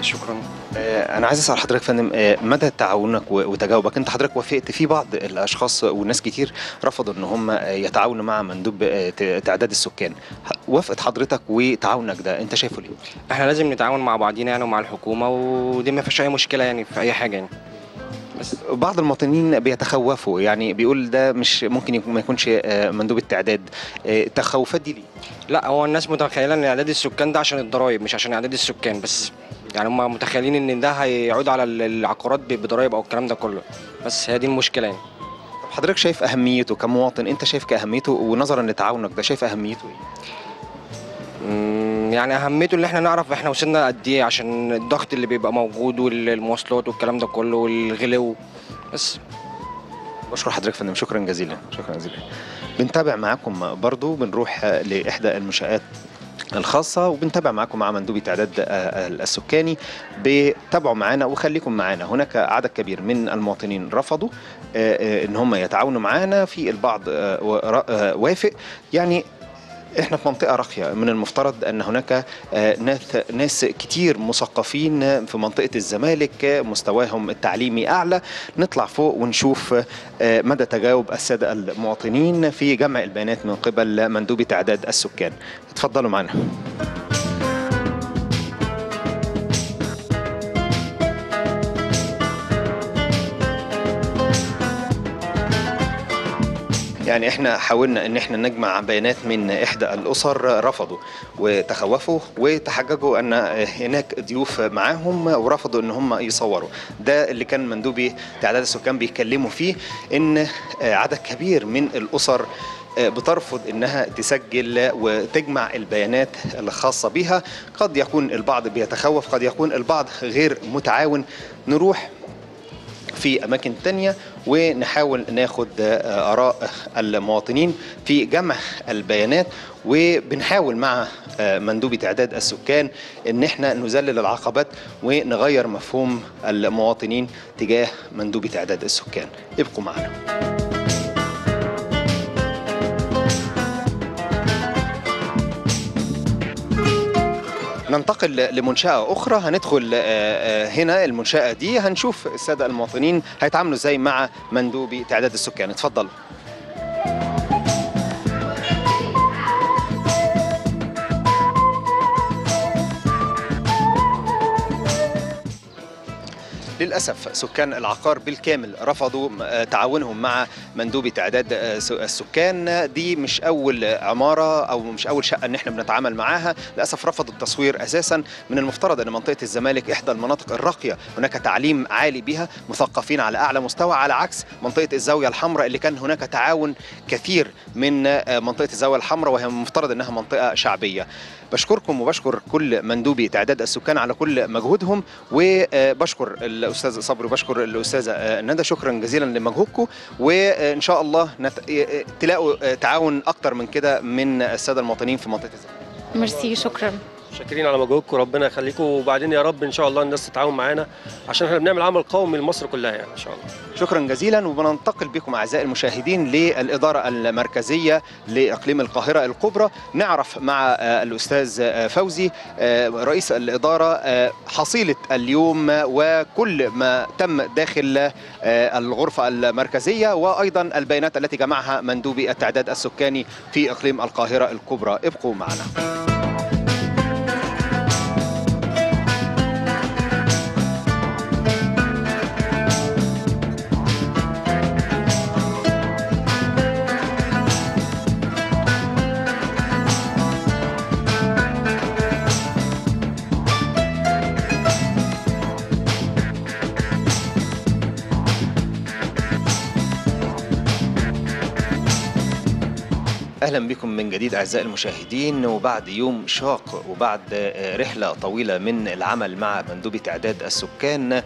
شكرا. آه، أنا عايز أسأل حضرتك يا فندم آه، مدى تعاونك وتجاوبك؟ أنت حضرتك وافقت في بعض الأشخاص وناس كتير رفضوا إن هم آه، يتعاونوا مع مندوب تعداد السكان. وافقت حضرتك وتعاونك ده أنت شايفه ليه؟ إحنا لازم نتعاون مع بعضينا يعني ومع الحكومة ودي ما فيش أي مشكلة يعني في أي حاجة يعني. بس بعض المواطنين بيتخوفوا يعني بيقول ده مش ممكن ما يكونش آه، مندوب التعداد. آه، التخوفات دي ليه؟ لا هو الناس متخيلة إن إعداد السكان ده عشان الضرايب مش عشان إعداد السكان بس. يعني هم متخيلين إن ده هيعود على العقارات بضرايب أو الكلام ده كله. بس هي دي المشكلة يعني. حضرتك شايف أهميته كمواطن أنت شايف كأهميته ونظرا لتعاونك ده شايف أهميته إيه؟ يعني أهميته اللي إحنا نعرف إحنا وصلنا قد إيه عشان الضغط اللي بيبقى موجود والمواصلات والكلام ده كله والغلو. بس. بشكر حضرتك فندم. شكرا جزيلا. شكرا جزيلا. بنتابع معاكم برضو بنروح لاحدى المنشآت الخاصة وبنتابع معاكم مع مندوب تعداد السكاني. بتابعوا معانا وخليكم معانا. هناك عدد كبير من المواطنين رفضوا آه، آه، إن هم يتعاونوا معانا في البعض آه، وافق. يعني إحنا في منطقة راقية. من المفترض أن هناك آه، ناس ناس كتير مثقفين في منطقة الزمالك مستواهم التعليمي أعلى. نطلع فوق ونشوف آه، مدى تجاوب السادة المواطنين في جمع البيانات من قبل مندوب تعداد السكان. اتفضلوا معنا. يعني إحنا حاولنا إن إحنا نجمع بيانات من إحدى الأسر رفضوا وتخوفوا وتحججوا أن هناك ضيوف معاهم ورفضوا إن هم يصوروا. ده اللي كان مندوبي تعداد السكان بيتكلموا فيه إن عدد كبير من الأسر بترفض إنها تسجل وتجمع البيانات الخاصة بها. قد يكون البعض بيتخوف قد يكون البعض غير متعاون. نروح في أماكن تانية ونحاول ناخد آه، آراء المواطنين في جمع البيانات وبنحاول مع آه، مندوبي تعداد السكان إن إحنا نذلل العقبات ونغير مفهوم المواطنين تجاه مندوبي تعداد السكان. ابقوا معنا. ننتقل لمنشأة أخرى. هندخل آه، آه، هنا المنشأة دي. هنشوف السادة المواطنين هيتعاملوا إزاي مع مندوبي تعداد السكان. اتفضلوا للأسف سكان العقار بالكامل رفضوا آه، تعاونهم مع مندوبي تعداد آه، س- السكان. دي مش أول عمارة أو مش أول شقة إن إحنا بنتعامل معاها. للأسف رفضوا التصوير أساسا من المفترض أن منطقة الزمالك إحدى المناطق الراقية. هناك تعليم عالي بها مثقفين على أعلى مستوى على عكس منطقة الزاوية الحمراء اللي كان هناك تعاون كثير من آه، منطقة الزاوية الحمراء وهي مفترض أنها منطقة شعبية. بشكركم وبشكر كل مندوبي تعداد السكان على كل مجهودهم وبشكر الأستاذ صبري وبشكر الأستاذة ندى شكرا جزيلا لمجهودكم وإن شاء الله نت... تلاقوا تعاون أكتر من كده من السادة المواطنين في منطقة الزمالك. ميرسي شكرا. شاكرين على مجهودكم ربنا يخليكم. وبعدين يا رب إن شاء الله الناس تتعاون معانا عشان إحنا بنعمل عمل قومي لمصر كلها يعني إن شاء الله. شكرا جزيلا وبننتقل بكم أعزائي المشاهدين للإدارة المركزية لإقليم القاهرة الكبرى. نعرف مع آه، الأستاذ آه، فوزي آه، رئيس الإدارة حصيلة اليوم وكل ما تم داخل الغرفة المركزية وأيضا البيانات التي جمعها مندوبي التعداد السكاني في إقليم القاهرة الكبرى. ابقوا معنا. أهلا بكم من جديد أعزائي المشاهدين وبعد يوم شاق وبعد آه، رحلة طويلة من العمل مع مندوبي تعداد السكان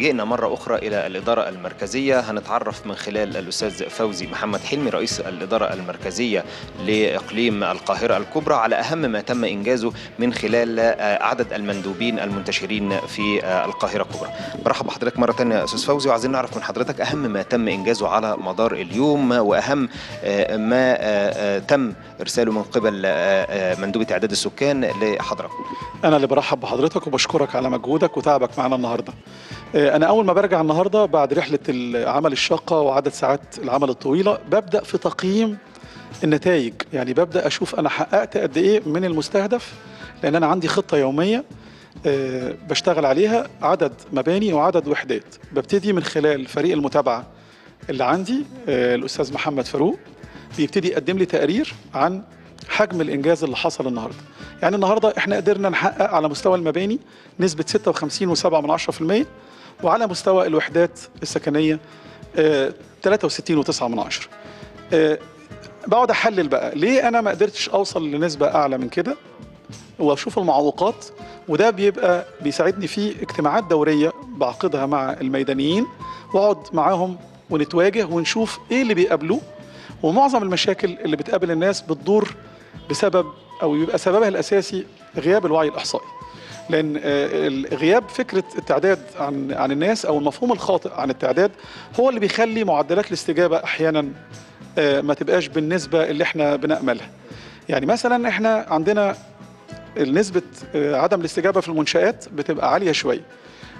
جئنا مرة أخرى إلى الإدارة المركزية. هنتعرف من خلال الأستاذ فوزي محمد حلمي رئيس الإدارة المركزية لإقليم القاهرة الكبرى على أهم ما تم إنجازه من خلال آه، عدد المندوبين المنتشرين في آه، القاهرة الكبرى. برحب بحضرتك مرة ثانية يا أستاذ فوزي وعايزين نعرف من حضرتك أهم ما تم إنجازه على مدار اليوم وأهم آه، ما تم إرساله من قبل مندوبي تعداد السكان لحضرتك. أنا اللي برحب بحضرتك وبشكرك على مجهودك وتعبك معنا النهارده. أنا أول ما برجع النهارده بعد رحلة العمل الشاقة وعدد ساعات العمل الطويلة ببدأ في تقييم النتائج. يعني ببدأ أشوف أنا حققت قد إيه من المستهدف لأن أنا عندي خطة يومية آه، بشتغل عليها عدد مباني وعدد وحدات. ببتدي من خلال فريق المتابعة اللي عندي آه، الأستاذ محمد فاروق بيبتدي يقدم لي تقرير عن حجم الإنجاز اللي حصل النهارده. يعني النهارده إحنا قدرنا نحقق على مستوى المباني نسبة 56.7% وعلى مستوى الوحدات السكنية آه، 63.9 آه، بقعد أحلل بقى ليه أنا ما قدرتش أوصل لنسبة أعلى من كده؟ وأشوف المعوقات وده بيبقى بيساعدني في اجتماعات دورية بعقدها مع الميدانيين وأقعد معاهم ونتواجه ونشوف إيه اللي بيقابلوه. ومعظم المشاكل اللي بتقابل الناس بتدور بسبب أو يبقى سببها الأساسي غياب الوعي الإحصائي. لأن آه، غياب فكرة التعداد عن عن الناس أو المفهوم الخاطئ عن التعداد هو اللي بيخلي معدلات الاستجابة أحيانا آه، ما تبقاش بالنسبة اللي إحنا بنأملها. يعني مثلا إحنا عندنا نسبة آه، عدم الاستجابة في المنشآت بتبقى عالية شوية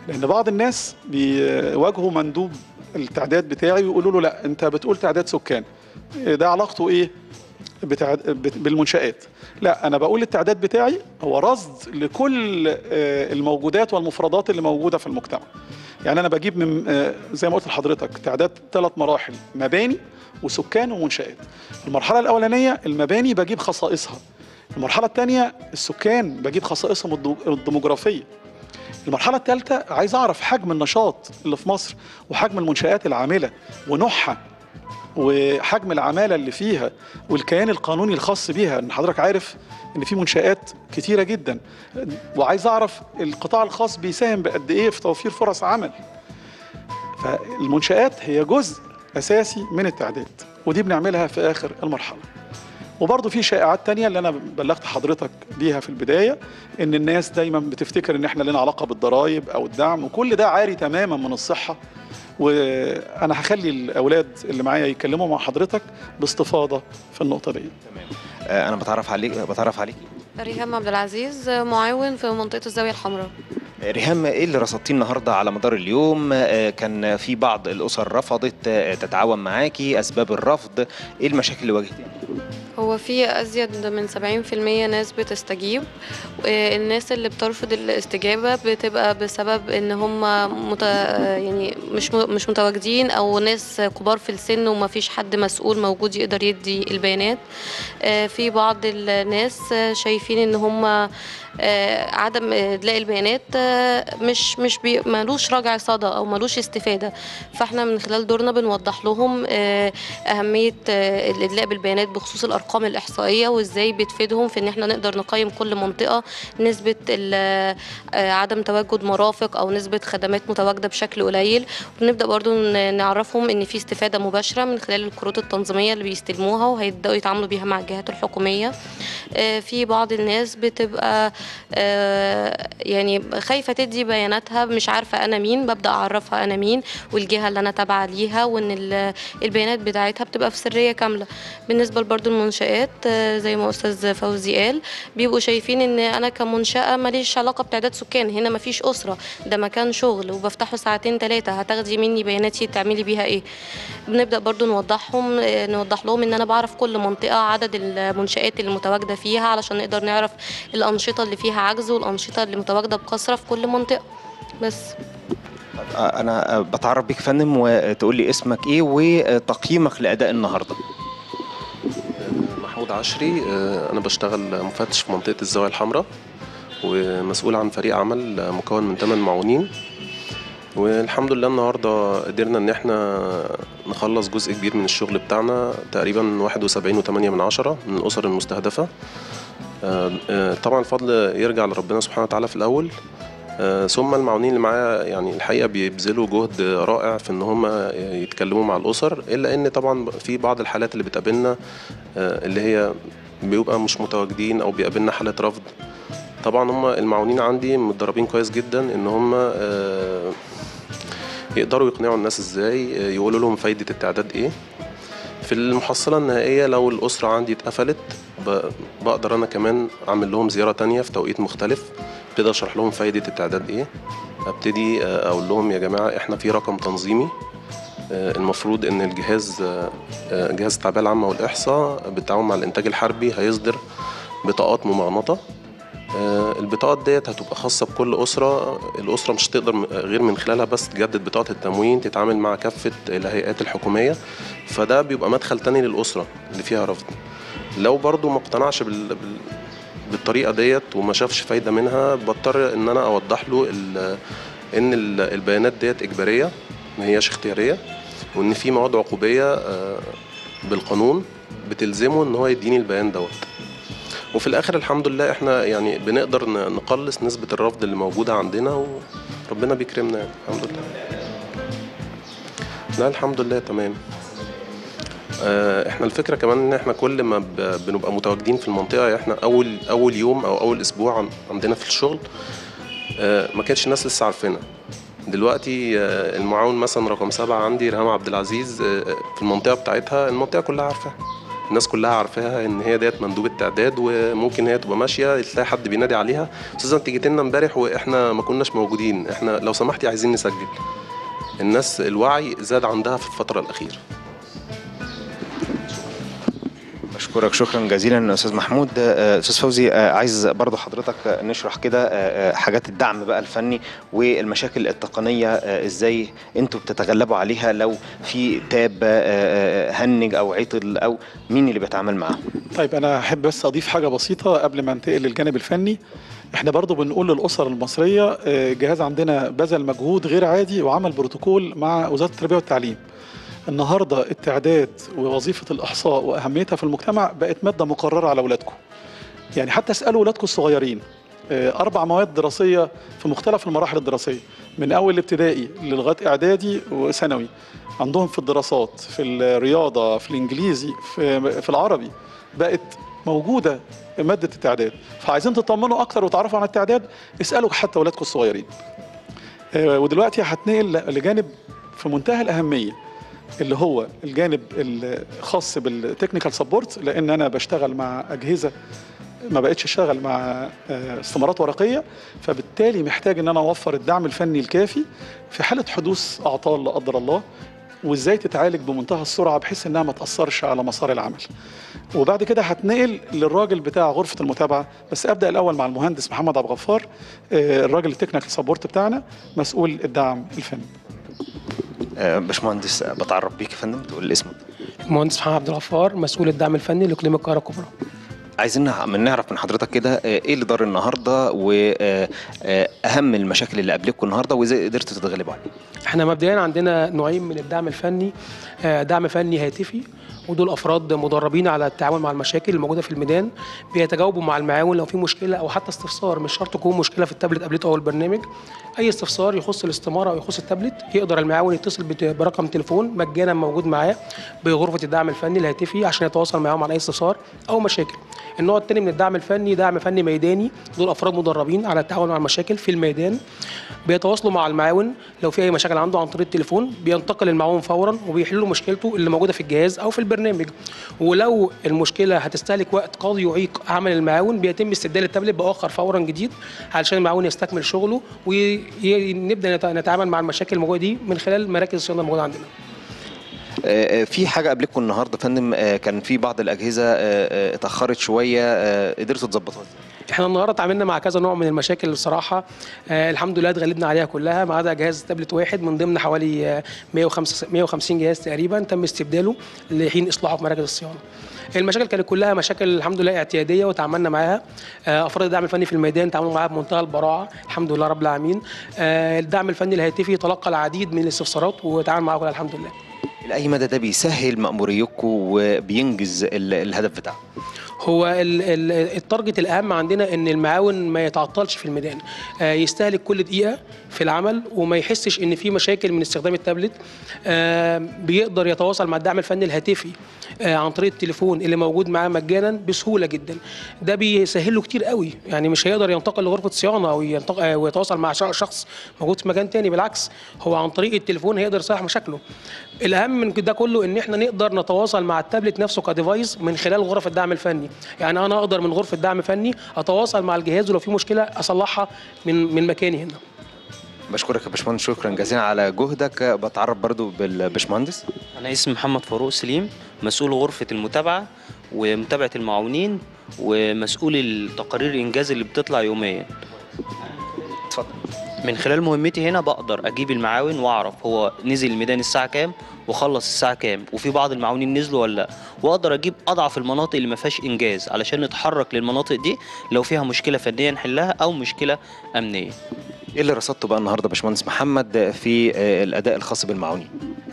لأن بعض الناس بيواجهوا مندوب التعداد بتاعي ويقولوا له لا أنت بتقول تعداد سكان ده علاقته إيه؟ بتاع بت- بالمنشآت. لا أنا بقول التعداد بتاعي هو رصد لكل آه، الموجودات والمفردات اللي موجودة في المجتمع. يعني أنا بجيب من آه، زي ما قلت لحضرتك تعداد ثلاث مراحل مباني وسكان ومنشآت. المرحلة الأولانية المباني بجيب خصائصها. المرحلة الثانية السكان بجيب خصائصهم الديموغرافية. المرحلة الثالثة عايز أعرف حجم النشاط اللي في مصر وحجم المنشآت العاملة ونوعها. وحجم العمالة اللي فيها والكيان القانوني الخاص بيها. إن حضرتك عارف إن في منشآت كتيرة جدا. وعايز أعرف القطاع الخاص بيساهم بقد إيه في توفير فرص عمل. فالمنشآت هي جزء أساسي من التعداد ودي بنعملها في آخر المرحلة. وبرضه في شائعات تانية اللي أنا بلغت حضرتك بيها في البداية إن الناس دايما بتفتكر إن إحنا لنا علاقة بالضرايب أو الدعم وكل ده عاري تماما من الصحة. وأنا هخلي الأولاد اللي معايا يتكلموا مع حضرتك باستفاضة في النقطة دي. آه، أنا بتعرف عليك بتعرف عليك؟ ريهام عبد العزيز معاون في منطقة الزاوية الحمراء. ريهام إيه اللي رصدتيه النهارده على مدار اليوم؟ آه، كان في بعض الأسر رفضت آه، تتعاون معاكي أسباب الرفض إيه المشاكل اللي واجهتيها؟ هو في أزيد من 70% ناس بتستجيب الناس اللي بترفض الاستجابة بتبقى بسبب إن هم مت... يعني مش. مش متواجدين أو ناس كبار في السن وما فيش حد مسؤول موجود يقدر يدي البيانات آه، في بعض الناس شايفين إن هم آه، عدم البيانات آه، مش مش بي ملوش راجع صدى أو ملوش استفادة فإحنا من خلال دورنا بنوضح لهم أهمية آه، الادلاء بالبيانات بخصوص الأرقام الإحصائية وإزاي بتفيدهم في إن إحنا نقدر نقيم كل منطقة نسبة آه، عدم تواجد مرافق أو نسبة خدمات متواجدة بشكل قليل. وبنبدا برضو نعرفهم إن في استفادة مباشرة من خلال الكروت التنظيمية اللي بيستلموها وهيبدأوا يتعاملوا بيها مع الجهات الحكومية. آه، في بعض الناس بتبقى آه، يعني خايفة تدي بياناتها مش عارفة أنا مين ببدأ أعرفها أنا مين والجهة اللي أنا تابعة ليها ال- البيانات بتاعتها بتبقى في سرية كاملة. بالنسبة برضو المنشآت آه، زي ما أستاذ فوزي قال. بيبقوا شايفين إن أنا كمنشأة ماليش علاقة بتعداد سكان هنا مفيش أسرة ده مكان شغل وبفتحه ساعتين ثلاثة هتاخدي مني بياناتي تعملي بيها إيه؟ بنبدأ برضو نوضحهم آه، نوضح لهم إن أنا بعرف كل منطقة عدد المنشآت اللي متواجدة فيها علشان نقدر نعرف الأنشطة اللي فيها عجز والأنشطة اللي متواجدة بكثرة في كل منطقة. بس. أنا بتعرف بيك يا فندم وتقول لي اسمك إيه وتقييمك لأداء النهارده. محمود عشري آه، أنا بشتغل مفتش في منطقة الزاوية الحمراء ومسؤول عن فريق عمل آه، مكون من 8 معاونين والحمد لله النهاردة قدرنا إن إحنا نخلص جزء كبير من الشغل بتاعنا تقريبا 71.8 من عشرة من الأسر المستهدفة. آه، طبعا الفضل يرجع لربنا سبحانه وتعالى في الأول. ثم المعاونين اللي معايا يعني الحقيقة بيبذلوا جهد رائع في إن هم يتكلموا مع الأسر إلا إن طبعا في بعض الحالات اللي بتقابلنا آه، اللي هي بيبقى مش متواجدين أو بيقابلنا حالة رفض. طبعا هم المعاونين عندي متدربين كويس جدا إن هم آه، يقدروا يقنعوا الناس إزاي آه، يقولوا لهم فايدة التعداد إيه. في المحصلة النهائية لو الأسرة عندي اتقفلت بقدر أنا كمان أعمل لهم زيارة تانية في توقيت مختلف. ابتدي أشرح لهم فايدة التعداد إيه. ابتدي آه، أقول لهم يا جماعة إحنا في رقم تنظيمي آه، المفروض إن الجهاز آه، جهاز التعبئة العامة والإحصاء بالتعاون مع الإنتاج الحربي هيصدر بطاقات ممغنطة آه، البطاقات ديت هتبقى خاصة بكل أسرة. الأسرة مش هتقدر غير من خلالها بس تجدد بطاقة التموين تتعامل مع كافة الهيئات الحكومية. فده بيبقى مدخل تاني للأسرة اللي فيها رفض. لو برضو ما اقتنعش بال... بال... بالطريقة ديت وما شافش فايدة منها بضطر إن أنا أوضح له ال- البيانات ديت إجبارية ما هياش اختيارية وإن في مواد عقوبية آه، بالقانون بتلزمه إن هو يديني البيان دوت. وفي الآخر الحمد لله إحنا يعني بنقدر نقلص نسبة الرفض اللي موجودة عندنا وربنا بيكرمنا يعني الحمد لله. لا الحمد لله تمام. إحنا الفكرة كمان إن إحنا كل ما بنبقى متواجدين في المنطقة يعني إحنا أول أول يوم أو أول أسبوع عن- عندنا في الشغل آه، ما كانش الناس لسه عارفينها. دلوقتي آه، المعاون مثلا رقم سبعة عندي ريهام عبد العزيز آه، في المنطقة بتاعتها المنطقة كلها عارفاها. الناس كلها عارفاها إن هي ديت مندوب التعداد وممكن هي تبقى ماشية تلاقي حد بينادي عليها. استاذه انت جيت لنا امبارح وإحنا ما كناش موجودين. إحنا لو سمحتي عايزين نسجل الناس الوعي زاد عندها في الفترة الأخيرة. بشكرك شكرا جزيلا أستاذ محمود. آه، أستاذ فوزي آه، عايز برضو حضرتك آه، نشرح كده آه، آه، حاجات الدعم بقى الفني والمشاكل التقنية آه، إزاي أنتوا بتتغلبوا عليها لو في تاب آه، آه، هنج أو عطل أو مين اللي بيتعامل معاه طيب أنا أحب بس أضيف حاجة بسيطة قبل ما انتقل للجانب الفني. إحنا برضو بنقول للأسر المصرية آه، الجهاز عندنا بذل مجهود غير عادي وعمل بروتوكول مع وزارة التربية والتعليم. النهارده التعداد ووظيفة الأحصاء وأهميتها في المجتمع بقت مادة مقررة على اولادكم يعني حتى اسألوا اولادكم الصغيرين آه، أربع مواد دراسية في مختلف المراحل الدراسية من أول ابتدائي لغايه إعدادي وثانوي. عندهم في الدراسات في الرياضة في الإنجليزي في في العربي بقت موجودة مادة التعداد. فعايزين تطمنوا أكتر وتعرفوا عن التعداد اسألوا حتى اولادكم الصغيرين. آه، ودلوقتي هتنقل لجانب في منتهى الأهمية. اللي هو الجانب الخاص بال technical support لأن أنا بشتغل مع أجهزة ما بقتش أشتغل مع آه، استمارات ورقية فبالتالي محتاج إن أنا أوفر الدعم الفني الكافي في حالة حدوث أعطال لا قدر الله وإزاي تتعالج بمنتهى السرعة بحيث إنها ما تأثرش على مسار العمل. وبعد كده هتنقل للراجل بتاع غرفة المتابعة. بس أبدأ الأول مع المهندس محمد عبد الغفار آه، الراجل ال technical support بتاعنا مسؤول الدعم الفني. باشمهندس آه، بتعرف بيك يا فندم؟ تقول اسمك. المهندس محمد عبد الغفار مسؤول الدعم الفني لإقليم القاهرة الكبرى. عايزين نعرف من حضرتك كده آه، إيه اللي دار النهارده واهم المشاكل اللي قابلتكم النهارده وإزاي قدرتوا تتغلبوا عليها؟ إحنا مبدئيا عندنا نوعين من الدعم الفني آه، دعم فني هاتفي ودول أفراد مدربين على التعامل مع المشاكل الموجودة في الميدان بيتجاوبوا مع المعاون لو في مشكلة أو حتى استفسار مش شرط تكون مشكلة في التابلت قبلته أو البرنامج. أي استفسار يخص الاستمارة أو يخص التابلت يقدر المعاون يتصل برقم تليفون مجانا موجود معاه بغرفة الدعم الفني الهاتفي عشان يتواصل معاهم عن أي استفسار أو مشاكل. النوع الثاني من الدعم الفني دعم فني ميداني دول أفراد مدربين على التعامل مع المشاكل في الميدان بيتواصلوا مع المعاون لو في أي مشاكل عنده عن طريق التليفون بينتقل المعاون فورا وبيحل له مشكلته اللي موجودة في الجهاز أو في البرنامج. ولو المشكلة هتستهلك وقت قد يعيق عمل المعاون بيتم استبدال التابلت بآخر فورا جديد علشان المعاون يستكمل شغله ونبدأ نتعامل مع المشاكل الموجوده دي من خلال مراكز الصيانة الموجودة عندنا. آه، آه، في حاجة قابلتكم النهارده يا فندم؟ آه، كان في بعض الأجهزة اتأخرت شوية قدرتوا تظبطوها؟ إزاي إحنا النهارده اتعاملنا مع كذا نوع من المشاكل الصراحه آه الحمد لله اتغلبنا عليها كلها. ما عدا جهاز تابلت واحد من ضمن حوالي آه، 105 150 جهاز تقريبا تم استبداله لحين إصلاحه في مراكز الصيانة. المشاكل كانت كلها مشاكل الحمد لله اعتيادية وتعاملنا معاها. آه، أفراد الدعم الفني في الميدان تعاملوا معاها بمنتهى البراعة. الحمد لله رب العالمين. آه، الدعم الفني الهاتفي تلقى العديد من الاستفسارات وتعامل معاها كلها الحمد لله. لاي مدى ده بيسهل مأموريتكم وبينجز ال- الهدف بتاعه؟ هو ال- ال- ال target الأهم عندنا إن المعاون ما يتعطلش في الميدان. آه، يستهلك كل دقيقة في العمل وما يحسش إن في مشاكل من استخدام التابلت. آه، بيقدر يتواصل مع الدعم الفني الهاتفي. عن طريق التليفون اللي موجود معاه مجانا بسهولة جدا. ده بيسهل له كتير قوي. يعني مش هيقدر ينتقل لغرفة صيانة أو ينتقل آه، ويتواصل مع شخص موجود في مكان تاني. بالعكس هو عن طريق التليفون هيقدر يصلح مشاكله. الأهم من ده كله إن إحنا نقدر نتواصل مع التابلت نفسه كديفايس من خلال غرف الدعم الفني. يعني أنا أقدر من غرفة دعم فني أتواصل مع الجهاز ولو في مشكلة أصلحها من من مكاني هنا. بشكرك يا باشمهندس شكرا جزيلا على جهدك. بتعرف برضو بالباشمهندس؟ أنا اسمي محمد فاروق سليم مسؤول غرفة المتابعة ومتابعة المعاونين ومسؤول التقارير الإنجاز اللي بتطلع يوميا. اتفضل. من خلال مهمتي هنا بقدر أجيب المعاون وأعرف هو نزل الميدان الساعة كام وخلص الساعة كام؟ وفي بعض المعاونين نزلوا ولا لأ؟ وأقدر أجيب أضعف المناطق اللي ما فيهاش إنجاز علشان نتحرك للمناطق دي لو فيها مشكلة فنية نحلها أو مشكلة أمنية. إيه اللي رصدته بقى النهارده باشمهندس محمد في آه، الأداء الخاص بالمعاونين؟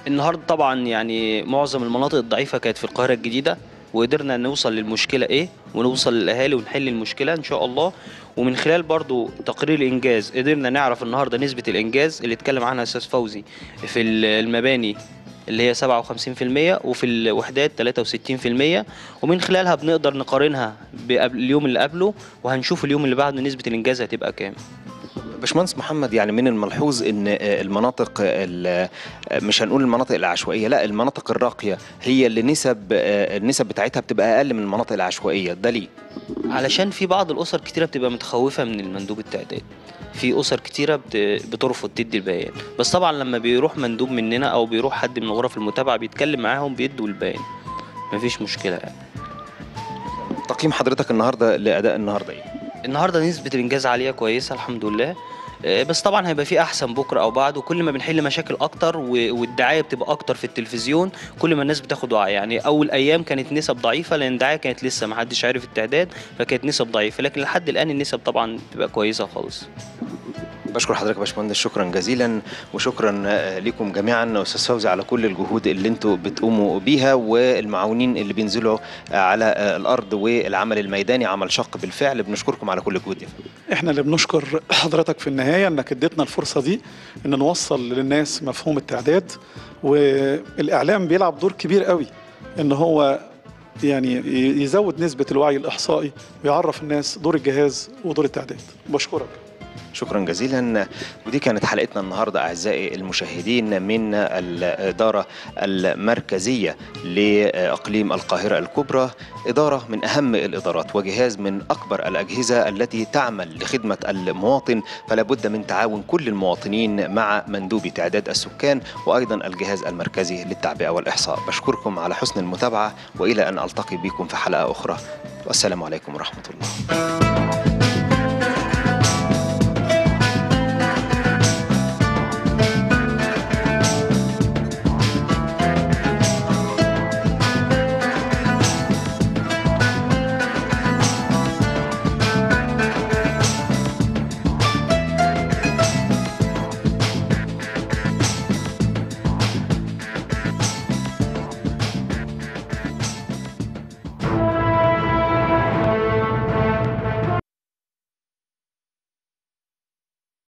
النهارده طبعا يعني معظم المناطق الضعيفة كانت في القاهرة الجديدة وقدرنا نوصل للمشكلة إيه ونوصل للأهالي ونحل المشكلة إن شاء الله. ومن خلال برضو تقرير الإنجاز قدرنا نعرف النهارده نسبة الإنجاز اللي اتكلم عنها أستاذ فوزي في المباني اللي هي 57% وفي الوحدات 63% ومن خلالها بنقدر نقارنها باليوم اللي قبله وهنشوف اليوم اللي بعده نسبة الإنجاز هتبقى كام. باشمهندس محمد يعني من الملحوظ إن آه، المناطق ال- آه، مش هنقول المناطق العشوائية لا المناطق الراقية هي اللي نسب آه، النسب بتاعتها بتبقى أقل من المناطق العشوائية. ده ليه؟ علشان في بعض الأسر كتيرة بتبقى متخوفة من المندوب التعداد. في أسر كتيرة بت- بترفض تدي البيان. بس طبعا لما بيروح مندوب مننا أو بيروح حد من غرف المتابعة بيتكلم معاهم بيدوا البيان. مفيش مشكلة يعني. تقييم حضرتك النهارده لأداء النهارده إيه؟ النهارده نسبة الإنجاز عالية كويسة الحمد لله. آه، بس طبعا هيبقى في أحسن بكرة أو بعده. كل ما بنحل مشاكل أكتر والدعاية بتبقى أكتر في التلفزيون كل ما الناس بتاخد وعي. يعني أول أيام كانت نسب ضعيفة لأن الدعاية كانت لسه ما حدش عارف التعداد فكانت نسب ضعيفة. لكن لحد الآن النسب طبعا بتبقى كويسة خالص. بشكر حضرتك يا باشمهندس شكرا جزيلا وشكرا آه، لكم جميعا. أستاذ فوزي على كل الجهود اللي أنتم بتقوموا بيها والمعاونين اللي بينزلوا آه، على آه، الأرض والعمل الميداني عمل شق بالفعل. بنشكركم على كل الجهود دي. إحنا اللي بنشكر حضرتك في النهاية إنك اديتنا الفرصة دي إن نوصل للناس مفهوم التعداد. والإعلام بيلعب دور كبير قوي إن هو يعني يزود نسبة الوعي الإحصائي ويعرف الناس دور الجهاز ودور التعداد. بشكرك. شكرا جزيلا. ودي كانت حلقتنا النهارده أعزائي المشاهدين من الإدارة المركزية لإقليم القاهرة الكبرى. إدارة من أهم الإدارات وجهاز من أكبر الأجهزة التي تعمل لخدمة المواطن. فلا بد من تعاون كل المواطنين مع مندوب تعداد السكان وأيضا الجهاز المركزي للتعبئة والإحصاء. بشكركم على حسن المتابعة وإلى أن ألتقي بكم في حلقة أخرى. والسلام عليكم ورحمة الله.